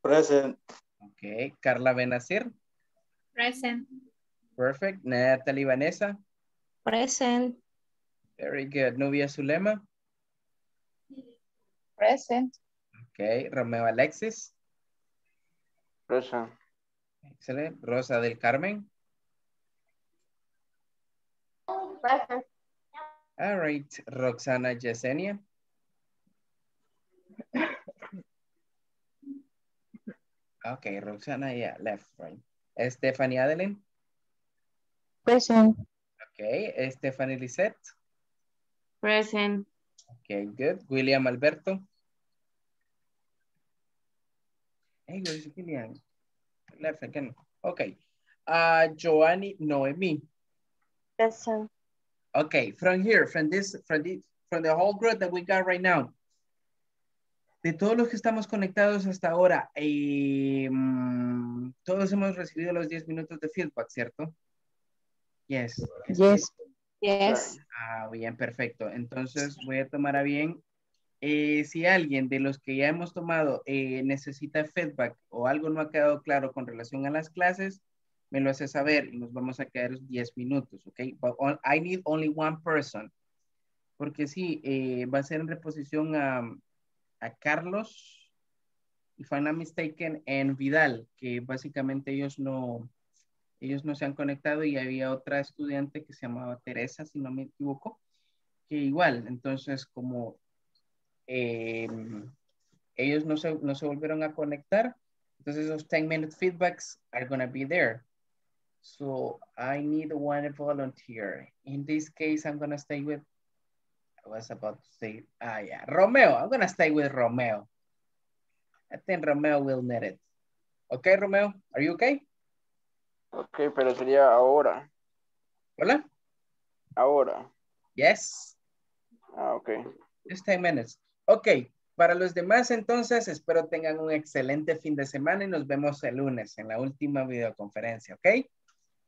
Present. Ok. Carla Benazir. Present. Perfect. Natalie Vanessa. Present. Very good. Nubia Zulema. Present. Ok. Romeo Alexis. Present. Excelente. Rosa del Carmen. Present. All right. Roxana Yesenia. Okay, Roxana, yeah, left, right. Stephanie Adeline. Present. Okay, Stephanie Lisette. Present. Okay, good. William Alberto. Hey, where's William? Left again. Okay. Uh, Joanny Noemi. Present. Okay, from here, from this, from this, from the whole group that we got right now, de todos los que estamos conectados hasta ahora, eh, mm, todos hemos recibido los 10 minutos de feedback, ¿cierto? Yes. Yes. Yes. Ah, bien, perfecto. Entonces voy a tomar a bien. Eh, si alguien de los que ya hemos tomado eh, necesita feedback o algo no ha quedado claro con relación a las clases, me lo hace saber y nos vamos a quedar 10 minutos, ¿ok? But I need only one person. Porque sí, eh, va a ser en reposición a, a Carlos, if I'm not mistaken, en Vidal, que básicamente ellos no, ellos no se han conectado y había otra estudiante que se llamaba Teresa, si no me equivoco, que igual, entonces como eh, ellos no se, no se volvieron a conectar, entonces esos 10 minute feedbacks are going to be there. So I need one volunteer. In this case, I'm going to stay with, I was about to say, ah, yeah, Romeo. I'm going to stay with Romeo. I think Romeo will need it. Okay, Romeo, are you okay? Ok, pero sería ahora. Hola? Ahora. Yes. Ah, ok. Just 10 minutes. Ok, para los demás entonces, espero tengan un excelente fin de semana y nos vemos el lunes en la última videoconferencia, ¿ok?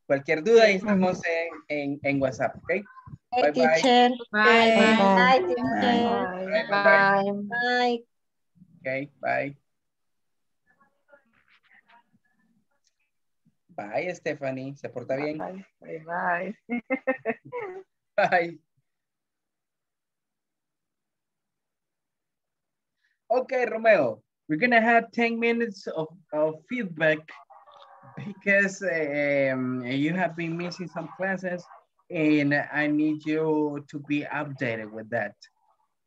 Cualquier duda, ahí estamos en, en, en WhatsApp, ¿ok? Bye, bye. Teacher. Bye. Bye, Bye. Bye. Bye. Ok, bye. Bye, Stephanie. Se porta bien. Bye, bye, bye. Bye. Okay, Romeo, we're gonna have 10 minutes of, of feedback because um, you have been missing some classes and I need you to be updated with that.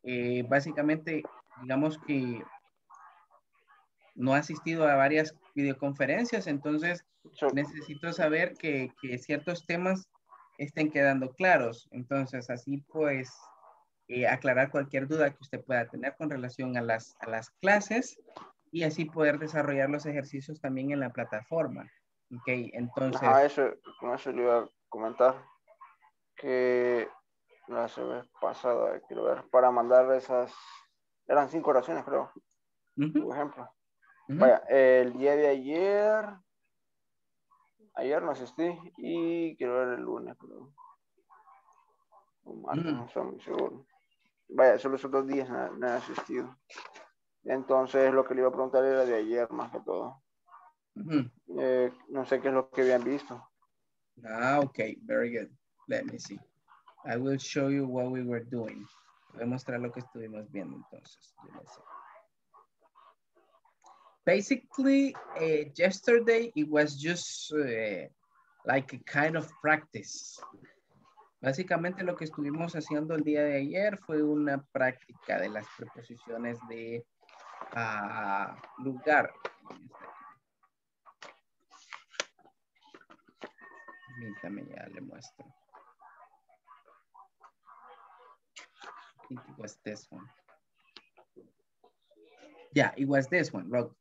Eh, básicamente, digamos que no ha asistido a varias videoconferencias, entonces necesito saber que, que ciertos temas estén quedando claros. Entonces, así pues, eh, aclarar cualquier duda que usted pueda tener con relación a las, a las clases y así poder desarrollar los ejercicios también en la plataforma. Ok, entonces, Ajá, eso, con eso le iba a comentar que la semana pasada, quiero ver, para mandar esas, eran cinco oraciones creo, por ejemplo. Ujú. Vaya, el día de ayer Ayer no asistí y quiero ver el lunes, creo. O martes, Mm. no estoy muy seguro. Vaya, solo esos dos días no, no he asistido. Entonces, lo que le iba a preguntar era de ayer, más que todo. Ujú. Eh, no sé qué es lo que habían visto. Ah, okay, very good. Let me see. I will show you what we were doing. Voy a mostrar lo que estuvimos viendo entonces. Basically, uh, yesterday it was just uh, like a kind of practice. Básicamente lo que estuvimos haciendo el día de ayer fue una práctica de las preposiciones de ah, lugar. Permítame, ya le muestro. I think it was this one. Yeah, it was this one, look.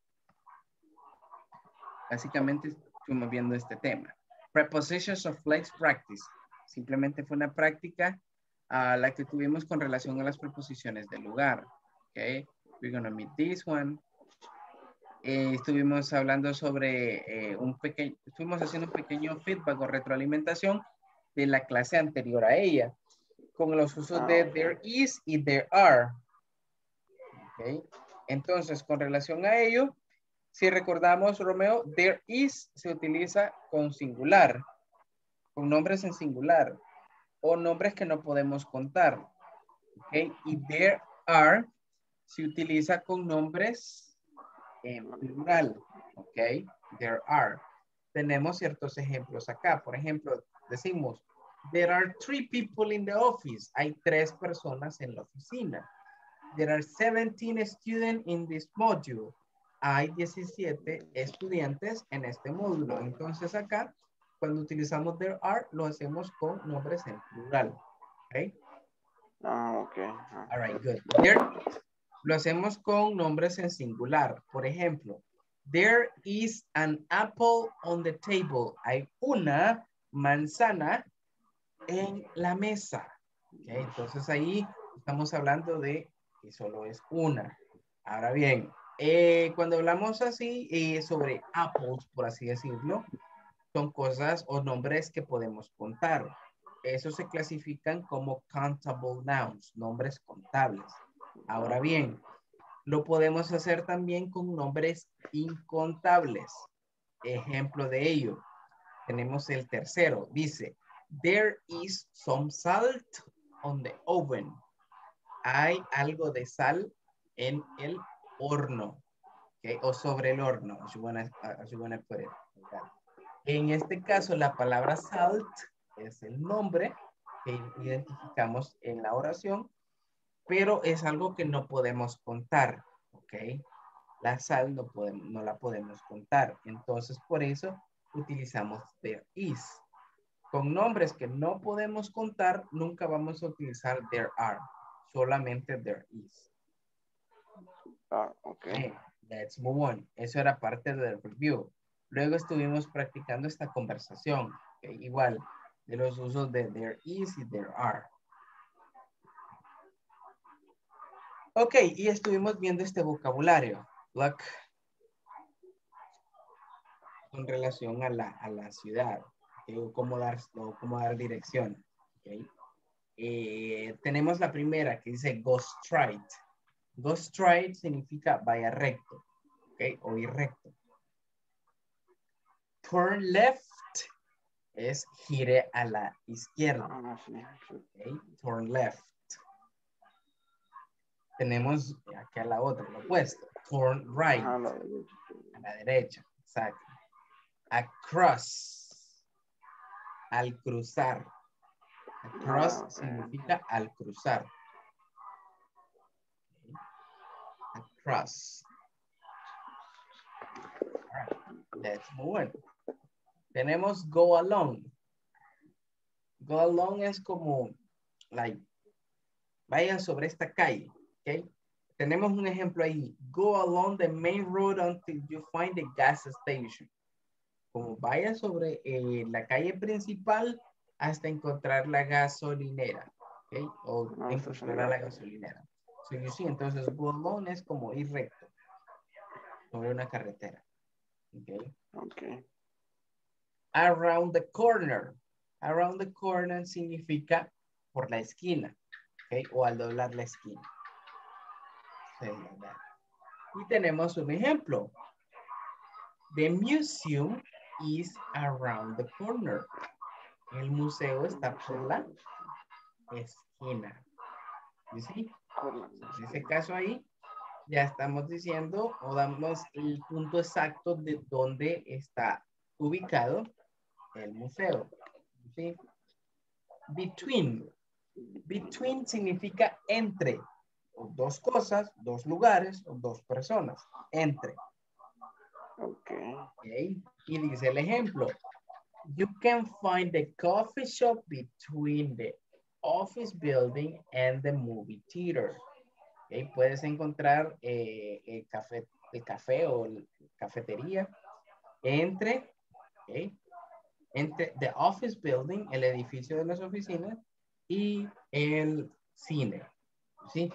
Básicamente estuvimos viendo este tema. Prepositions of flex practice. Simplemente fue una práctica a la que tuvimos con relación a las preposiciones del lugar. Okay, we're gonna meet this one. Eh, estuvimos hablando sobre eh, un pequeño, estuvimos haciendo un pequeño feedback o retroalimentación de la clase anterior a ella, con los usos de there is y there are. Ok. Entonces, con relación a ello, si recordamos, Romeo, there is se utiliza con singular, con nombres en singular, o nombres que no podemos contar. Ok. Y there are se utiliza con nombres en plural, ¿ok? There are. Tenemos ciertos ejemplos acá. Por ejemplo, decimos, there are three people in the office. Hay tres personas en la oficina. There are 17 students in this module. Hay 17 estudiantes en este módulo. Entonces acá, cuando utilizamos there are, lo hacemos con nombres en plural, ¿ok? Ah, ok. All right, good. There, lo hacemos con nombres en singular. Por ejemplo, there is an apple on the table. Hay una manzana en la mesa. Ok, Entonces ahí estamos hablando de que solo es una. Ahora bien, eh, cuando hablamos así eh, sobre apples, por así decirlo, son cosas o nombres que podemos contar. Esos se clasifican como countable nouns, nombres contables. Ahora bien, lo podemos hacer también con nombres incontables. Ejemplo de ello, tenemos el tercero. Dice, there is some salt on the oven. Hay algo de sal en el horno. Okay, O sobre el horno, as you wanna, as you wanna put it. En este caso, la palabra salt es el nombre que identificamos en la oración, pero es algo que no podemos contar, ¿ok? La sal no, podemos, no la podemos contar. Entonces, por eso utilizamos there is. Con nombres que no podemos contar, nunca vamos a utilizar there are. Solamente there is. Ah, ok. Okay, let's move on. Eso era parte del review. Luego estuvimos practicando esta conversación. Igual, de los usos de there is y there are. Ok, y estuvimos viendo este vocabulario. Look. Con relación a la, a la ciudad. o cómo dar, cómo dar dirección. Eh, tenemos la primera que dice go straight. Go straight significa vaya recto. ok, o ir recto. Turn left es gire a la izquierda. Turn left. Tenemos aquí a la otra, lo opuesto. Turn right. A la derecha. Exacto. Across. Al cruzar. Across Ah, significa al cruzar. Across. All right. Let's move on. Tenemos go along. Go along es como, like, vaya sobre esta calle, ¿ok? Tenemos un ejemplo ahí. Go along the main road until you find the gas station. Como vaya sobre eh, la calle principal hasta encontrar la gasolinera, ¿ok? O Ah, encontrar la gasolinera. So you see, entonces go along es como ir recto sobre una carretera, ¿ok? Ok. Around the corner. Around the corner significa por la esquina, ¿ok? O al doblar la esquina. Y tenemos un ejemplo. The museum is around the corner. El museo está por la esquina. ¿Sí? see? En ese caso ahí, ya estamos diciendo o damos el punto exacto de dónde está ubicado el museo. ¿Sí? Between. Between significa entre. dos cosas, dos lugares o dos personas. Entre. Okay. okay. Y dice el ejemplo. You can find the coffee shop between the office building and the movie theater. Okay. Puedes encontrar eh, el, café, el café o cafetería entre, okay, entre the office building, el edificio de las oficinas, y el cine. ¿Sí?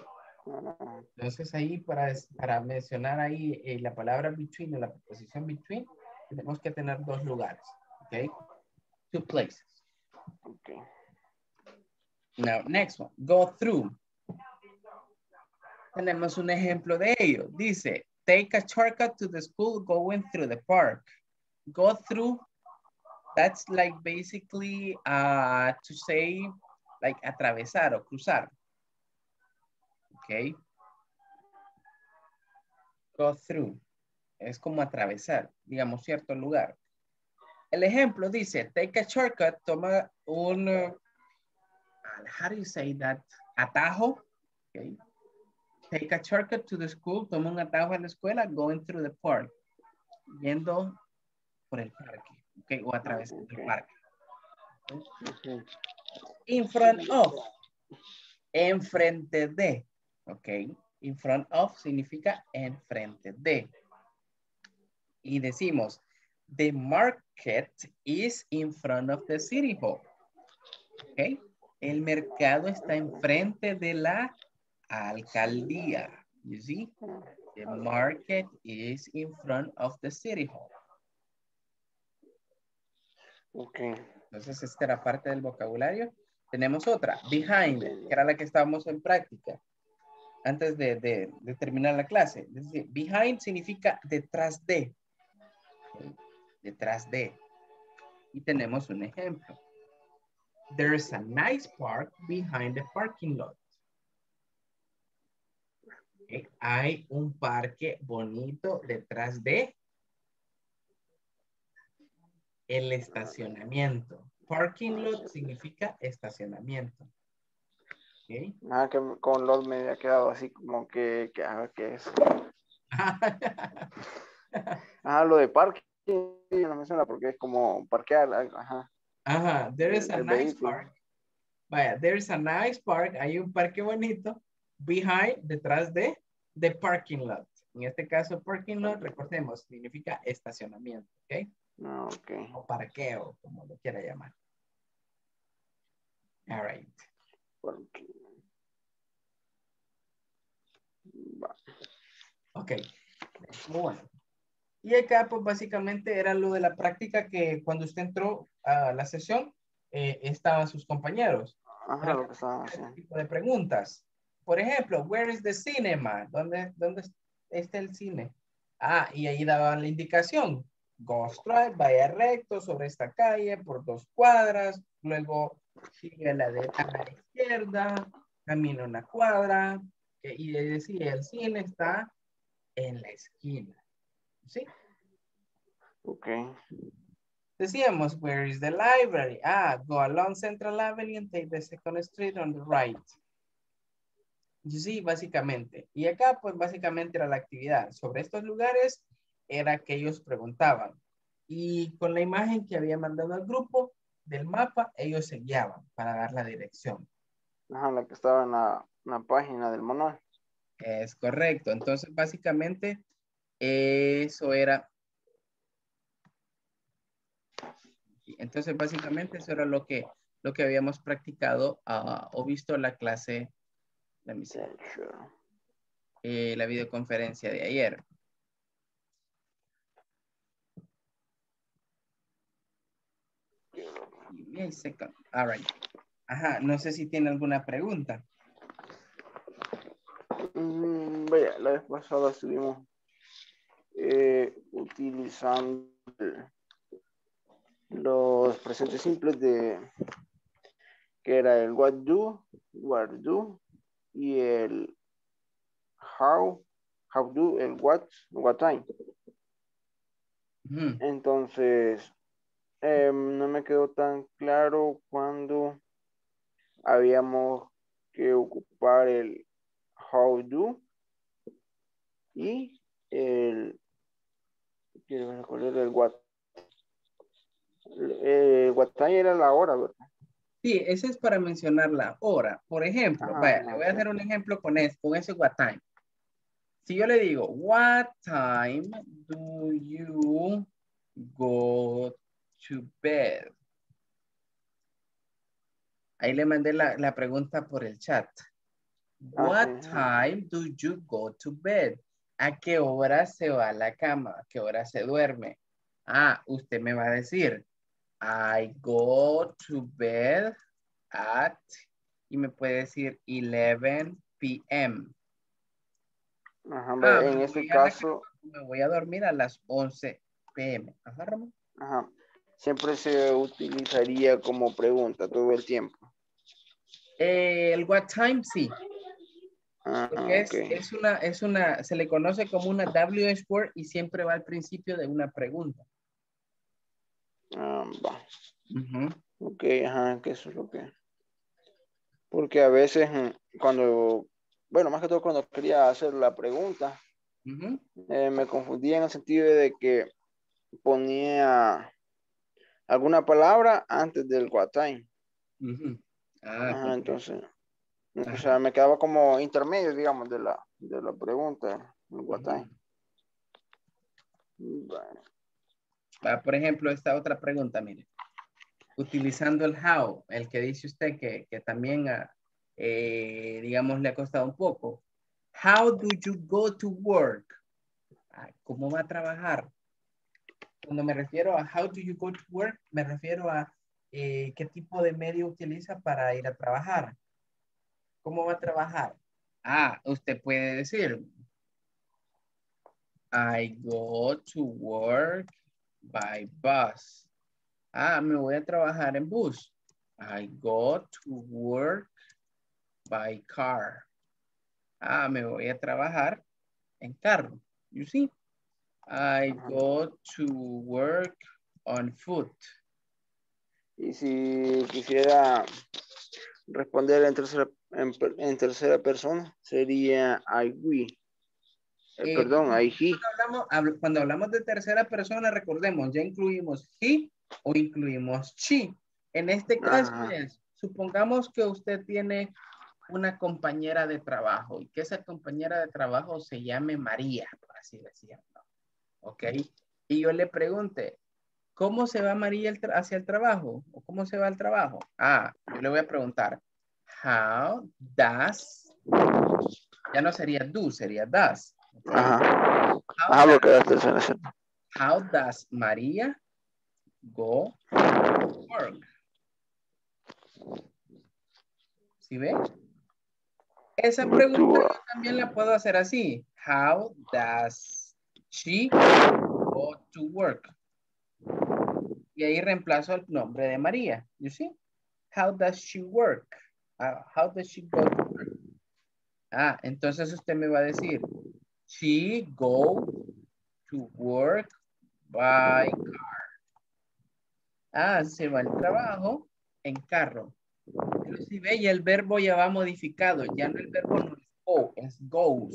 Entonces ahí para, para mencionar ahí eh, la palabra between o la preposición between, tenemos que tener dos lugares. ¿Ok? Two places. Okay. Now, next one. Go through. Tenemos un ejemplo de ello. Dice, take a shortcut to the school going through the park. Go through, that's like basically uh, to say, like atravesar o cruzar. Ok. Go through. Es como atravesar, digamos, cierto lugar. El ejemplo dice, take a shortcut, toma un, uh, how do you say that? Atajo. Okay. Take a shortcut to the school, toma un atajo a la escuela, going through the park. Yendo por el parque. Okay, o atravesando el parque. In front of. Enfrente de. Ok. In front of significa enfrente de. Y decimos, the market is in front of the city hall. Ok. El mercado está enfrente de la alcaldía. You see? The market is in front of the city hall. Ok. Entonces, esta era parte del vocabulario. Tenemos otra, behind, que era la que estábamos en práctica antes de, de, de terminar la clase. Es decir, behind significa detrás de. Detrás de. Y tenemos un ejemplo. There's a nice park behind the parking lot. Hay un parque bonito detrás de el estacionamiento. Parking lot significa estacionamiento. Okay. Nada que con lot me había quedado así como que, que, ah, que es. ah, lo de parking no me suena porque es como parquear. Ajá. Ajá, there is a nice park. Vaya, there is a nice park. Hay un parque bonito behind, detrás de, the parking lot. En este caso, parking lot, recordemos, significa estacionamiento, ¿ok? Ah, ok. O parqueo, como lo quiera llamar. All right. Ok. Muy bueno. Y acá, pues básicamente era lo de la práctica que cuando usted entró a la sesión, eh, estaban sus compañeros. Ajá, lo que estaban haciendo. Tipo de preguntas. Por ejemplo, where is the cinema? ¿Dónde, ¿Dónde está el cine? Ah, y ahí daban la indicación. Go straight, vaya recto sobre esta calle por dos cuadras, luego sigue a la, de, a la izquierda, camina una cuadra, y decía, el cine está en la esquina. ¿Sí? Ok. Decíamos, where is the library? Ah, go along Central Avenue and take the second street on the right. Sí, básicamente. Y acá, pues, básicamente era la actividad. Sobre estos lugares, era que ellos preguntaban. Y con la imagen que había mandado al grupo del mapa, ellos se guiaban para dar la dirección. Ajá, la que estaba en la, en la página del manual. Es correcto. Entonces, básicamente, eso era. Entonces, básicamente, eso era lo que, lo que habíamos practicado uh, o visto en la clase, la, eh, la videoconferencia de ayer. Me a second. All right. Ajá, no sé si tiene alguna pregunta. Mm, vaya, la vez pasada estuvimos eh, utilizando los presentes simples de que era el what do, what do y el how, how do, el what, what time. Entonces, em, no me quedó tan claro cuando habíamos que ocupar el how do y el quiero recordar el what eh, what time era la hora verdad sí ese es para mencionar la hora. Por ejemplo Ah, vaya le voy a hacer un ejemplo con ese con ese what time. Si yo le digo what time do you go to bed ahí le mandé la, la pregunta por el chat What time do you go to bed? ¿A qué hora se va a la cama? ¿A qué hora se duerme? Ah, usted me va a decir, I go to bed at, y me puede decir 11 p.m. Ajá, Ah, en este la caso Me voy a dormir a las 11 p.m. Ajá, Ramón. ajá, siempre se utilizaría como pregunta todo el tiempo Eh, el what time, sí. Ajá, Porque es, ok. es una, es una, se le conoce como una WH word y siempre va al principio de una pregunta. Ah, va. Ok, ajá, que eso es lo que. Porque a veces mm, cuando, bueno, más que todo cuando quería hacer la pregunta, eh, me confundía en el sentido de que ponía alguna palabra antes del what time. Ujú. Ah, Ajá, entonces, o Ajá. sea, me quedaba como intermedio, digamos, de la, de la pregunta, el what time. Bueno, Ah, por ejemplo, esta otra pregunta, mire. Utilizando el how, el que dice usted que, que también, ah, eh, digamos, le ha costado un poco. How do you go to work? Ah, ¿Cómo va a trabajar? Cuando me refiero a how do you go to work, me refiero a eh, qué tipo de medio utiliza para ir a trabajar. ¿Cómo va a trabajar? Ah, usted puede decir, I go to work by bus. Ah, me voy a trabajar en bus. I go to work by car. Ah, me voy a trabajar en carro. You see? I go to work on foot. y si quisiera responder en tercera, en, en tercera persona, sería I we. Eh, Eh, perdón, I he. Cuando hablamos, habl- cuando hablamos de tercera persona, recordemos, ya incluimos he o incluimos she. En este caso Ajá. es, supongamos que usted tiene una compañera de trabajo y que esa compañera de trabajo se llame María, por así decirlo. ¿Ok? Y yo le pregunte, ¿cómo se va María el hacia el trabajo? ¿O cómo se va al trabajo? Ah, yo le voy a preguntar, how does, ya no sería do, sería does. ¿ok? Ajá. How Ajá, does- porque. How does María go to work? ¿Sí ve? Esa pregunta yo también la puedo hacer así. How does she go to work? Y ahí reemplazo el nombre de María. You see? How does she work? Ah, how does she go to work? Ah, entonces usted me va a decir, she go to work by car. Ah, se va al trabajo en carro. Pero si ve, ya el verbo ya va modificado. Ya no el verbo no es go, es goes.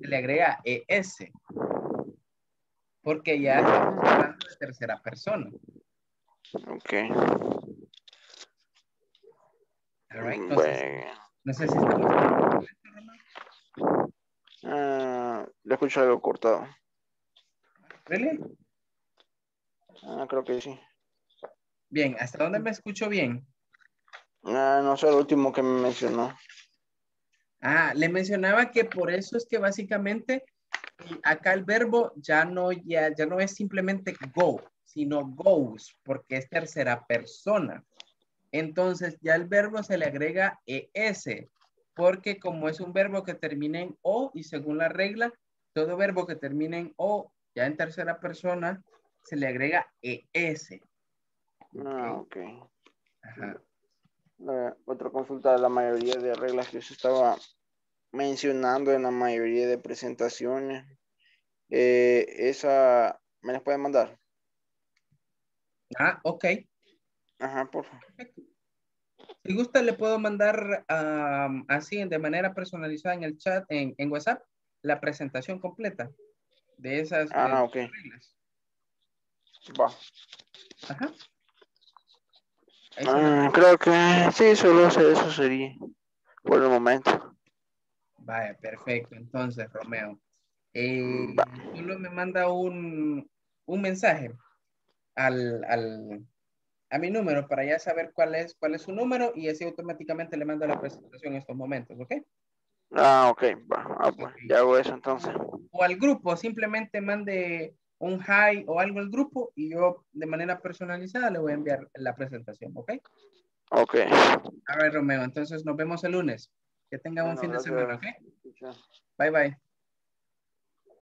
Se le agrega es. Porque ya estamos hablando de tercera persona. Ok. All right, entonces, Bueno. no sé si estamos... Ah, le escucho algo cortado. ¿Really? Ah, creo que sí. Bien, ¿hasta dónde me escucho bien? Ah, no sé el último que me mencionó. Ah, le mencionaba que por eso es que básicamente eh, acá el verbo ya no, ya, ya no es simplemente go, sino goes, porque es tercera persona. entonces ya el verbo se le agrega ES, porque como es un verbo que termina en O y según la regla, todo verbo que termine en O, ya en tercera persona, se le agrega ES. Ah, ok. Ajá. otra consulta, la mayoría de reglas que se estaba mencionando en la mayoría de presentaciones, eh, esa, ¿me las pueden mandar? Ah, ok. Ajá, por favor. Si gusta, le puedo mandar así de manera personalizada en el chat, en, en, WhatsApp, la presentación completa de esas ah, ok. reglas. Va. Ajá. Ah, creo que sí, solo eso sería por el momento. Vaya, perfecto. Entonces, Romeo, eh, solo me manda un, un mensaje al, al, a mi número para ya saber cuál es, cuál es su número y así automáticamente le mando la presentación en estos momentos, ¿ok? Ah, ok, ah, pues, ya hago eso entonces. O al grupo, simplemente mande un hi o algo al grupo y yo de manera personalizada le voy a enviar la presentación, ¿ok? Ok. A ver, Romeo, entonces nos vemos el lunes. Que tengan un fin de semana, ¿ok? Bye, bye.